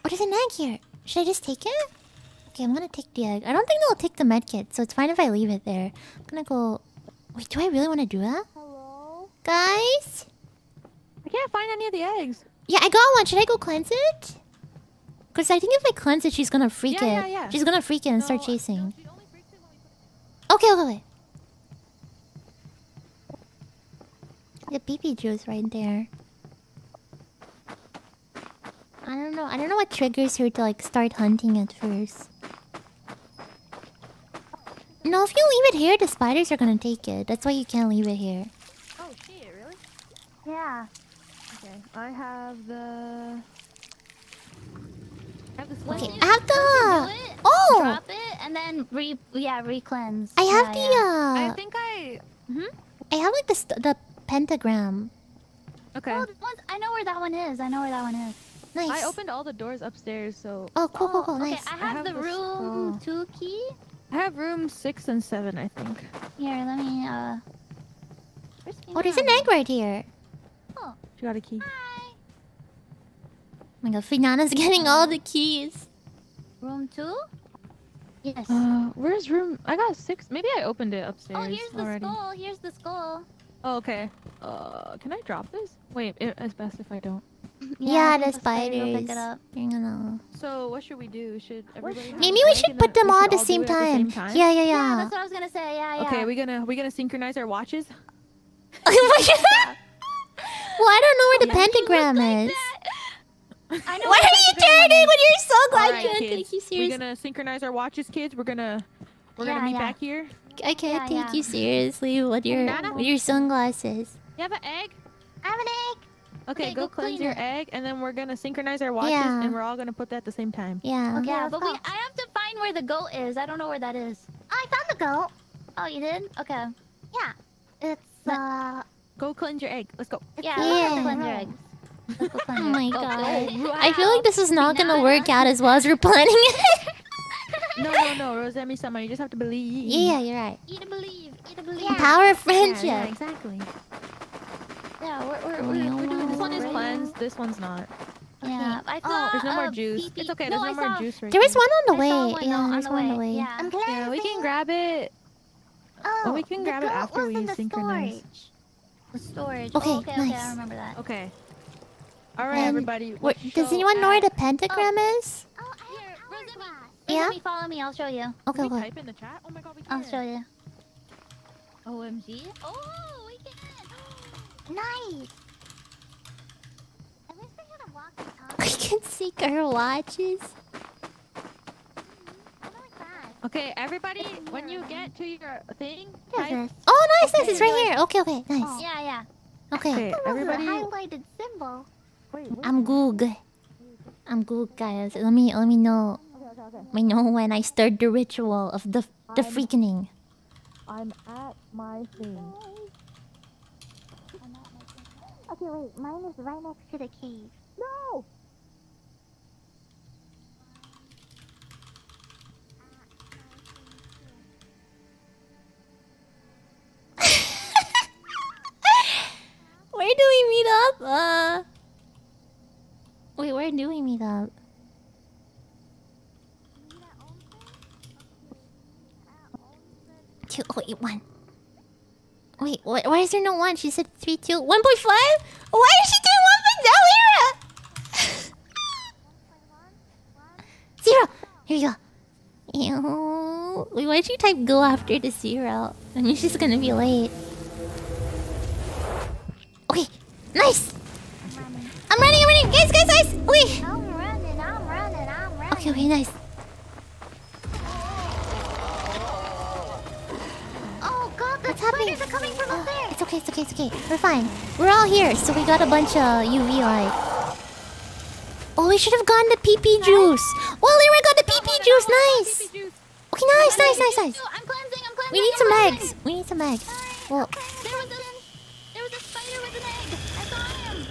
What is there's an egg here. Should I just take it? Okay, I'm gonna take the egg. I don't think they'll take the med kit, so it's fine if I leave it there. I'm gonna go. Wait, do I really want to do that? Guys? I can't find any of the eggs. Yeah, I got one. Should I go cleanse it? Because I think if I cleanse it, she's gonna freak Yeah, it. yeah, yeah. She's gonna freak it and start chasing. no, she only freaks it when we put- Okay, okay, okay. The BB juice right there. I don't know. I don't know what triggers her to like start hunting at first. No, if you leave it here, the spiders are gonna take it. That's why you can't leave it here. Oh shit! Really? Yeah. Okay. I have the. I have the Once Okay, you- I have the- it, Oh! Drop it and then re yeah re-cleanse. I have yeah, the yeah. uh, I think I. Hmm. I have like the st- the pentagram. Okay. Oh, once, I know where that one is. I know where that one is. Nice. I opened all the doors upstairs, so Oh, cool, cool, cool. Oh, okay, Nice. I have, have the this- room two key. I have room six and seven, I think. Here, let me uh. where's Oh, there's an egg right here. She got a key. Hi. Oh my god, Finana's getting all the keys. Room two. Yes. Uh, where's room? I got six. Maybe I opened it upstairs oh, here's the already. skull. Here's the skull. Oh, okay. Uh, can I drop this? Wait, it, it's best if I don't. Yeah, I think the spiders Pick it up. You're gonna. So what should we do? Should everybody? Maybe we should put them we all should at the same time. the same time? Yeah, yeah, Yeah, yeah. that's what I was gonna say. Yeah, yeah. Okay, we gonna we gonna synchronize our watches. well, I don't know where the pentagram is. I know Why where are you turning when you're so glad Alright, you take you serious? We're gonna synchronize our watches, kids. We're gonna we're Yeah, gonna meet yeah. back here. I can't Yeah, take you seriously with your Nana? with your sunglasses. You have an egg? I have an egg. Okay, Okay, go, go cleanse clean your it. egg, and then we're gonna synchronize our watches, and we're all gonna put that at the same time. Yeah. Okay. Yeah, but we. I have to find where the goat is. I don't know where that is. I found the goat. Oh, you did? Okay. Yeah. It's uh. Go cleanse your egg. Let's go. Yeah, Yeah. let's go cleanse your eggs. Let's go Oh cleanse your my eggs. Go, god. go. I feel like this is not gonna Banana. work out as well as we're planning it. No, no, no, Rosemi Sama, you just have to believe. yeah, you're right. Eat and believe. Eat and believe. Yeah. Power of friendship. yeah, exactly. Yeah, we're, we're, Oh, we're, no, we're doing This one is cleansed. This one's not. Yeah, I Oh, saw. There's no more uh, juice. pee-pee. It's okay. No, There's no I more saw- juice right There was one on the I way. one Yeah, on there's the one on the way. way. Yeah. I'm Yeah, we can grab it. Oh, Well, we can grab it after we in the synchronize. storage. The storage. Okay, oh, okay, okay. I remember that. Okay. All right, And everybody. Where, let's does show anyone know where the pentagram oh. is? Oh, I Here, have Rosemi. hourglass. Yeah? Rosemi, follow me. I'll show you. Okay, Can we okay. type in the chat? Oh my god, we I'll show you. OMG. Oh, we can. Nice. I wish they had a walkie-talkie. We can seek our watches. How like that? Okay, everybody, when you get to your thing, Yes, type. Oh, nice, nice. It's right like- here. Okay, okay, oh. nice. Yeah, yeah. Okay. Okay, That was everybody. a highlighted symbol. I'm Goog. I'm Goog, guys. Let me let me know. Let me know when I start the ritual of the the freaking. I'm at my thing. Okay, wait. Mine is right next to the cave. No! Where do we meet up? Uh. Wait, where do we meet up? Two oh eight one. Wait, what? Why is there no one? She said three two one point five. Why is she doing one point zero? Zero. Here you go. Ew. Wait, why did you type go after the zero? And you're just gonna be late. Nice. I'm running, I'm running. Guys, guys, guys. Wait. I'm running, I'm running, I'm running. Okay, okay, nice. Oh god, the What's happening? are coming from up there. It's okay, it's okay, it's okay. We're fine. We're all here, so we got a bunch of UV light. Oh, we should have gotten the PP juice. Well, we got the oh, PP juice. Nice. Okay, nice, nice, nice, nice. I'm cleansing. I'm cleansing. We need some eggs. We need some eggs. Well, There was a there was a spider with an egg. I saw him.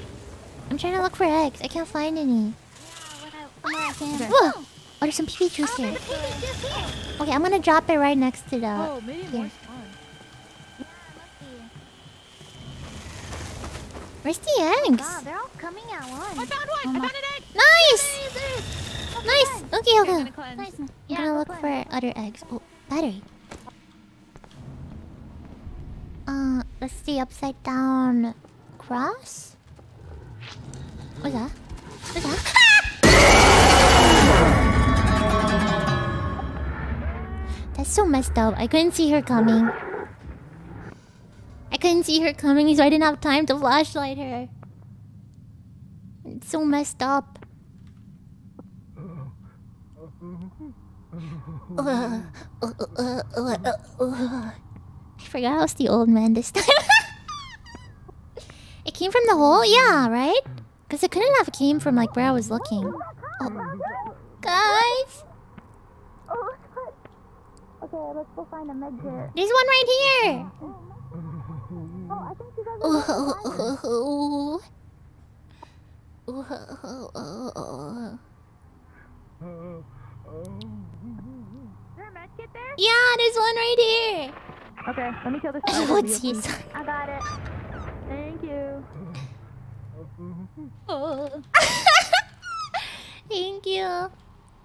I'm trying to look for eggs. I can't find any. When I can. Whoa. Oh, there's some PP juice here. Okay, I'm gonna drop it right next to the. Oh, maybe here. more spawn. Where's the eggs? God, they're all coming at once. I found one! I found an egg! Nice. Nice. Okay, Okay, I'm gonna, cleanse. Nice. I'm gonna go look play. for other eggs. Oh, battery. Uh, let's see. Upside down cross. What's that? What's that? That's so messed up. I couldn't see her coming. I couldn't see her coming, so I didn't have time to flashlight her. It's so messed up. I forgot I was the old man this time. it came from the hole? Yeah, right? Because it couldn't have came from like where I was looking. Oh. Guys! Okay, let's go find a med kit. There's one right here! Oh, I think you guys Oh, oh, oh. Is there a med kit there? Yeah, there's one right here! Okay, let me kill this. Oh, jeez. I got it. Thank you. Thank you.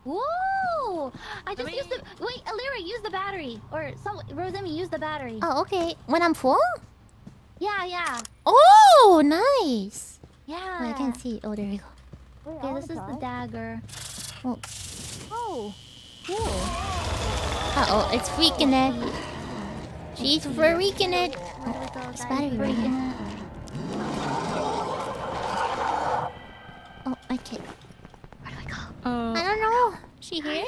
Whoa! I just used the wait, Elira, use the battery. Or some Rosemi, use the battery. Oh, okay. When I'm full? Yeah, yeah. Oh, nice. Yeah. Oh, I can't see. Oh, there we go. Wait, Okay, this is the dagger. Oh, Oh. Cool. uh oh, it's freaking it. She's freaking it. Oh, it's battery right here. Oh, kid. Where do I go? Uh, I don't know. She here?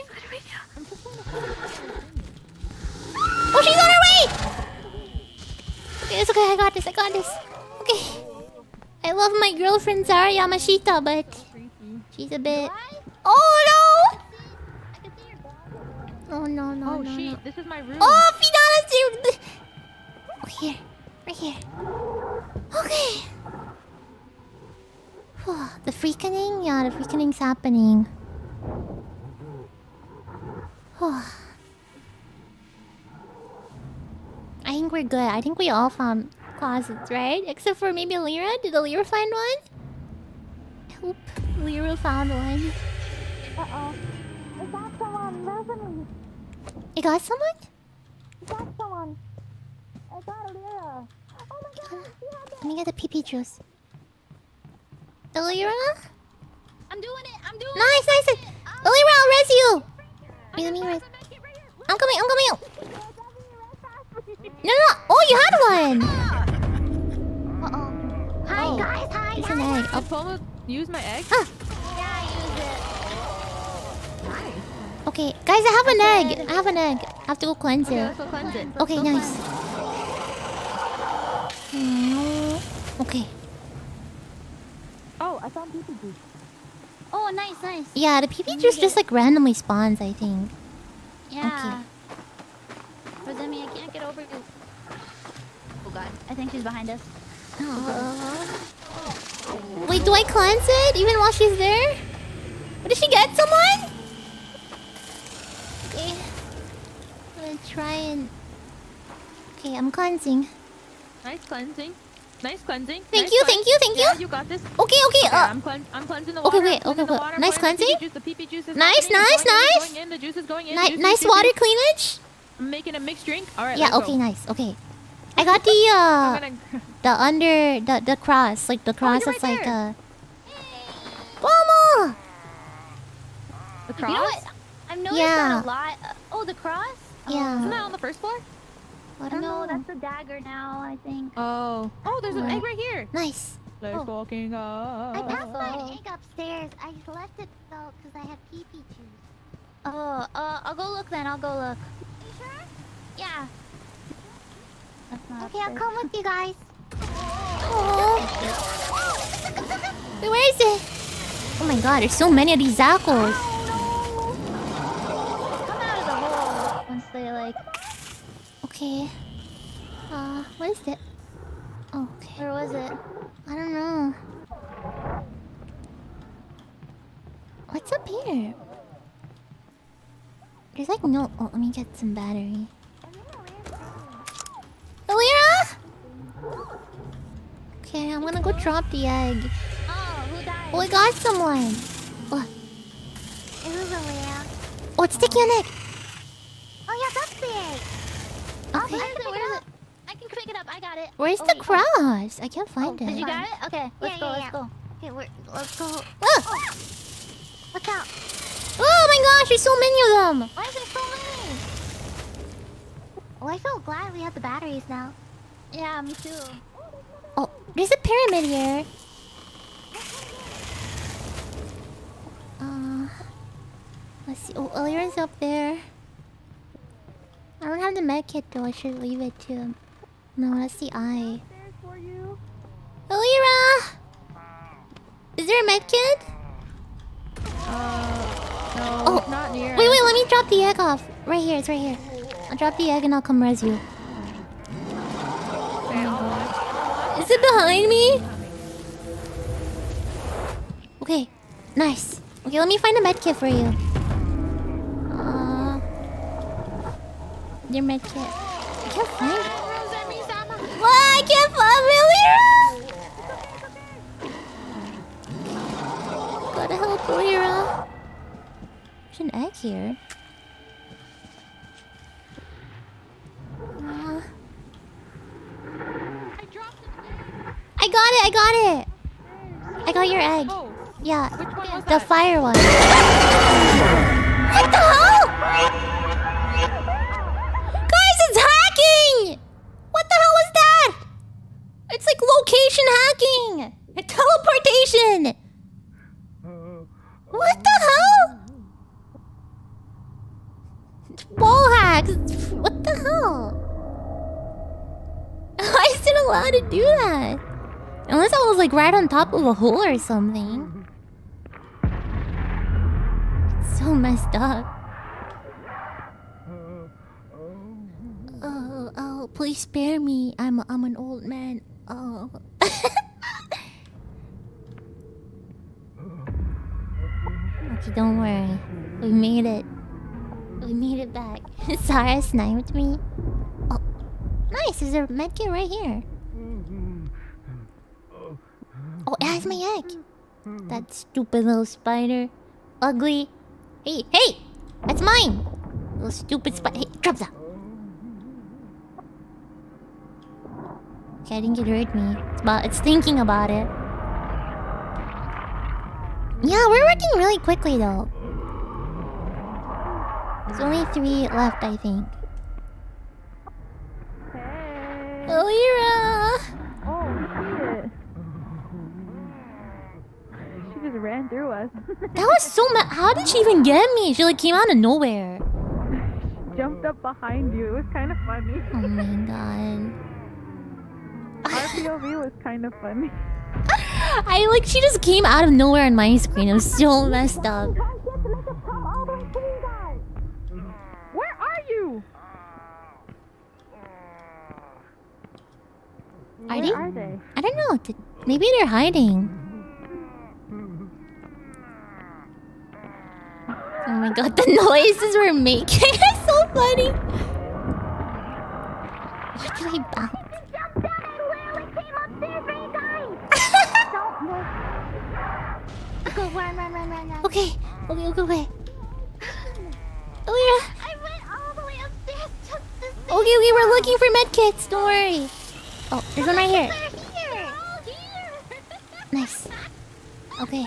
Oh, she's on her way! Okay, it's okay. I got this. I got this. Okay. I love my girlfriend Zara Yamashita, but she's a bit. Oh no! Oh no no oh no shit, no! this is my room. Oh, Finana's here. Oh, here, right here. Okay. The freakening, yeah, the freakening's happening. I think we're good. I think we all found closets, right? Except for maybe Lyra. Did Lyra find one? I Lyra found one. Uh-oh. Is that someone? You got someone? Is that someone? I got Lyra. Oh my god, Let me get the pee pee juice. Lyra? I'm doing it. I'm doing Nice, nice. it. Lyra, I'll res you. Wait, let me res. I'm coming, I'm coming. No, no. Oh, you had one. Uh-oh. Hi, Oh. guys. Hi, It's hi. an egg. Did Pomu use my egg? Ah. Yeah, use it. Okay, guys, I have an egg. I have an egg. I have to go cleanse Okay, it. let's go cleanse it. Okay, nice. Okay. Oh, I found pee juice. Oh, nice, nice. Yeah, the PP juice just like randomly spawns, I think. Yeah. Rosemi, I can't get over you. Oh god, I think she's behind us. Uh-huh. Wait, do I cleanse it even while she's there? What, did she get someone? Okay. I'm gonna try and. Okay, I'm cleansing. Nice cleansing. Nice cleansing. Thank Nice you, cleanse. thank you, thank Yeah, you. you got this. Okay, okay. Okay, Uh, I'm, clean- I'm cleansing the okay, wait, okay, okay. water. Nice pouring the cleansing? Juice. The pee-pee juice is Nice, nice, in, nice. Going in. The juice is going in. ni- Juice, nice juice, water juice. cleanage. I'm making a mixed drink. All right. Yeah. Okay. go. Nice. Okay. I got the uh the under the the cross like the cross you're that's right like there. uh. Mama. The You know cross? what? I've noticed Yeah. that a lot. Uh, oh, the cross? Yeah. Isn't that on the first floor? I Oh, don't no, know. that's a dagger now, I think. Oh. Oh, there's an Right. egg right here. Nice. Let's Oh. walking up. I passed my egg upstairs. I left it though because I have pee pee juice. Oh, uh, I'll go look then. I'll go look. You sure? Yeah. That's not Okay, I'll come with you guys. Oh. Where is it? Oh my god, there's so many of these Zackos. Come out of the hole once they like. Okay. Uh, what is it? Oh, okay. Where was it? I don't know. What's up here? There's like no. Oh, let me get some battery. Elira! Okay, I'm gonna go drop the egg. Oh, who died? Oh, I got someone. What? It was a layout. Oh, it's sticky on neck. Oh yeah, that's big. Oh, Okay. I Where can is it? Where is it? I can pick it up. I got it. Where's Oh, the wait. cross? I can't find Did it. you got it? Okay, let's Yeah, go. yeah, let's yeah. go. Okay, we're, let's go. Ah! Look out. Oh my gosh, there's so many of them. Why is there so many? Oh, I feel glad we have the batteries now. Yeah, me too. Oh, there's a pyramid here. Uh, let's see. Oh, Elira's up there. I don't have the med kit though. I should leave it to him. No, that's the eye. Elira! Is there a med kit? Uh, no, Oh, not near. Wait, wait, let me drop the egg off. Right here, it's right here. I'll drop the egg and I'll come res you. Is it behind me? Okay, nice. Okay, let me find a med kit for you. Your med kit. I can't find it. What? I can't find Lira! Gotta help Lira. There's an egg here. Uh, I got it, I got it! I got your egg. Yeah, which one was the that? fire one. what the hell? Guys, it's hacking! What the hell was that? It's like location hacking! And teleportation! Uh, what the hell? Wall hacks! What the hell? Why is it allowed to do that? Unless I was like right on top of a hole or something. It's so messed up. Uh, oh. oh, oh, please spare me. I'm I'm an old man. Oh. okay, don't worry. We made it. We made it back. Zara sniped me. Oh, nice. There's a medkit right here. Oh, it has my egg. That stupid little spider. Ugly. Hey, hey! That's mine! Little stupid spider. Hey, drop that. Okay, I think it hurt me. It's about it's thinking about it. Yeah, we're working really quickly though. There's only three left, I think. Hey. Elira! Oh, shit. She just ran through us. That was so mad. How did she even get me? She like came out of nowhere. Jumped up behind you. It was kind of funny. Oh my god. Our POV was kind of funny. I like she just came out of nowhere on my screen. It was so messed up. Where are you? Are they? are they? I don't know. Maybe they're hiding. Oh my god, the noises we're making are so funny. Why did I bounce? Jump down! I literally came upstairs for you guys! Don't move. Go, run, run, run, run, run. Okay, okay, okay, okay. Oh I went all the way upstairs just to see. Okay, okay, we're looking for medkits. Don't worry. Oh, there's one right here. They're here! all here! Nice. Okay.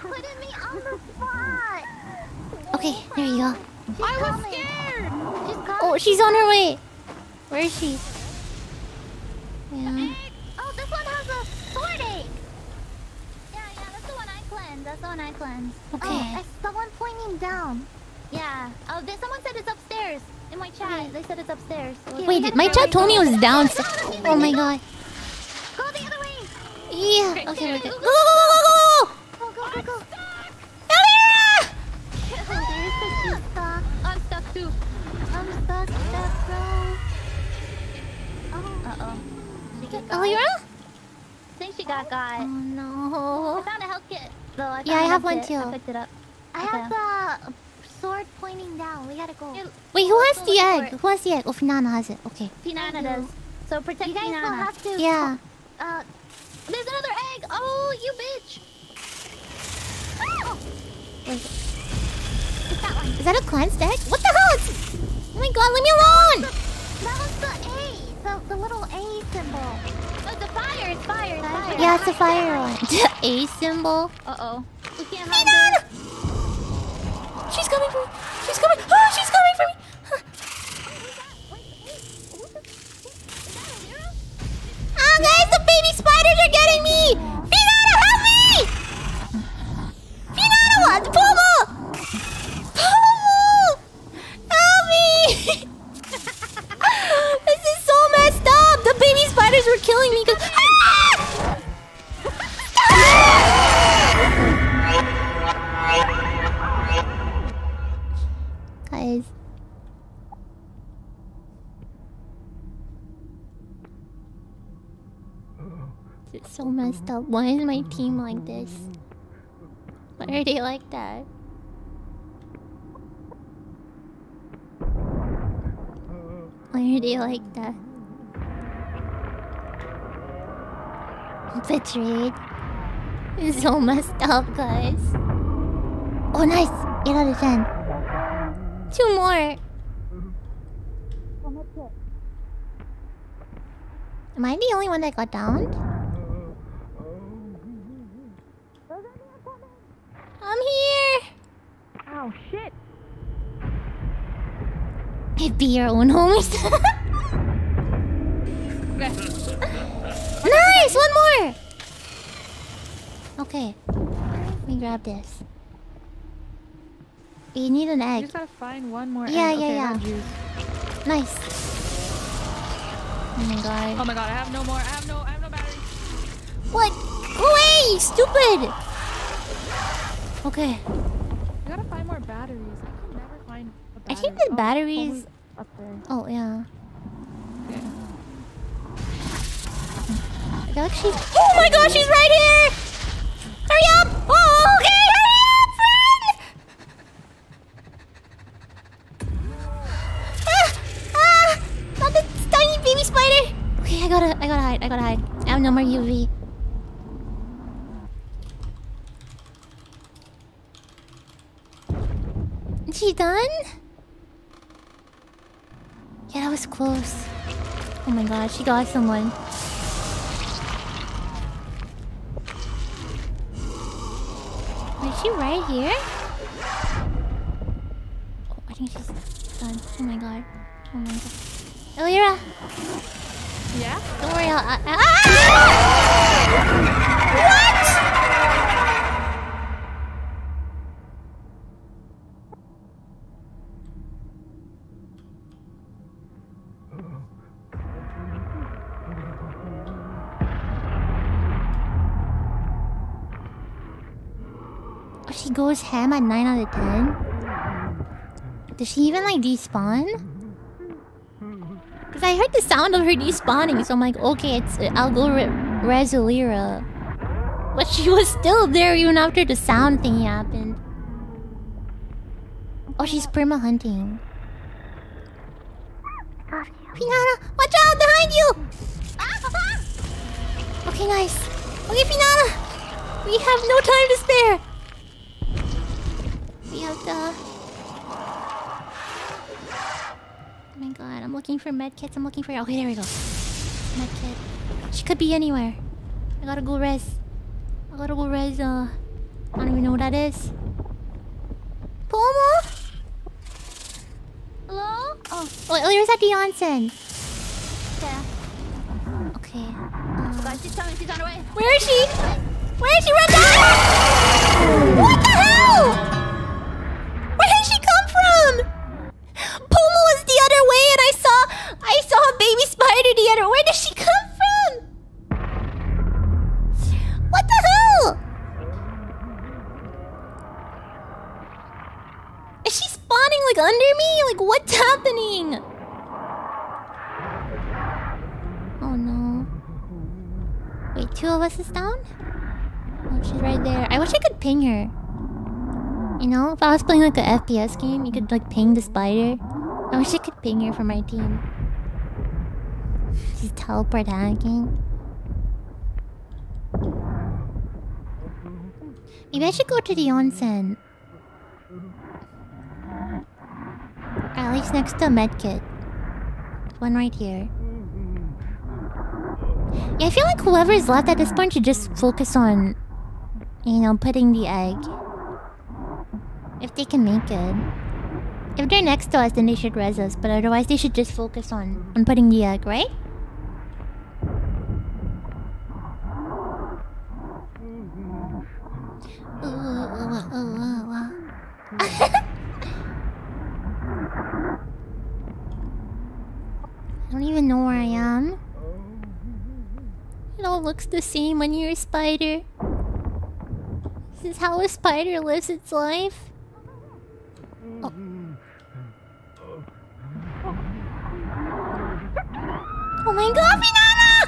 Putting me on the spot! Okay, there you go. She's I was scared! She's coming. Oh, she's on her way. Where is she? Yeah. Oh, this one has a sword egg! Yeah, yeah, that's the one I cleansed. That's the one I cleansed. Okay. Oh, it's the one pointing down. Yeah. Oh, there, someone said it's upstairs. In my chat, they said it's upstairs. Yeah, Wait, did my chat told me it was downstairs. Oh my god. Go the other way! Yeah. Okay, good. Go, go, go, go, go, Go, go, go, go! go! Oh, there's the she's stuck. I'm stuck too. I'm stuck, stuck, bro. Oh, Uh-oh. Got. Oh, Elvira? I think she got got. Oh I no. found a health kit. Though I Yeah, I have one kit. too. I picked it up. I have the sword pointing down. We gotta go. Wait, who has the egg? it. Who has the egg? Oh, Finana has it. Okay. Finana does. So protect You guys will Finana. have to. Yeah. Uh, There's another egg. Oh, you bitch. Where's it? Is that a cleanse egg? What the hell? It's... Oh my god, leave me alone! That was the A, the, the little A symbol. Oh, the fire! It's fire! It's fire! Yeah, it's the fire one. The A symbol. Uh-oh. We can't hide this. She's coming for me. She's coming. Oh, she's coming for me. Ah, guys, the baby spiders are getting me. Finana, help me! Finana, what? Pomu! Pomu! Help me! this is so messed up. The baby spiders were killing me. 'cause- Ah! Guys. It's so messed up. Why is my team like this? Why are they like that? Why are they like that? Betrayed. So messed up, guys. Oh, nice! 8 out of 10. Two more. Am I the only one that got downed? I'm here. Oh shit! It'd be your own homies. nice, one more. Okay, let me grab this. You need an You egg. just gotta find one more. Yeah, egg. yeah, okay, I yeah. Nice. Oh my god. Oh my god, I have no more. I have no. I have no batteries. What? Go away, stupid. Okay. You gotta find more batteries. I can never find. A I battery. think the Oh, batteries. There. Oh yeah. Okay. Like she's. Oh my gosh, she's right here! Hurry up! Oh, okay, hurry up, friend! Ah, ah, not the tiny baby spider. Okay, I gotta, I gotta hide, I gotta hide. I have no more UV. Is she done? Yeah, that was close. Oh my god, she got someone. She right here? Oh, I think she's done. Oh my god. Oh my god. Elira! Yeah. Don't worry, I'll. I, ah! What? Goes ham at 9 out of 10? Does she even like despawn? Because I heard the sound of her despawning, so I'm like, okay, it's I'll go re Resolira. But she was still there even after the sound thing happened. Oh, she's perma hunting. Pinata, watch out behind you! Okay, nice. Okay, Pinata, we have no time to spare. Have. Oh my god, I'm looking for medkits. I'm looking for. Okay, there we go. Medkit. She could be anywhere. I gotta go res. I gotta go res. Uh, I don't even know what that is. Pomu? Hello? Oh, oh, Elira's at the onsen. Yeah. Okay. Oh, God, she's coming. She's on her way. Where is she? Where is she? Run down! What the hell? if I was playing like an FPS game, you could like ping the spider. I wish I could ping her for my team. She's teleport hacking. Maybe I should go to the onsen. At least next to a medkit. One right here. Yeah, I feel like whoever's left at this point should just focus on, you know, putting the egg. If they can make it. If they're next to us, then they should res us. But otherwise, they should just focus on on putting the egg, right? I don't even know where I am. It all looks the same when you're a spider. This is how a spider lives its life. Oh. Oh my god, Banana!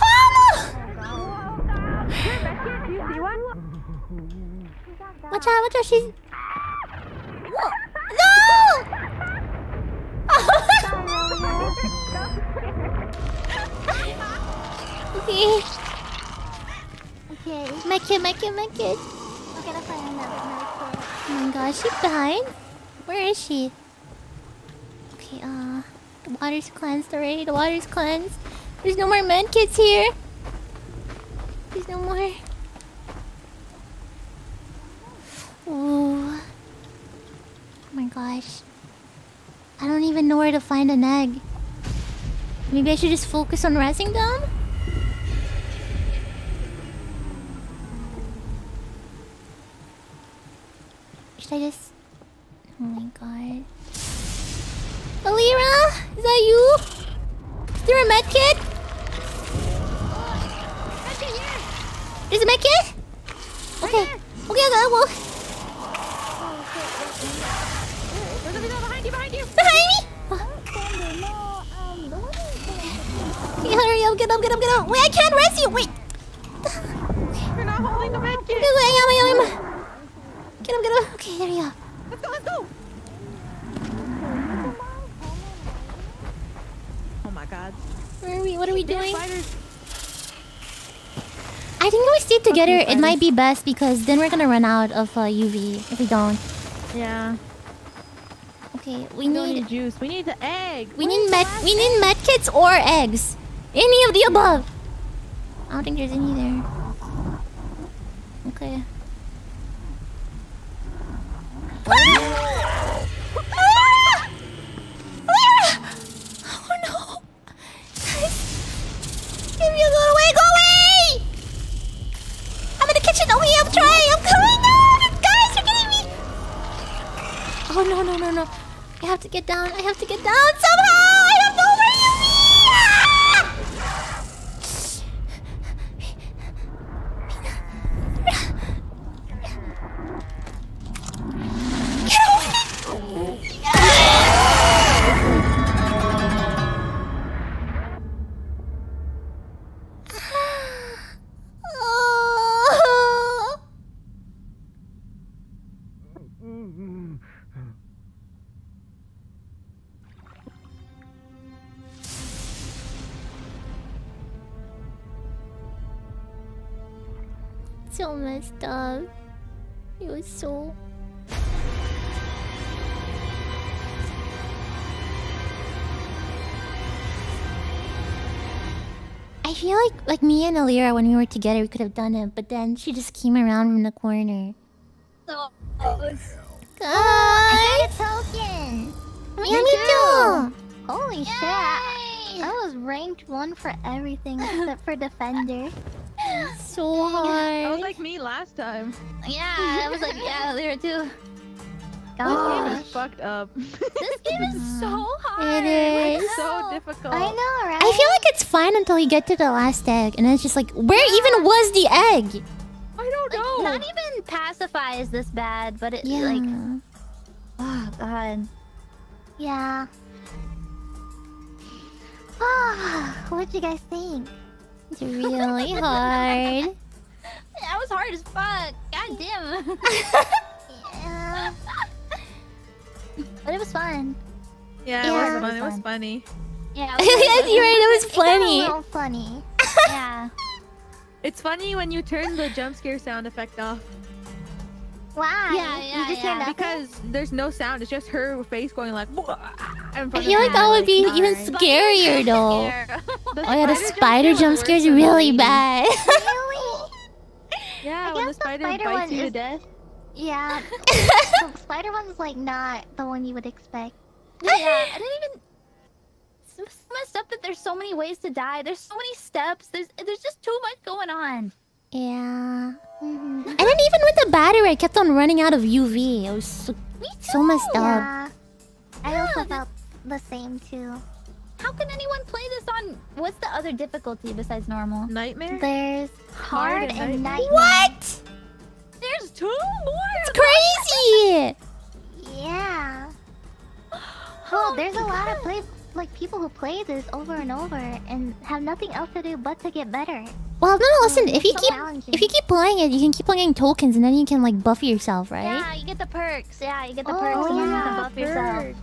Palma! Watch out, watch out, she's... Whoa. No! okay. Okay. My kid, my kid, my kid. We're gonna find medkit. Oh my gosh, she died? Where is she? Okay, uh... The water's cleansed already, the water's cleansed. There's no more medkits here. There's no more. Ooh. Oh my gosh. I don't even know where to find an egg. Maybe I should just focus on resting them? Should I just... Oh my god. Elira? Is that you? Is there a medkit? There's a medkit? Okay. Okay, okay, well... behind you, behind you! Behind me? Okay, hurry up, get up, get up, get up. Wait, I can't you. Wait. You're not holding the med Okay, kit. I am, I am. Get up, get up. Okay, there you go. Let's go, let's go. Oh my god. Where are we? What are we doing? I think if we stay together, it might be best because then we're gonna run out of uh, UV if we don't. Yeah. Okay, we We need need juice. We need the egg. we need med we need med kits or eggs. Any of the above. I don't think there's any there. Okay. So messed up. It was so. I feel like like me and Elira when we were together we could have done it, but then she just came around from the corner. So, Guys! token. Yeah, me too! Holy shit. I, I was ranked one for everything except for defender. So That was like me last time. yeah, I was like, yeah, there too. This game is fucked up. This game is so hard. It is. It's so difficult. I know, right? I feel like it's fine until you get to the last egg, and then it's just like, where even was the egg? I don't Like, know. not even pacify is this bad, but it's Yeah. like, oh god. Yeah. Ah, what'd you guys think? It's really hard. That was hard as fuck. God damn. Yeah. but it was fun. yeah, Yeah. it was fun. It was funny. yeah. yes, you're right. It was It got plenty. a little funny. yeah. It's funny when you turn the jump scare sound effect off. Why? Yeah, yeah, you just yeah. Because there's no sound. It's just her face going like. I feel like that would be like, even scarier though. The Oh yeah, the spider scare jump was scares worse really bad. really? Yeah, I when the guess the spider spider bites one you to death. Yeah. the spider one's like not the one you would expect. yeah, I didn't even. It's so messed up that there's so many ways to die. There's so many steps. There's there's just too much going on. Yeah. Mm-hmm. And then even with the battery, I kept on running out of UV. It was so, so messed up. Yeah. I Yeah, also felt the same too. How can anyone play this on? What's the other difficulty besides normal? Nightmare. There's hard, and and nightmare. nightmare. What? There's two more. It's crazy. Yeah. Oh, there's a lot of play like people who play this over and over and have nothing else to do but to get better. Well, no, no. Listen, if you so keep if you keep playing it, you can keep on getting tokens, and then you can like buff yourself, right? Yeah, you get the perks. Yeah, you get the Oh, perks and then you can buff yourself.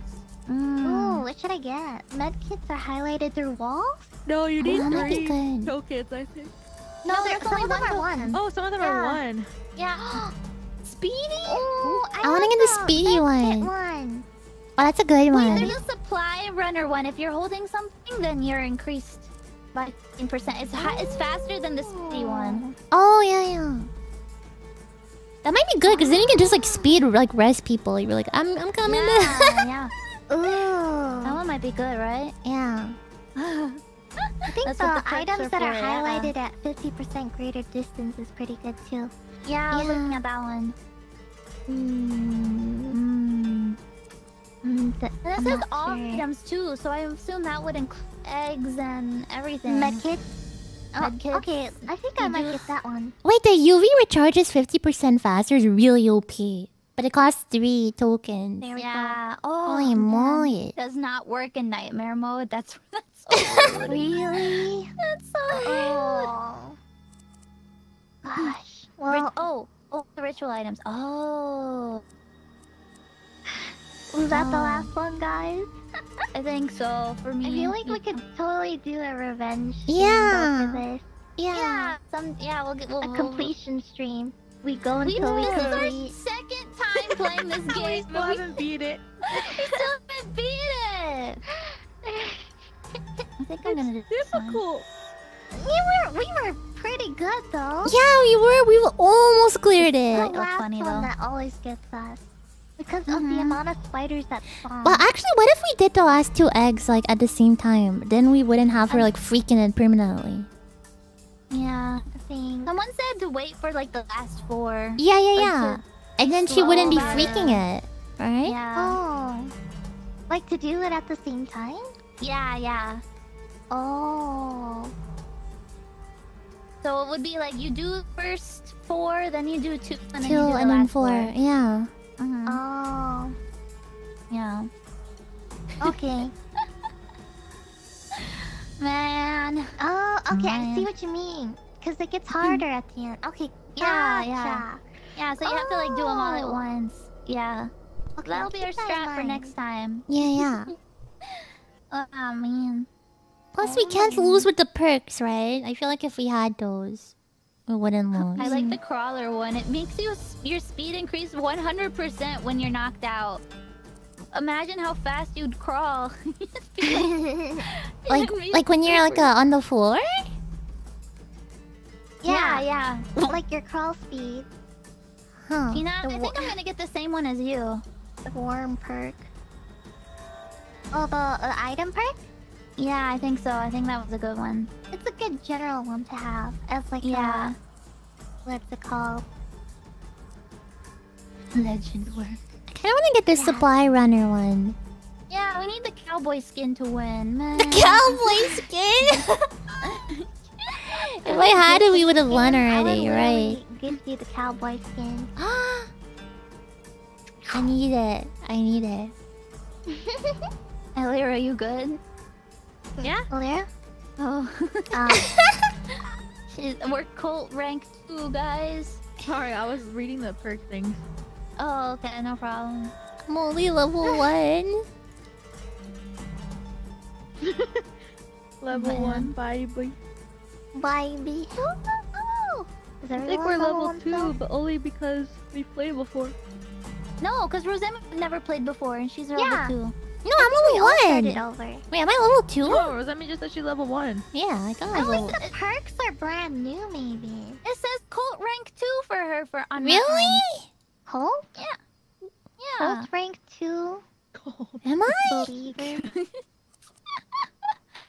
Mm. Ooh, what should I get? Medkits are highlighted through walls? No, you need that might three tokens, I think. No, No, there's some only of them one are token. one. Oh, some of them are one. Yeah. Speedy? Ooh, I, I wanna get the speedy one. one. Oh, that's a good Wait, one. there's a supply runner one. If you're holding something, then you're increased by 15%. It's it's faster than the speedy one. Oh yeah, yeah. That might be good because then you can just like speed like rest people. You're like, I'm I'm coming. Yeah, yeah. Ooh. That one might be good, right? yeah. I think That's the, items are that are for, yeah. highlighted at 50% greater distance is pretty good too. Yeah, I was Yeah. looking at that one. Mm, Mm. Mm, th- And says not all items too, so I assume that would include eggs and everything. Medkit? Oh, Medkits. okay, I think I might get that one. Wait, the UV recharges 50% faster is really OP. But it costs three tokens. There we yeah. Oh, Holy moly. Does not work in nightmare mode. That's that's so go. Really? that's so. Oh. Gosh. Rit- Well, oh, oh, the ritual items. Oh, was that the oh. last one, guys? I think so. For me, I feel like we could totally do a revenge stream Yeah. though this. Yeah. Yeah, some yeah. We'll get we'll, A we'll- completion stream. We go We, until we this is our complete. second time playing this game. We game, still we, haven't beat it. we still haven't beat it. I think I'm gonna do this one. Difficult. We were we were pretty good though. Yeah, we were. We were almost cleared The it. That was last funny, one though. that always gets us because of Mhm. the amount of spiders that spawn. Well, actually, what if we did the last two eggs like at the same time? Then we wouldn't have her like freaking it permanently. Yeah. I think. Someone said to wait for like the last four. Yeah, yeah, Like, yeah. And then she wouldn't be freaking it, right? Yeah. Oh, like to do it at the same time? Yeah, yeah. Oh. So it would be like you do first four, then you do two, and then you do the and then last four. Yeah. Mhm. Oh. Yeah. Okay. Man. oh, okay. I see what you mean. Cause it gets harder at the end. Okay. Yeah, gotcha. yeah. Yeah, so you have to like do them all at Oh. once. Yeah. Okay, That'll be our strat for next time. Yeah, yeah. Oh man. Plus, we can't lose with the perks, right? I feel like if we had those, we wouldn't. I like the crawler one. It makes you your speed increase 100% when you're knocked out. Imagine how fast you'd crawl. like, It'd like when you're like uh, on the floor. yeah, yeah, yeah. like your crawl speed, Huh. You know, I think I'm gonna get the same one as you. the worm perk. Oh, the uh, item perk. Yeah, I think so. I think that was a good one. It's a good general one to have as like Yeah. a what's it called? Legend work. I kind of want to get this Yeah. supply runner one. Yeah, we need the cowboy skin to win, man. The cowboy skin. if I had it, we would have won already, right? literally Give you the cowboy skin. I need it. I need it. Ellie, are you good? Yeah? Oh. um. She's, we're cult rank 2, guys. Sorry, I was reading the perk thing. Oh, okay, no problem. I'm only level 1. level 1, baby. Baby. Oh, oh, oh. I think we're level, level 2, though? but only because we played before. No, because Rosanna never played before, and she's yeah. level 2. No, I'm level one. Started over. Wait, am I level two? No, Rosemi just said she level one. Yeah, I thought I I was oh, level. think the perks are brand new, maybe. It says cult rank two for her for on Really? Um, end. Hulk? Yeah. Hulk rank 2. Am I?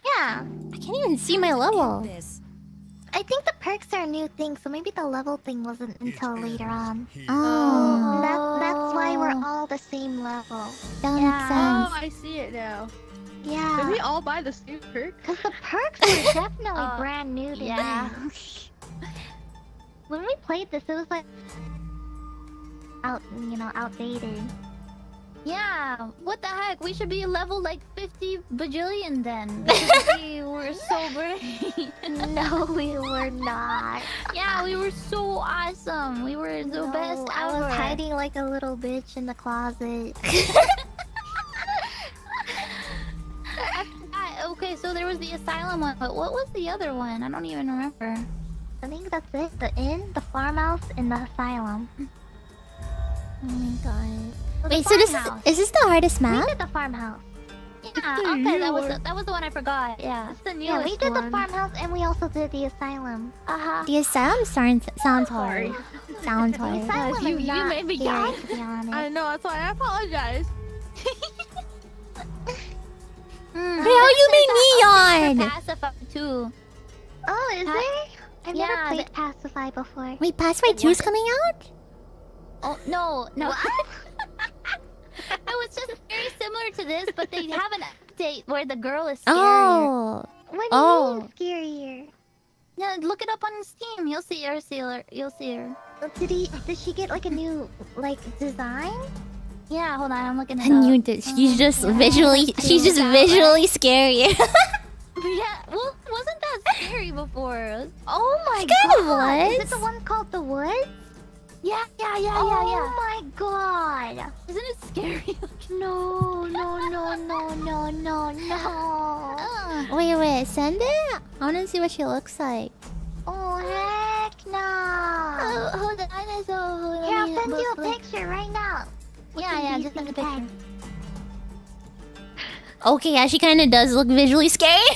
Yeah. I can't even see my level. This. I think the perks are a new thing, so maybe the level thing wasn't until later on. Oh, That, that's why we're all the same level. that Yeah. makes Oh. I see it now. Yeah. Did we all buy the same perk? Because the perks were definitely Uh, brand new to yeah. when we played this, it was like out, you know, outdated. Yeah, what the heck? We should be level like 50 bajillion then. We were so great. no, we were not. yeah, we were so awesome. We were the No, best I ever. was hiding like a little bitch in the closet. I- okay, so there was the asylum one, but what was the other one? I don't even remember. I think that's it. The inn, the farmhouse, and the asylum. Hmm. Oh my god. The Wait, so this is farmhouse. is this the hardest map? We map? did the farmhouse. Yeah, okay, that was the, that was the one I forgot. Yeah, it's the newest Yeah, we did the farmhouse and we also did the asylum. Uh huh. The asylum sounds sounds hard. Sounds The hard. asylum you- is you not made me scary, to be honest. I know, that's why I apologize. Mm, Hey, how you made me yawn? Pacify too. Oh, is Pa- there? I've Yeah, never played the- Pacify before. Wait, Pacify 2 is coming out? Oh no, no. it was just very similar to this, but they have an update where the girl is scarier. Oh. What do you Oh. mean scarier? Yeah, look it up on Steam. You'll see her. See her. You'll see her. Did he? Did she get like a new like design? Yeah, hold on. I'm looking mm. it I knew up. she's just yeah. visually she's just visually scary. Yeah, well, wasn't that scary before? Oh my kind of god! Is it the one called the Woods? Yeah, yeah, yeah, oh yeah, yeah. Oh my god! Isn't it scary? No, no, no, no, no, no, no! Ugh. wait, wait, send it? I wanna see what she looks like. Oh heck no! Oh, hold on. So, let Here, I'll me send you a look- picture right now. Look Yeah, yeah, just send a picture. back. Okay, yeah, she kinda does look visually scary.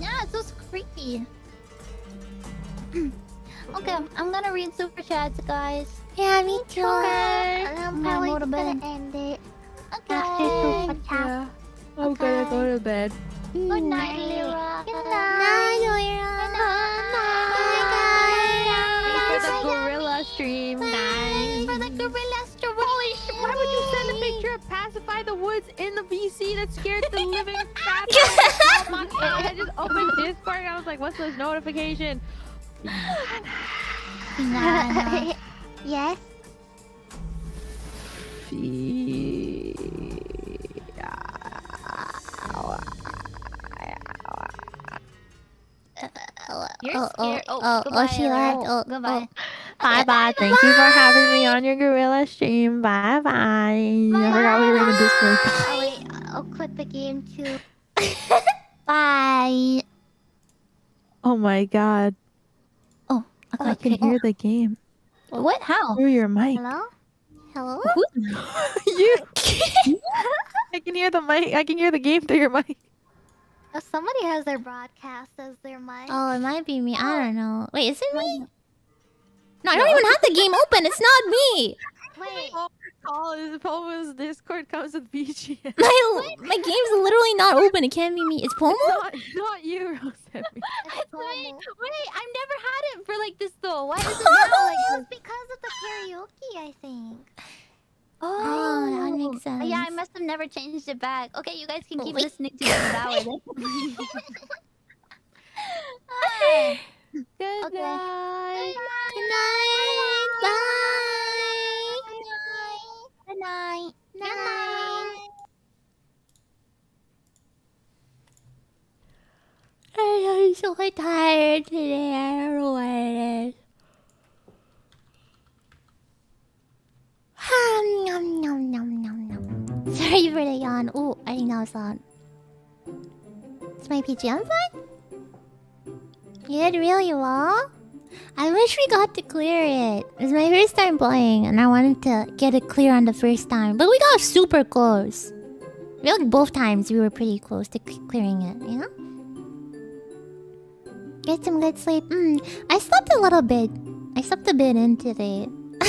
Yeah, it's so creepy. Okay, I'm gonna read super chats, guys. yeah, me too. Okay. And I'm I'm gonna probably go to just gonna bed. end it Okay. after super chat. I'm gonna go to bed. Good night, Elira. Good Bye, night. Elira. For the gorilla stream, guys. For the gorilla story. Why would you send a picture of Pacify the Woods in the VC that scared the living crap out of me? I just opened Discord and I was like, what's this notification? yes. You're Oh, oh, scared. oh, Oh, oh, goodbye, she left. Oh, oh, goodbye. Bye bye. Thank you for having me on your gorilla stream. Bye bye. I forgot we were in the Discord. Oh wait, I'll quit the game too. Bye. Oh my god. Oh, I can hear the game What? How? through your mic. Hello? Hello? you. I can hear the mic. I can hear the game through your mic. Oh, somebody has their broadcast as their mic. Oh, it might be me. I oh. don't know. Wait, is it me? No, I don't even have the game open. It's not me. Wait. Call is Pomu's Discord comes with BGM. My my game's literally not open. It can't be me. It's Pomu. not, not you, Rosemi. Wait, wait, I've never had it for like this though. Why is it No, now like this? was because of the karaoke, I think. Oh, that would make oh. sense. Yeah, I must have never changed it back. Okay, you guys can keep Wait. listening to Devour then. Hi. Good Okay. night. Good night. Bye. Good night. Night. I'm so tired today. I don't know what it is. nom, nom, nom, nom, nom. Sorry for the yawn. Oh, I think that was loud. Is my BGM fine? You did really well. I wish we got to clear it. It was my first time playing, and I wanted to get it clear on the first time. But we got super close. Like both times we were pretty close to clearing it, you know? Get some good sleep. Mm, I slept a little bit. I slept a bit in today.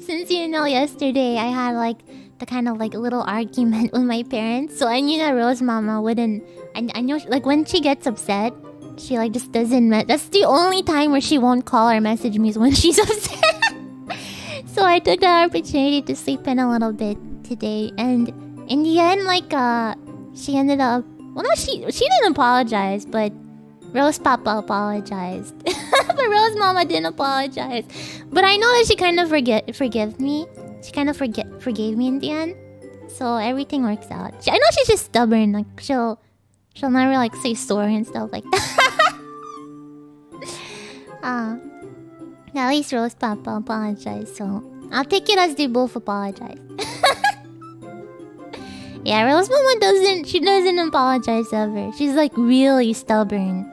Since you know, yesterday I had like the kind of like little argument with my parents, so I knew that Rose Mama wouldn't. I, I know like when she gets upset, she like just doesn't. That's the only time where she won't call or message me is when she's upset. so I took the opportunity to sleep in a little bit today, and in the end, like uh, she ended up. Well, no, she she didn't apologize, but Rose Papa apologized. but Rose Mama didn't apologize. But I know that she kind of forget forgive me. She kind of forget forgave me in the end. So everything works out. She, I know she's just stubborn. Like she'll she'll never like say sorry and stuff like that. Uh, at least Rose Papa apologized. So I'll take it as they both apologize. yeah, Rose Mama doesn't. She doesn't apologize ever. She's like really stubborn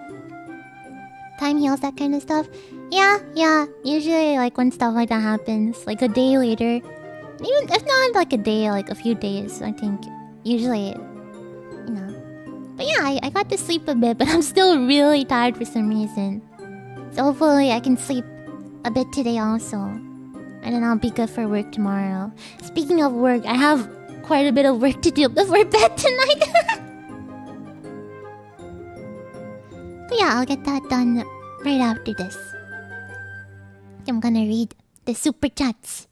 time heals, that kind of stuff. Yeah, yeah. Usually, like when stuff like that happens, like a day later, even if not like a day, like a few days, I think. Usually, you know. But yeah, I, I got to sleep a bit, but I'm still really tired for some reason. Hopefully, I can sleep a bit today also. And then I'll be good for work tomorrow. Speaking of work, I have quite a bit of work to do before bed tonight. But yeah, I'll get that done right after this. I'm gonna read the super chats.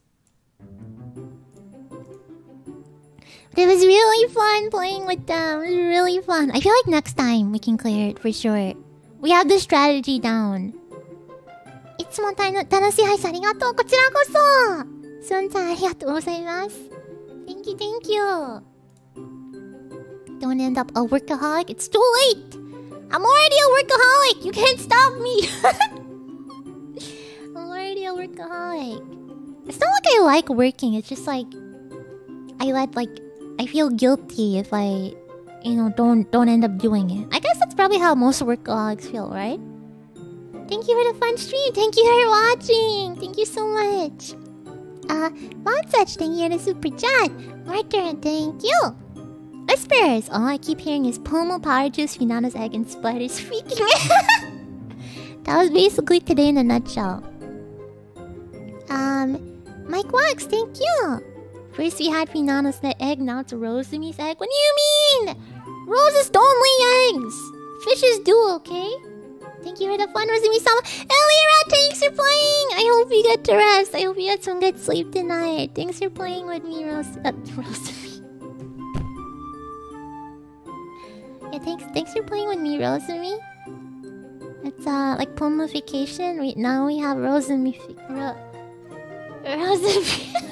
But it was really fun playing with them. It was really fun. I feel like next time we can clear it for sure. We have the strategy down. いつもたの楽しい配信ありがとう。こちらこそ。スンさんありがとうございます。Thank you, thank you. Don't end up a workaholic. It's too late. I'm already a workaholic. You can't stop me. I'm already a workaholic. It's not like I like working. It's just like I let like I feel guilty if I, you know, don't don't end up doing it. I guess that's probably how most workaholics feel, right? Thank you for the fun stream. Thank you for watching. Thank you so much. Uh, Monsach, thank you for the super chat. Martin, thank you. Whispers! All I keep hearing is Pomu, Power Juice, Finana's Egg, and Spiders freaking me. that was basically today in a nutshell. Um, Mike Wax, thank you. First we had Finana's egg, now it's Rosemi's egg. What do you mean? Roses don't lay eggs. Fishes do, okay? Thank you for the fun, Rosemi Sama. Elira, thanks for playing. I hope you get to rest. I hope you get some good sleep tonight. Thanks for playing with me, Rose. Uh, Rosemi. Yeah, thanks. Thanks for playing with me, Rosemi. It's uh like pomification. We now we have Rosemi. Ro Rosemi.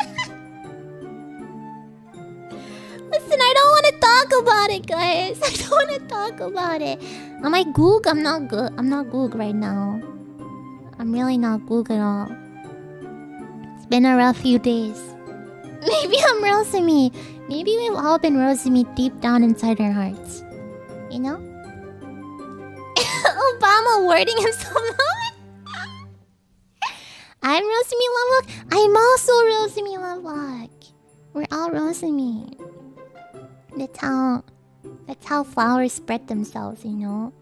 Listen, I don't want to talk about it, guys. I don't want to talk about it. Am I goog? I'm not good. I'm not goog right now. I'm really not goog at all. It's been a rough few days. Maybe I'm Rosemi. Maybe we've all been Rosemi deep down inside our hearts. You know? Obama wording himself I'm Rosemi Lovelock. I'm also Rosemi Lovelock. We're all Rosemi. That's how that's how flowers spread themselves, you know?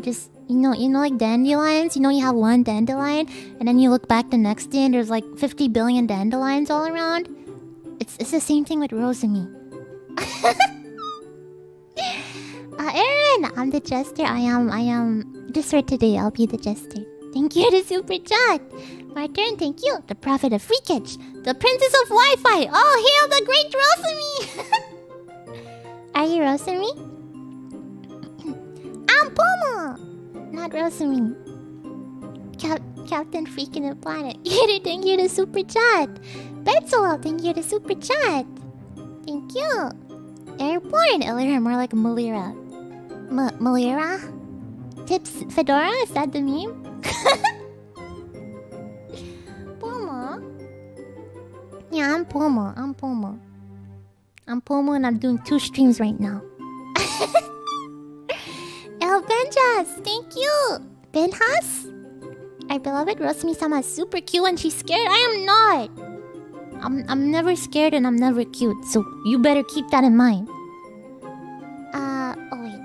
Just you know, you know like dandelions, you know you have one dandelion and then you look back the next day and there's like 50 billion dandelions all around. It's it's the same thing with Rosemi. Uh, Aaron, I'm the jester. I am, I am. Just for today, I'll be the jester. Thank you, the super chat. My turn, thank you. The prophet of freakage, the princess of Wi-Fi. Oh, hail the great Rosemi! Are you Rosemi? I'm Pomu, not Rosemi. Cap Captain Freaking the Planet. Gator, thank you, the super chat. Betzel, thank you, the super chat. Thank you. Airborne, oh, Elira, more like Malira. M Malira? Tips Fedora? Is that the meme? Pomu? Yeah, I'm Pomu. I'm Pomu. I'm Pomu and I'm doing two streams right now. El Benjas, thank you. Benhas? Our beloved Rosemi-sama is super cute and she's scared. I am not. I'm I'm never scared and I'm never cute. So you better keep that in mind. Uh oh wait.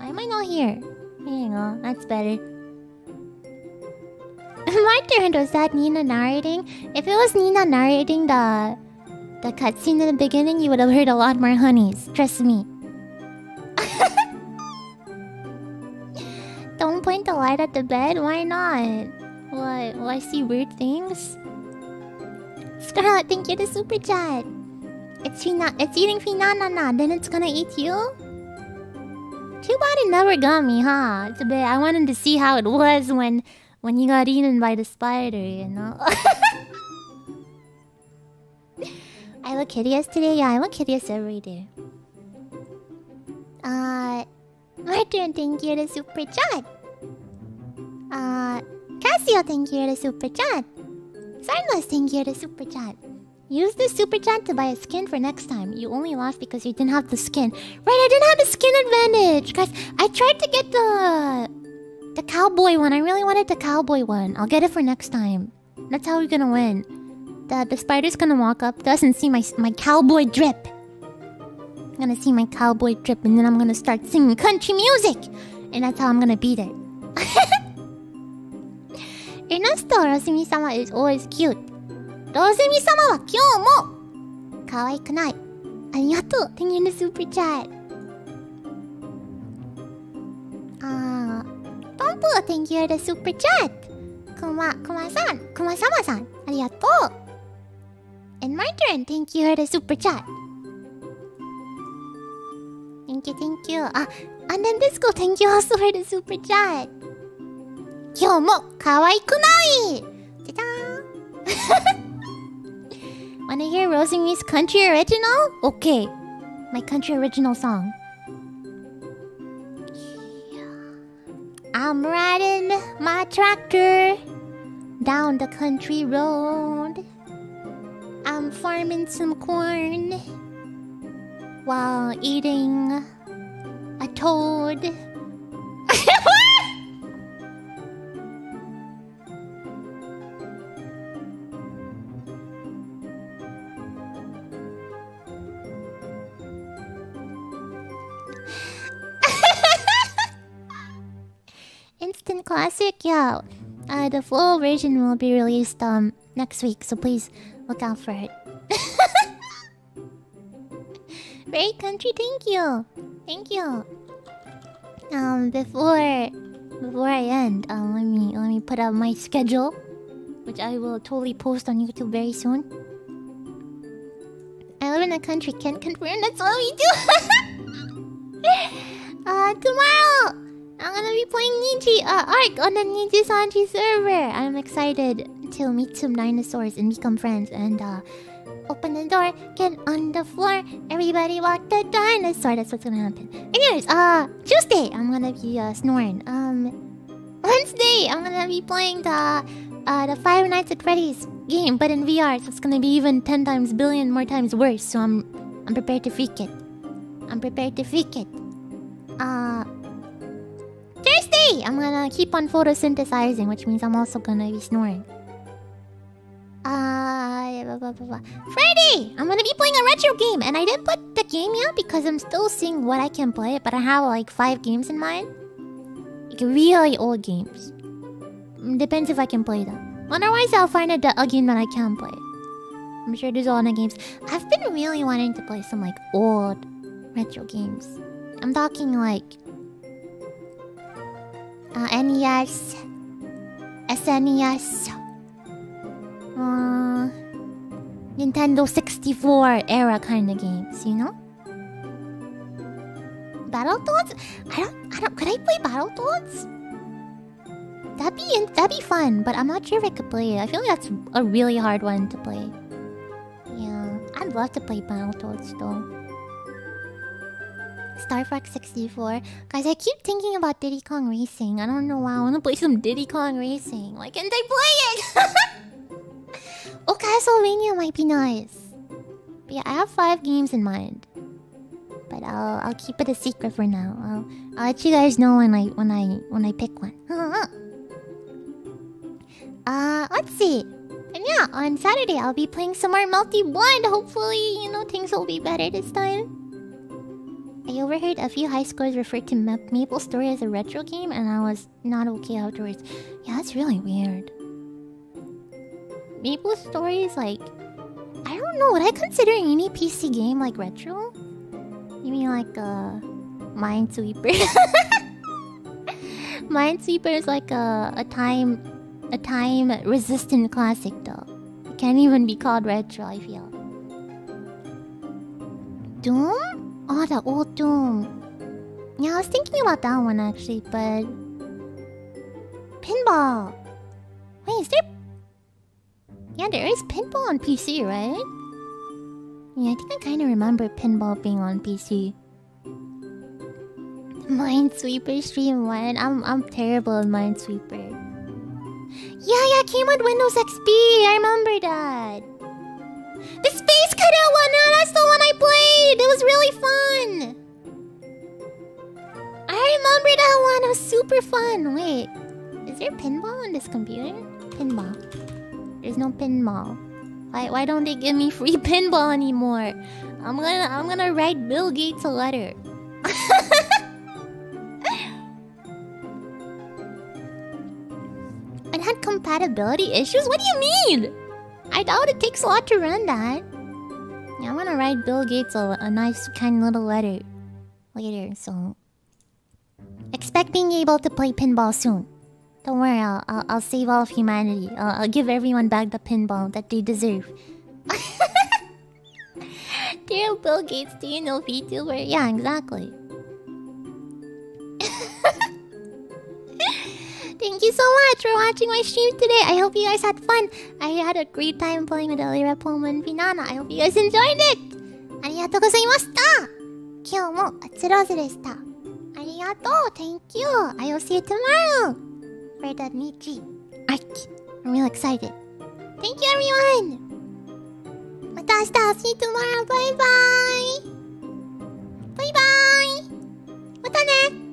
Why am I not here? There you. That's better. My turn. Was that Nina narrating? If it was Nina narrating the the cutscene in the beginning, you would have heard a lot more honeys. Trust me. Point the light at the bed. Why not? What? Will I see weird things? Scarlet, thank you the super chat. It's Fina. It's eating Finanana. Then it's gonna eat you. It never got me, huh? It's a bit. I wanted to see how it was when when you got eaten by the spider. You know. I look hideous today. Yeah, I look hideous every day. Uh, Martin, thank you the super chat. Uh, Cassio, thank you the super chat. Sarnless, thank you the super chat. Use the super chat to buy a skin for next time. You only lost because you didn't have the skin. Right, I didn't have the skin advantage. Guys, I tried to get the the cowboy one. I really wanted the cowboy one. I'll get it for next time. That's how we're gonna win. The the spider's gonna walk up to us and see my my cowboy drip. I'm gonna see my cowboy drip and then I'm gonna start singing country music. And that's how I'm gonna beat it. Ernesto Rosumi-sama is always cute. Rosumi-sama は今日も可愛くない。ありがとう。Thank you the super chat. あー、ポンプ Thank you the super chat. くま、くまさん、くまさまさん、ありがとう。And my turn. Thank you the super chat. Thank you, thank you. Ah, and then Disco, thank you also for the super chat. 今日も可愛くないじゃじゃーん Wanna hear Rosemary's country original? Okay. My country original song. I'm riding my tractor down the country road. I'm farming some corn while eating a toad. classic, yeah. Uh, the full version will be released um next week, so please look out for it. Very country, thank you, thank you. Um, before before I end, um, let me let me put up my schedule, which I will totally post on YouTube very soon. I live in a country, can't confirm. That's what we do. uh, tomorrow. I'm gonna be playing Niji uh, Ark on the Niji Sanji server. I'm excited to meet some dinosaurs and become friends and uh open the door, get on the floor, everybody walk the dinosaur. That's what's gonna happen. Anyways, uh Tuesday I'm gonna be uh snoring. Um Wednesday I'm gonna be playing the uh the Five Nights at Freddy's game, but in VR, so it's gonna be even ten times billion more times worse, so I'm I'm prepared to freak it. I'm prepared to freak it. Uh Thursday! I'm gonna keep on photosynthesizing, which means I'm also gonna be snoring. Uh, blah, blah, blah! I'm gonna be playing a retro game, and I didn't put the game yet because I'm still seeing what I can play, but I have like five games in mind. Like really old games. Mm, Depends if I can play them. Otherwise, I'll find a, a game that I can play. I'm sure there's a lot of games. I've been really wanting to play some like old retro games. I'm talking like uh, NES, SNES, uh, Nintendo 64 era kind of games, you know? Battletoads? I don't, I don't. Could I play Battletoads? That'd be in- that'd be fun, but I'm not sure if I could play it. I feel like that's a really hard one to play. Yeah, I'd love to play Battletoads though. Star Fox 64. Guys, I keep thinking about Diddy Kong Racing. I don't know why. I want to play some Diddy Kong Racing. Why can't I play it? oh, Castlevania might be nice. But yeah, I have five games in mind. But I'll I'll keep it a secret for now. I'll I'll let you guys know when I when I when I pick one. Uh, let's see. And yeah, on Saturday I'll be playing some more Melty Blood. Hopefully, you know, things will be better this time. I overheard a few high scores refer to Ma- Maple Story as a retro game, and I was not okay afterwards. Yeah, that's really weird. Maple Story is like, I don't know. Would I consider any PC game like retro? You mean like uh, Minesweeper? Minesweeper is like a a time a time resistant classic though. It can't even be called retro. I feel. Doom? Oh, the old Doom. Yeah, I was thinking about that one actually, but pinball. Wait, is there? Yeah, there is pinball on PC, right? Yeah, I think I kind of remember pinball being on PC. Minesweeper Stream 1. I'm I'm terrible at Minesweeper. Yeah, yeah, came with Windows XP. I remember that. The Space Cadet one, yeah, that's the one I played. It was really fun. I remember that one. It was super fun. Wait, is there pinball on this computer? Pinball. There's no pinball. Why why don't they give me free pinball anymore? I'm gonna I'm gonna write Bill Gates a letter. It had compatibility issues? What do you mean? I doubt it takes a lot to run that. I'm gonna write Bill Gates a, a nice, kind little letter later, so. Expect being able to play pinball soon. Don't worry, I'll, I'll, I'll save all of humanity. I'll, I'll give everyone back the pinball that they deserve. Dear Bill Gates, do you know VTuber? Yeah, exactly. Thank you so much for watching my stream today. I hope you guys had fun. I had a great time playing with Elira Pullman and Finana. I hope you guys enjoyed it. Arigato gozaimashita. Kyou mo atsurozu deshita. Arigato. Thank you. I'll see you tomorrow for the Niji. Ark. I'm real excited. Thank you everyone. また明日 I'll see you tomorrow. Bye bye. Bye bye. Mata またね